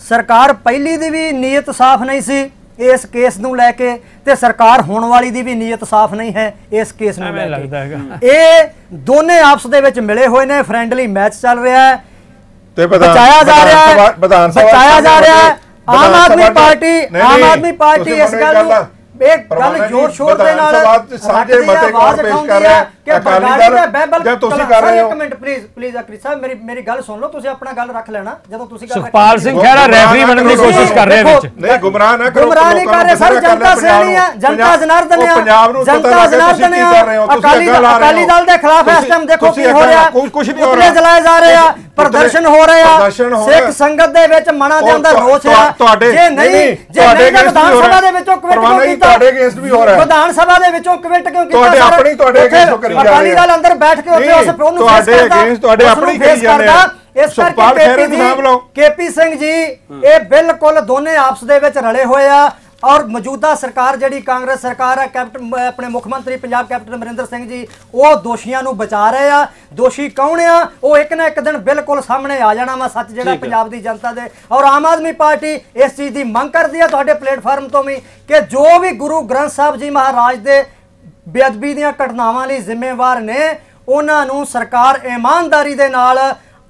ਸਰਕਾਰ ਪਹਿਲੀ ਦੀ ਵੀ ਨੀਅਤ ਸਾਫ਼ ਨਹੀਂ ਸੀ ਇਸ ਕੇਸ ਨੂੰ ਲੈ ਕੇ ਤੇ ਸਰਕਾਰ ਹੋਣ ਵਾਲੀ ਦੀ ਵੀ ਨੀਅਤ ਸਾਫ਼ ਨਹੀਂ ਹੈ ਇਸ ਕੇਸ ਨੂੰ ਲੈ ਲੱਗਦਾ ਹੈਗਾ। ਕੇ ਇਹ ਦੋਨੇ ਆਪਸ ਦੇ ਵਿੱਚ ਮਿਲੇ ਹੋਏ ਨੇ ਫ੍ਰੈਂਡਲੀ ਮੈਚ ਚੱਲ ਰਿਹਾ ਹੈ। ਤੇ ਬਚਾਇਆ ਜਾ ਰਿਹਾ ਹੈ। ਵਿਧਾਨ ਸਭਾ ਬਚਾਇਆ ਜਾ ਰਿਹਾ ਹੈ। ਆਮ ਆਦਮੀ ਪਾਰਟੀ ਆਮ ਆਦਮੀ ਪਾਰਟੀ ਇਸ ਗੱਲ ਨੂੰ ਪਰਵਾਨਾ ਗੱਲ ਜ਼ੋਰ ਸ਼ੋਰ ਦੇ ਨਾਲ ਹੈ, ਮਤੇ ਆਵਾਜ਼ ਪੇਸ਼ ਕਰ ਰਿਹਾ ਹੈ? ਕਿ ਦਲ ਦਾ ਜਾਂ ਤੁਸੀਂ ਕਰ ਰਹੇ ਹੋ? ਇੱਕ ਮਿੰਟ ਪਲੀਜ਼ ਪਲੀਜ਼ ਅਕਰੀ ਸਾਹਿਬ ਮੇਰੀ ਮੇਰੀ ਗੱਲ ਸੁਣ ਲਓ ਤੁਸੀਂ ਆਪਣਾ ਗੱਲ ਰੱਖ ਲੈਣਾ ਜਦੋਂ ਤੁਸੀਂ ਗੱਲ ਸੁਖਪਾਲ ਸਿੰਘ। ਖਹਿਰਾ ਰੈਫਰੀ ਬਣਨ ਦੀ ਕੋਸ਼ਿਸ਼ ਕਰ ਰਿਹਾ ਵਿੱਚ ਨਹੀਂ ਗੁੰਮਰਾਹ ਨਾ ਕਰੋ ਗੁੰਮਰਾਹ ਨਹੀਂ ਕਰ ਰਹੇ ਸਰ ਜਨਤਾ ਸਿਆਣੀ ਆ ਜਨਤਾ ਜਨਾਰਦਨ ਆ ਪੰਜਾਬ ਨੂੰ ਪਤਾ ਜਨਤਾ ਲੱਗੇ ਤੁਸੀਂ ਜਨਾਰਦਨ ਕੀ ਆ ਕਰ ਰਹੇ ਹੋ, ਤੁਸੀਂ ਅਕਾਲੀ ਦਲ ਦੇ ਖਿਲਾਫ ਇਸ ਟਾਈਮ ਦੇਖੋ ਕੀ ਹੋ ਰਿਹਾ ਕੁਛ ਨਹੀਂ ਹੋ ਰਿਹਾ। ਜਲਾਏ ਜਾ ਰਹੇ ਆ ਪ੍ਰਦਰਸ਼ਨ ਹੋ ਰਹੇ ਆ ਪ੍ਰਦਰਸ਼ਨ ਹੋ ਸਿੱਖ। ਸੰਗਤ ਦੇ ਵਿੱਚ ਮਨਾਂ ਦੇ ਅੰਦਰ ਰੋਸ ਆ ਜੇ ਨਹੀਂ, ਤੁਹਾਡੇ ਵਿਧਾਨ ਸਭਾ। ਦੇ ਵਿੱਚੋਂ ਕਮਿਟ ਕਿਉਂ ਕੀਤਾ ਤੁਹਾਡੇ against ਵੀ ਹੋ ਰਿਹਾ। ਵਿਧਾਨ ਸਭਾ ਦੇ ਵਿੱਚੋਂ ਕਮਿਟ ਕਿਉਂ ਕੀਤਾ ਤੁਹਾਡੇ? ਆਪਣੀ ਤੁਹਾਡੇ against ਕਰੀ ਜਾ ਰਹੇ ਅਕਾਲੀ। ਦਲ ਅੰਦਰ ਬੈਠ ਕੇ ਉੱਥੇ ਉਸ ਉਹਨੂੰ ਤੁਹਾਡੇ face ਕਰਦਾ, ਤੁਹਾਡੇ ਉਸ ਨੂੰ ਆਪਣੀ ਕਰੀ ਜਾਂਦੇ ਆ। ਇਸ ਕਰਕੇ ਨੂੰ ਸਾਂਭ ਲਓ। ਕੇਪੀ ਸਿੰਘ ਜੀ ਇਹ ਬਿਲਕੁਲ ਦੋਨੇ ਆਪਸ ਦੇ ਵਿੱਚ ਰਲੇ ਹੋਏ ਆ ਔਰ ਮੌਜੂਦਾ ਸਰਕਾਰ ਜਿਹੜੀ ਕਾਂਗਰਸ ਸਰਕਾਰ ਹੈ ਕੈਪਟਨ ਆਪਣੇ ਮੁੱਖ ਮੰਤਰੀ ਪੰਜਾਬ ਕੈਪਟਨ ਅਮਰਿੰਦਰ ਸਿੰਘ ਜੀ ਉਹ ਦੋਸ਼ੀਆਂ ਨੂੰ ਬਚਾ ਰਹੇ ਆ ਦੋਸ਼ੀ ਕੌਣ ਆ ਉਹ ਇੱਕ ਨਾ ਇੱਕ ਦਿਨ ਬਿਲਕੁਲ ਸਾਹਮਣੇ ਆ ਜਾਣਾ ਵਾ ਸੱਚ ਜਿਹੜਾ ਪੰਜਾਬ ਦੀ ਜਨਤਾ ਦੇ ਔਰ ਆਮ ਆਦਮੀ ਪਾਰਟੀ ਇਸ ਚੀਜ਼ ਦੀ ਮੰਗ ਕਰਦੀ ਆ ਤੁਹਾਡੇ ਪਲੇਟਫਾਰਮ ਤੋਂ ਵੀ ਕਿ ਜੋ ਵੀ ਗੁਰੂ ਗ੍ਰੰਥ ਸਾਹਿਬ ਜੀ ਮਹਾਰਾਜ ਦੇ ਬੇਅਦਬੀ ਦੀਆਂ ਘਟਨਾਵਾਂ ਲਈ ਜ਼ਿੰਮੇਵਾਰ ਨੇ। ਉਹਨਾਂ ਨੂੰ ਸਰਕਾਰ ਇਮਾਨਦਾਰੀ ਦੇ ਨਾਲ,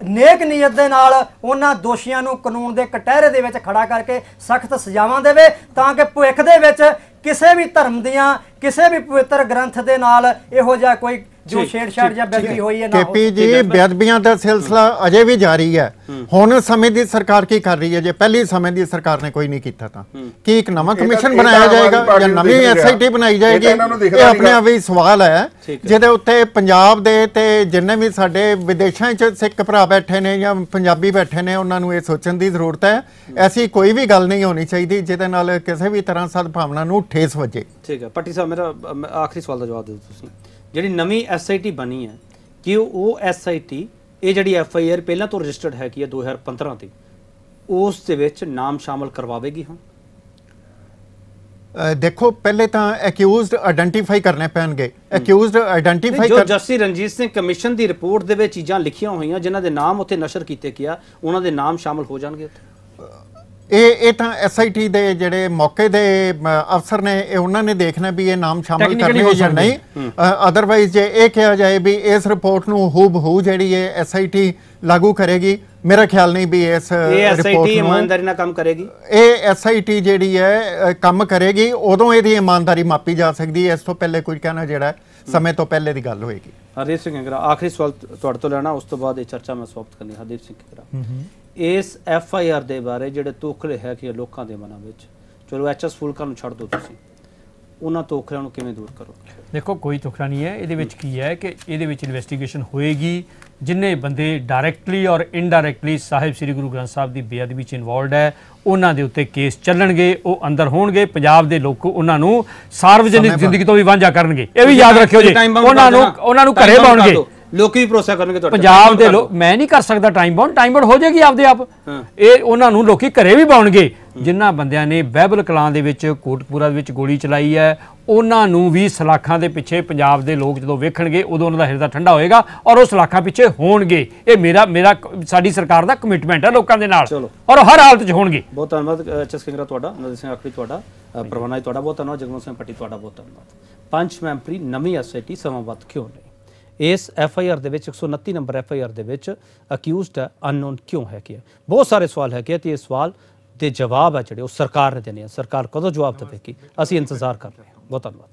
ਨੇਕ ਨੀਅਤ ਦੇ ਨਾਲ ਉਹਨਾਂ ਦੋਸ਼ੀਆਂ ਨੂੰ ਕਾਨੂੰਨ ਦੇ ਕਟਹਿਰੇ ਦੇ ਵਿੱਚ ਖੜਾ ਕਰਕੇ ਸਖਤ ਸਜ਼ਾਵਾਂ ਦੇਵੇ ਤਾਂ ਕਿ ਭਵਿੱਖ ਦੇ ਵਿੱਚ ਕਿਸੇ ਵੀ ਧਰਮ ਦੀਆਂ ਕਿਸੇ ਵੀ ਪਵਿੱਤਰ ਗ੍ਰੰਥ ਦੇ ਨਾਲ ਇਹੋ ਜਿਹਾ ਕੋਈ ਜੋ ਛੇੜਛਾੜ ਜਾਂ ਬੇਅਦਬੀ ਹੋਈ ਹੈ ਨਾ ਕੇਪੀ ਜੀ ਬੇਅਦਬੀਆਂ ਦਾ ਸਿਲਸਿਲਾ ਅਜੇ ਵੀ ਜਾਰੀ ਹੈ। ਹੁਣ ਸਮੇਂ ਦੀ ਸਰਕਾਰ ਕੀ ਕਰ ਰਹੀ ਹੈ? ਜੇ ਪਹਿਲੀ ਸਮੇਂ ਦੀ ਸਰਕਾਰ ਨੇ ਕੋਈ ਨਹੀਂ ਕੀਤਾ ਤਾਂ। ਕੀ ਇੱਕ ਨਵਾਂ ਕਮਿਸ਼ਨ ਬਣਾਇਆ ਜਾਏਗਾ ਜਾਂ ਨਵੀਂ। ਐਸਆਈਟੀ ਬਣਾਈ ਜਾਏਗੀ? ਇਹ ਆਪਣੇ। ਆਪ ਹੀ ਸਵਾਲ ਹੈ। ਜਿਹਦੇ ਉੱਤੇ ਪੰਜਾਬ ਦੇ ਤੇ ਜਿੰਨੇ ਵੀ ਸਾਡੇ ਵਿਦੇਸ਼ਾਂ 'ਚ ਸਿੱਖ ਭਰਾ ਬੈਠੇ ਨੇ ਜਾਂ ਪੰਜਾਬੀ ਬੈਠੇ ਨੇ ਉਹਨਾਂ ਨੂੰ ਇਹ ਸੋਚਣ ਦੀ ਜ਼ਰੂਰਤ ਹੈ। ਐਸੀ ਕੋਈ ਵੀ ਗੱਲ ਨਹੀਂ ਹੋਣੀ ਚਾਹੀਦੀ ਜਿਹਦੇ ਨਾਲ ਕਿਸੇ ਵੀ ਤਰ੍ਹਾਂ ਸਦਭਾਵਨਾ ਨੂੰ ਠੇਸ ਵੱਜੇ। ਠੀਕ ਹੈ ਪੱਟੀ ਸਾਹਿਬ ਮੇਰਾ ਆਖਰੀ ਸਵਾਲ ਦਾ ਜਵਾਬ ਦਿਓ ਤੁਸੀਂ। ਜਿਹੜੀ ਨਵੀਂ ਐਸਆਈਟੀ ਬਣੀ ਹੈ ਕਿ ਉਹ ਐਸਆਈਟੀ ਇਹ ਜਿਹੜੀ ਐਫਆਈਆਰ ਪਹਿਲਾਂ ਤੋਂ ਰਜਿਸਟਰਡ ਹੈ ਕਿ 2015 ਦੀ ਉਸ ਦੇ ਵਿੱਚ ਨਾਮ ਸ਼ਾਮਲ ਕਰਵਾਵੇਗੀ ਹੁਣ? ਅ, ਦੇਖੋ ਪਹਿਲੇ ਤਾਂ ਅਕਿਊਜ਼ਡ ਆਇਡੈਂਟੀਫਾਈ ਕਰਨੇ ਪੈਣਗੇ। ਅਕਿਊਜ਼ਡ ਆਇਡੈਂਟੀਫਾਈ ਜੋ ਜਸਟਿਸ ਰਣਜੀਤ ਸਿੰਘ ਕਮਿਸ਼ਨ ਦੀ ਰਿਪੋਰਟ ਦੇ ਵਿੱਚ ਚੀਜ਼ਾਂ ਲਿਖੀਆਂ ਹੋਈਆਂ ਜਿਨ੍ਹਾਂ ਦੇ ਨਾਮ ਉੱਥੇ ਨਸ਼ਰ ਕੀਤੇ ਗਿਆ ਉਹਨਾਂ ਦੇ ਨਾਮ ਸ਼ਾਮਲ ਹੋ ਜਾਣਗੇ ਉੱਥੇ? ਇਹ ਇਹ ਤਾਂ ਐਸਆਈਟੀ ਦੇ ਜਿਹੜੇ ਮੌਕੇ ਦੇ ਅਫਸਰ ਨੇ ਇਹ ਉਹਨਾਂ ਨੇ ਦੇਖਣਾ ਵੀ ਇਹ ਨਾਮ ਸ਼ਾਮਲ ਕਰਨੇ ਹੋ ਜਾਂ। ਨਹੀਂ। ਅਦਰਵਾਈਜ਼ ਜੇ ਇਹ ਕਿਹਾ ਜਾਏ ਵੀ ਇਸ ਰਿਪੋਰਟ ਨੂੰ ਹੂਬ ਹੂ ਜਿਹੜੀ ਹੈ ਐਸਆਈਟੀ ਲਾਗੂ ਕਰੇਗੀ ਮੇਰਾ ਖਿਆਲ ਨਹੀਂ ਵੀ ਇਸ ਰਿਪੋਰਟ ਨੂੰ ਇਮਾਨਦਾਰੀ ਨਾਲ ਕੰਮ ਕਰੇਗੀ? ਇਹ ਐਸਆਈਟੀ ਜਿਹੜੀ ਹੈ ਕੰਮ ਕਰੇਗੀ ਉਦੋਂ ਇਹਦੀ ਇਮਾਨਦਾਰੀ ਮਾਪੀ ਜਾ ਸਕਦੀ ਹੈ। ਇਸ ਤੋਂ ਪਹਿਲੇ ਕੁਝ ਕਹਿਣਾ ਜਿਹੜਾ ਸਮੇਂ ਤੋਂ ਪਹਿਲੇ ਦੀ ਗੱਲ ਹੋਏਗੀ। ਹਰਦੀਪ ਸਿੰਘ ਇੰਗਰਾ ਆਖਰੀ ਸਵਾਲ ਤੁਹਾਡੇ ਤੋਂ ਲੈਣਾ ਉਸ ਤੋਂ ਬਾਅਦ ਇਹ ਚਰਚਾ ਮੈਂ ਸਮਾਪਤ ਕਰਨੀ। ਹਰਦੀਪ ਸਿੰਘ ਇੰਗਰਾ ਇਸ ਐਫ ਆਈ ਆਰ ਦੇ ਬਾਰੇ ਜਿਹੜੇ ਤੋਖਲੇ ਹੈ ਕਿ ਲੋਕਾਂ ਦੇ ਮਨਾਂ ਵਿੱਚ ਚਲੋ ਐਚ ਐਸ ਫੁਲਕਾ ਨੂੰ ਛੱਡ ਦਿਓ ਤੁਸੀਂ। ਉਹਨਾਂ ਤੋਖਲਿਆਂ ਨੂੰ ਕਿਵੇਂ ਦੂਰ ਕਰੋਗੇ? ਦੇਖੋ ਕੋਈ ਤੁਖਰਾ ਨਹੀਂ ਹੈ। ਇਹਦੇ ਵਿੱਚ ਕੀ ਹੈ ਕਿ ਇਹਦੇ ਵਿੱਚ ਇਨਵੈਸਟੀਗੇਸ਼ਨ ਹੋਏਗੀ। ਜਿੰਨੇ ਬੰਦੇ ਡਾਇਰੈਕਟਲੀ ਔਰ ਇਨਡਾਇਰੈਕਟਲੀ ਸਾਹਿਬ ਸ੍ਰੀ ਗੁਰੂ ਗ੍ਰੰਥ ਸਾਹਿਬ ਦੀ ਬੇਅਦਬੀ ਚ ਇਨਵੋਲਡ ਹੈ ਉਹਨਾਂ ਦੇ ਉੱਤੇ ਕੇਸ ਚੱਲਣਗੇ ਉਹ ਅੰਦਰ ਹੋਣਗੇ। ਪੰਜਾਬ ਦੇ ਲੋਕ ਉਹਨਾਂ ਨੂੰ ਸਾਰਵਜਨਿਕ ਜ਼ਿੰਦਗੀ ਤੋਂ ਵੀ ਵਾਂਝਾ ਕਰਨਗੇ। ਇਹ ਵੀ ਯਾਦ ਰੱਖਿਓ ਜੀ ਉਹਨਾਂ ਕਰ ਨੂੰ। ਉਹਨਾਂ ਨੂੰ ਘਰੇ ਕਰ ਪਾਉਣਗੇ। ਲੋਕੀ ਵੀ ਭਰੋਸਾ ਕਰਨਗੇ ਤੁਹਾਡੇ। ਪੰਜਾਬ ਦੇ ਲੋਕ ਮੈਂ ਨਹੀਂ ਕਰ ਸਕਦਾ ਟਾਈਮ ਬਾਉਂਡ ਟਾਈਮ ਬਾਉਂਡ ਹੋ ਜਾਏਗੀ ਆਪਦੇ ਆਪ। ਇਹ ਉਹਨਾਂ ਨੂੰ ਲੋਕੀ ਘਰੇ ਵੀ ਪਾਉਣਗੇ। ਜਿਨ੍ਹਾਂ ਬੰਦਿਆਂ ਨੇ ਬਹਿਬਲ ਕਲਾਂ ਦੇ ਵਿੱਚ ਕੋਟਪੂਰਾ ਦੇ ਵਿੱਚ ਗੋਲੀ ਚਲਾਈ ਹੈ ਉਹਨਾਂ ਨੂੰ ਵੀ ਸਲਾਖਾਂ ਦੇ ਪਿੱਛੇ ਪੰਜਾਬ ਦੇ ਲੋਕ ਜਦੋਂ ਵੇਖਣਗੇ ਉਦੋਂ ਉਹਨਾਂ ਦਾ ਹਿਰਦਾ ਠੰਡਾ ਹੋਏਗਾ ਔਰ ਉਹ ਸਲਾਖਾਂ ਪਿੱਛੇ ਹੋਣਗੇ। ਇਹ ਮੇਰਾ ਮੇਰਾ ਸਾਡੀ ਸਰਕਾਰ ਦਾ ਕਮਿਟਮੈਂਟ ਹੈ ਲੋਕਾਂ ਦੇ ਨਾਲ। ਔਰ ਹਰ ਹਾਲਤ 'ਚ ਹੋਣਗੇ। ਬਹੁਤ ਧੰਨਵਾਦ ਐਸ ਕਿੰਗਰਾ ਤੁਹਾਡਾ ਨਦਰ ਸਿੰਘ ਆਖਰੀ ਤੁਹਾਡਾ ਪ੍ਰਵਾਨਾ ਜੀ ਤੁਹਾਡਾ ਬਹੁਤ ਧੰਨਵਾਦ ਜਗਮੋਹਨ ਸਿੰਘ ਪੱਟੀ ਤੁਹਾਡਾ ਬਹੁਤ ਧੰਨਵਾਦ। ਪੰਜ ਮੈਂਬਰੀ ਨਵੀਂ ਐਸਆਈਟੀ ਸਮਾਂ ਕਿਉਂ ਨਹੀਂ? ਇਸ ਐਫ ਆਈ ਆਰ ਦੇ ਵਿੱਚ 129 ਨੰਬਰ ਐਫ ਆਈ ਆਰ ਦੇ ਵਿੱਚ ਅਕਿਊਜ਼ਡ ਹੈ ਅਨਨੋਨ ਕਿਉਂ ਹੈ? ਕਿ ਬਹੁਤ ਸਾਰੇ ਸਵਾਲ ਹੈ ਕਿ ਤੇ ਇਹ ਸਵਾਲ ਦੇ ਜਵਾਬ ਹੈ ਜਿਹੜੇ ਉਹ ਸਰਕਾਰ ਨੇ ਦੇਣੇ ਆ। ਸਰਕਾਰ ਕਦੋਂ ਜਵਾਬ ਦੇਵੇਗੀ? ਅਸੀਂ ਇੰਤਜ਼ਾਰ ਕਰ ਰਹੇ ਹਾਂ। ਬਹੁਤ ਧੰਨਵਾਦ।